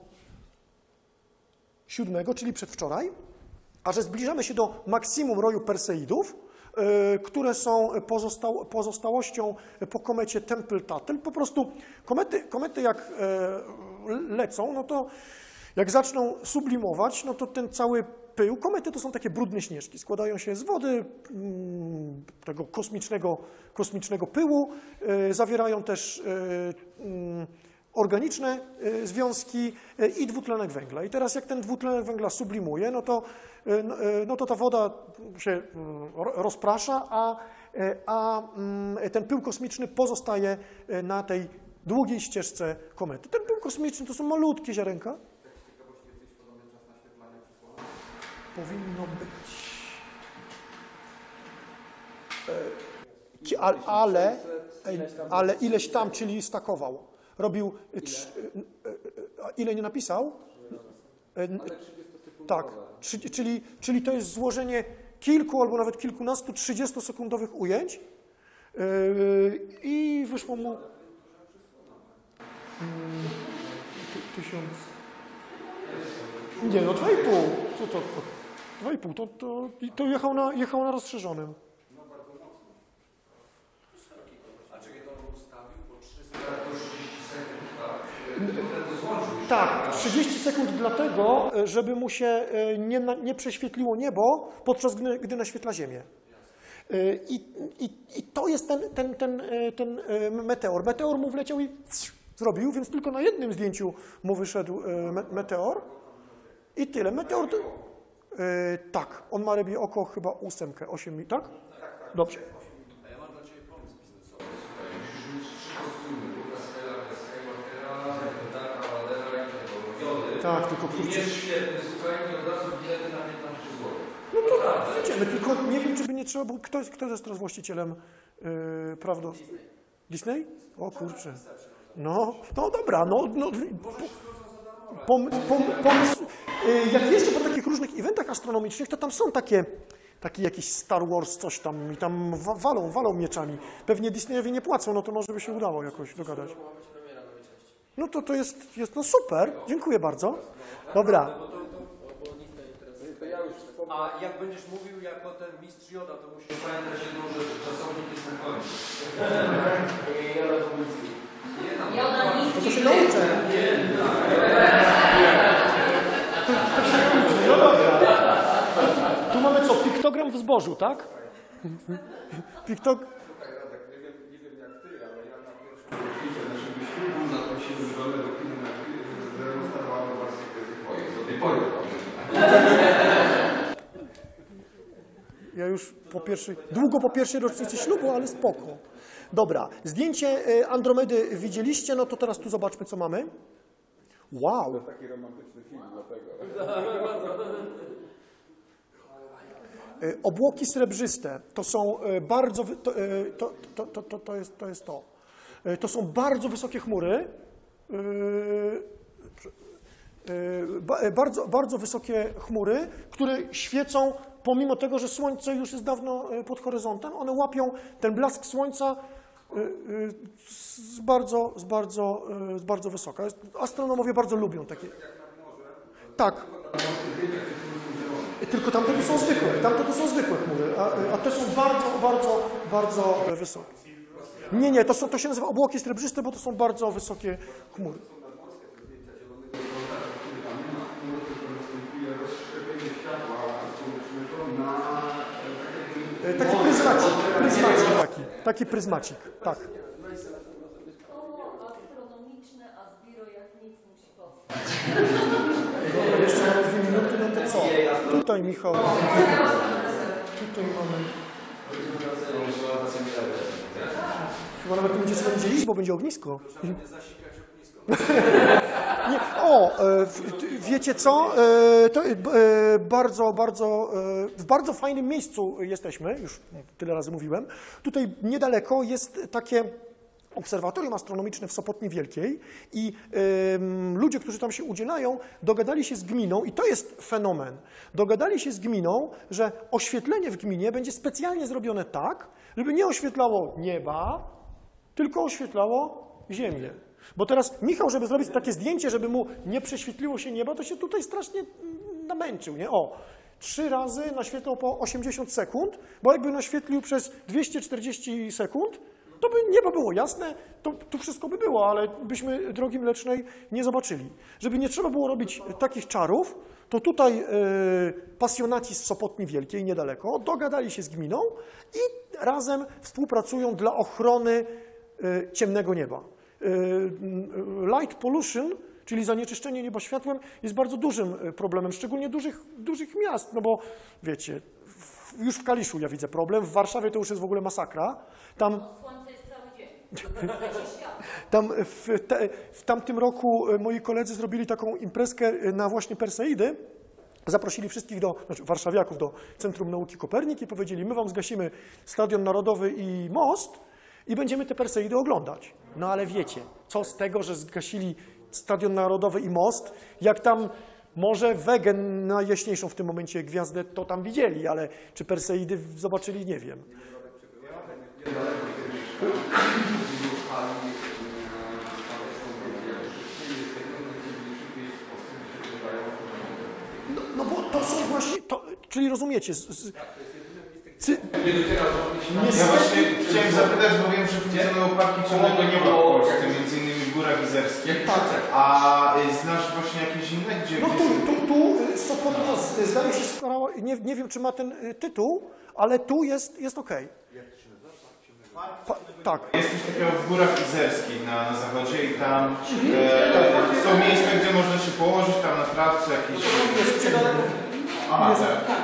7, czyli przedwczoraj, a że zbliżamy się do maksimum roju Perseidów, e, które są pozostał, pozostałością po komecie Tempel-Tattel. Po prostu komety, komety jak lecą, no to jak zaczną sublimować, no to ten cały pył, komety to są takie brudne śnieżki, składają się z wody, mm, tego kosmicznego, kosmicznego pyłu, e, zawierają też e, mm, organiczne e, związki i dwutlenek węgla. I teraz jak ten dwutlenek węgla sublimuje, no to, no, no to ta woda się mm, ro- rozprasza, a, a ten pył kosmiczny pozostaje na tej długiej ścieżce komety. Ten pył kosmiczny to są malutkie ziarenka. Powinno być. E, Ale, ej, ale ileś tam, czyli stakował. Robił. e, e, a Ile nie napisał? E, n- Tak, czyli, czyli to jest złożenie kilku albo nawet kilkunastu 30-sekundowych ujęć e, i wyszło mu mm, ty- tysiąc. Nie, no 2,5. Co to? To 2,5 to, to, to jechał, na, jechał na rozszerzonym. Tak, 30 sekund dlatego, żeby mu się e, nie, nie prześwietliło niebo, podczas gdy, gdy naświetla Ziemię. E, I, i, I to jest ten, ten, ten, e, ten meteor. Meteor mu wleciał i zrobił, więc tylko na jednym zdjęciu mu wyszedł me- meteor. I tyle. Meteor E, tak, on ma rybie oko chyba ósemkę, osiem, mi- tak? Dobrze. I tego Jody. Tak, tylko kurczę. jest świetny, słuchaj, i od razu bilety na 15 zł. No to jedziemy, tylko nie wiem, czy by nie trzeba było... Kto, jest- kto jest teraz właścicielem yy, prawda? Disney. O kurczę. No, no dobra, no... no pom, pom, pomysł, yy, jak po takich różnych eventach astronomicznych, to tam są takie, taki jakiś Star Wars, coś tam i tam wa- walą, walą mieczami. Pewnie Disneyowi nie płacą, no to może by się udało jakoś dogadać. No to to jest, jest no super, dziękuję bardzo. Dobra, A jak będziesz mówił jako ten mistrz Joda, to musisz... Pamiętaj jedną rzecz, czasownik jest na końcu. Joda no to się nauczę. Tu mamy co, piktogram w zbożu, tak? Piktok... Ja już po pierwszej, długo po pierwszej rocznicy ślubu, ale spoko. Dobra, zdjęcie y, Andromedy widzieliście, no to teraz tu zobaczmy, co mamy. Wow. Y, Obłoki srebrzyste to są y, bardzo, to, y, to, to, to, to, to, jest, to jest to. Y, To są bardzo wysokie chmury. Y, y, ba- y, Bardzo, bardzo wysokie chmury, które świecą, pomimo tego, że słońce już jest dawno y, pod horyzontem, one łapią ten blask słońca y, y, z bardzo, z bardzo, y, z bardzo wysoka. Astronomowie bardzo lubią takie. Tak. Tylko tamte to są zwykłe, tamte to są zwykłe chmury, a, a te są bardzo, bardzo, bardzo wysokie. Nie, nie, to, są, to się nazywa obłoki srebrzyste, bo to są bardzo wysokie chmury. E, Taki pryzmacik, tak. Koło astronomiczne, a zbiro jak nic musi powstać. Jeszcze mamy dwie minuty, no to co? Tutaj Michał. Tutaj mamy. Chyba nawet nie będzie co będzie iść, bo będzie ognisko. Proszę mnie zasikać w- t- wiecie co? E, To e, bardzo, bardzo, e, w bardzo fajnym miejscu jesteśmy, już tyle razy mówiłem. Tutaj niedaleko jest takie obserwatorium astronomiczne w Sopotni Wielkiej i ludzie, którzy tam się udzielają, dogadali się z gminą i to jest fenomen. Dogadali się z gminą, że oświetlenie w gminie będzie specjalnie zrobione tak, żeby nie oświetlało nieba, tylko oświetlało ziemię. Bo teraz Michał, żeby zrobić takie zdjęcie, żeby mu nie prześwietliło się nieba, to się tutaj strasznie namęczył, nie? O, trzy razy naświetlał po 80 sekund, bo jakby naświetlił przez 240 sekund, to by niebo było jasne, to, to wszystko by było, ale byśmy drogi mlecznej nie zobaczyli. Żeby nie trzeba było robić takich czarów, to tutaj e, pasjonaci z Sopotni Wielkiej, niedaleko, dogadali się z gminą i razem współpracują dla ochrony e, ciemnego nieba. E, m, Light pollution, czyli zanieczyszczenie nieba światłem, jest bardzo dużym e, problemem, szczególnie dużych, dużych miast, no bo wiecie, w, już w Kaliszu ja widzę problem, w Warszawie to już jest w ogóle masakra. Tam tam w, te, w tamtym roku moi koledzy zrobili taką imprezkę na właśnie Perseidy. Zaprosili wszystkich do, znaczy warszawiaków do Centrum Nauki Kopernik i powiedzieli, my wam zgasimy Stadion Narodowy i most i będziemy te Perseidy oglądać. No ale wiecie, co z tego, że zgasili Stadion Narodowy i most, jak tam może Wegen, najjaśniejszą w tym momencie gwiazdę, to tam widzieli, ale czy Perseidy zobaczyli, nie wiem. No, no bo to są właśnie, to, czyli rozumiecie, z, z, cy, Ja właśnie chciałem zapytać, bo wiem, że funkcjonują parki czarnego nieba w Polsce, między innymi w Górach Izerskich. A y, znasz właśnie jakieś inne, gdzie... No tu, tu, tu y, Sopotna z- zdaje się starała, nie, nie wiem czy ma ten y, tytuł, ale tu jest, jest okej. Pa, tak. Jest coś takiego w Górach Izerskich na, na zachodzie i tam e, są miejsca, gdzie można się położyć, tam na trawce jakieś... Jest. Aha, tak.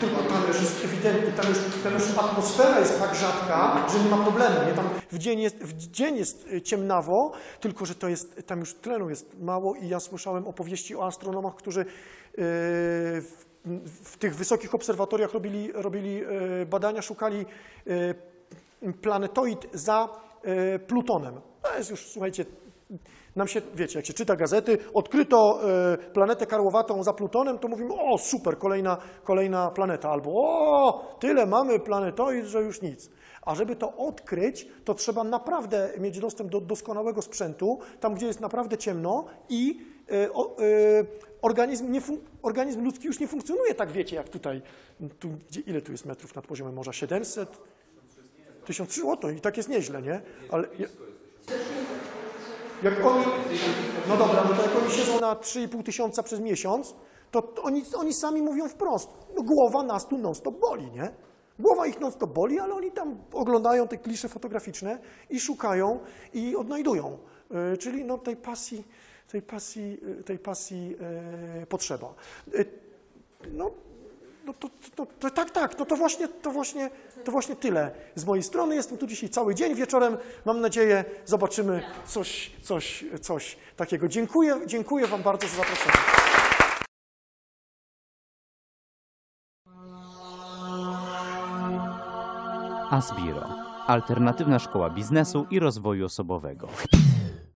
Tylko tam już jest ewidentnie, tam już, tam już atmosfera jest tak rzadka, że nie ma problemu. Nie? Tam w dzień, jest, w dzień jest y, ciemnawo, tylko że to jest, tam już tlenu jest mało i ja słyszałem opowieści o astronomach, którzy y, w, w tych wysokich obserwatoriach robili, robili y, badania, szukali planetoid za Plutonem. To jest już, słuchajcie, nam się, wiecie, jak się czyta gazety, odkryto e, planetę karłowatą za Plutonem, to mówimy, o super, kolejna, kolejna planeta, albo o, tyle mamy planetoid, że już nic. A żeby to odkryć, to trzeba naprawdę mieć dostęp do doskonałego sprzętu, tam gdzie jest naprawdę ciemno i e, o, e, organizm, organizm ludzki już nie funkcjonuje tak, wiecie, jak tutaj. Tu, gdzie, ile tu jest metrów nad poziomem morza? 700? 1300? O, to i tak jest nieźle, nie? Ale... Ja, jak oni, no dobra, no to jak oni siedzą na 3,5 tysiąca przez miesiąc, to to oni, oni sami mówią wprost, no głowa nas tu non-stop boli, nie? Głowa ich non-stop boli, ale oni tam oglądają te klisze fotograficzne i szukają i odnajdują. E, czyli no tej pasji, tej pasji, e, tej pasji e, potrzeba. No, no to, to, to, tak, tak, no to właśnie, to, właśnie, to właśnie tyle z mojej strony. Jestem tu dzisiaj cały dzień, wieczorem mam nadzieję zobaczymy coś, coś, coś takiego. Dziękuję, dziękuję Wam bardzo za zaproszenie. Asbiro. Alternatywna szkoła biznesu i rozwoju osobowego.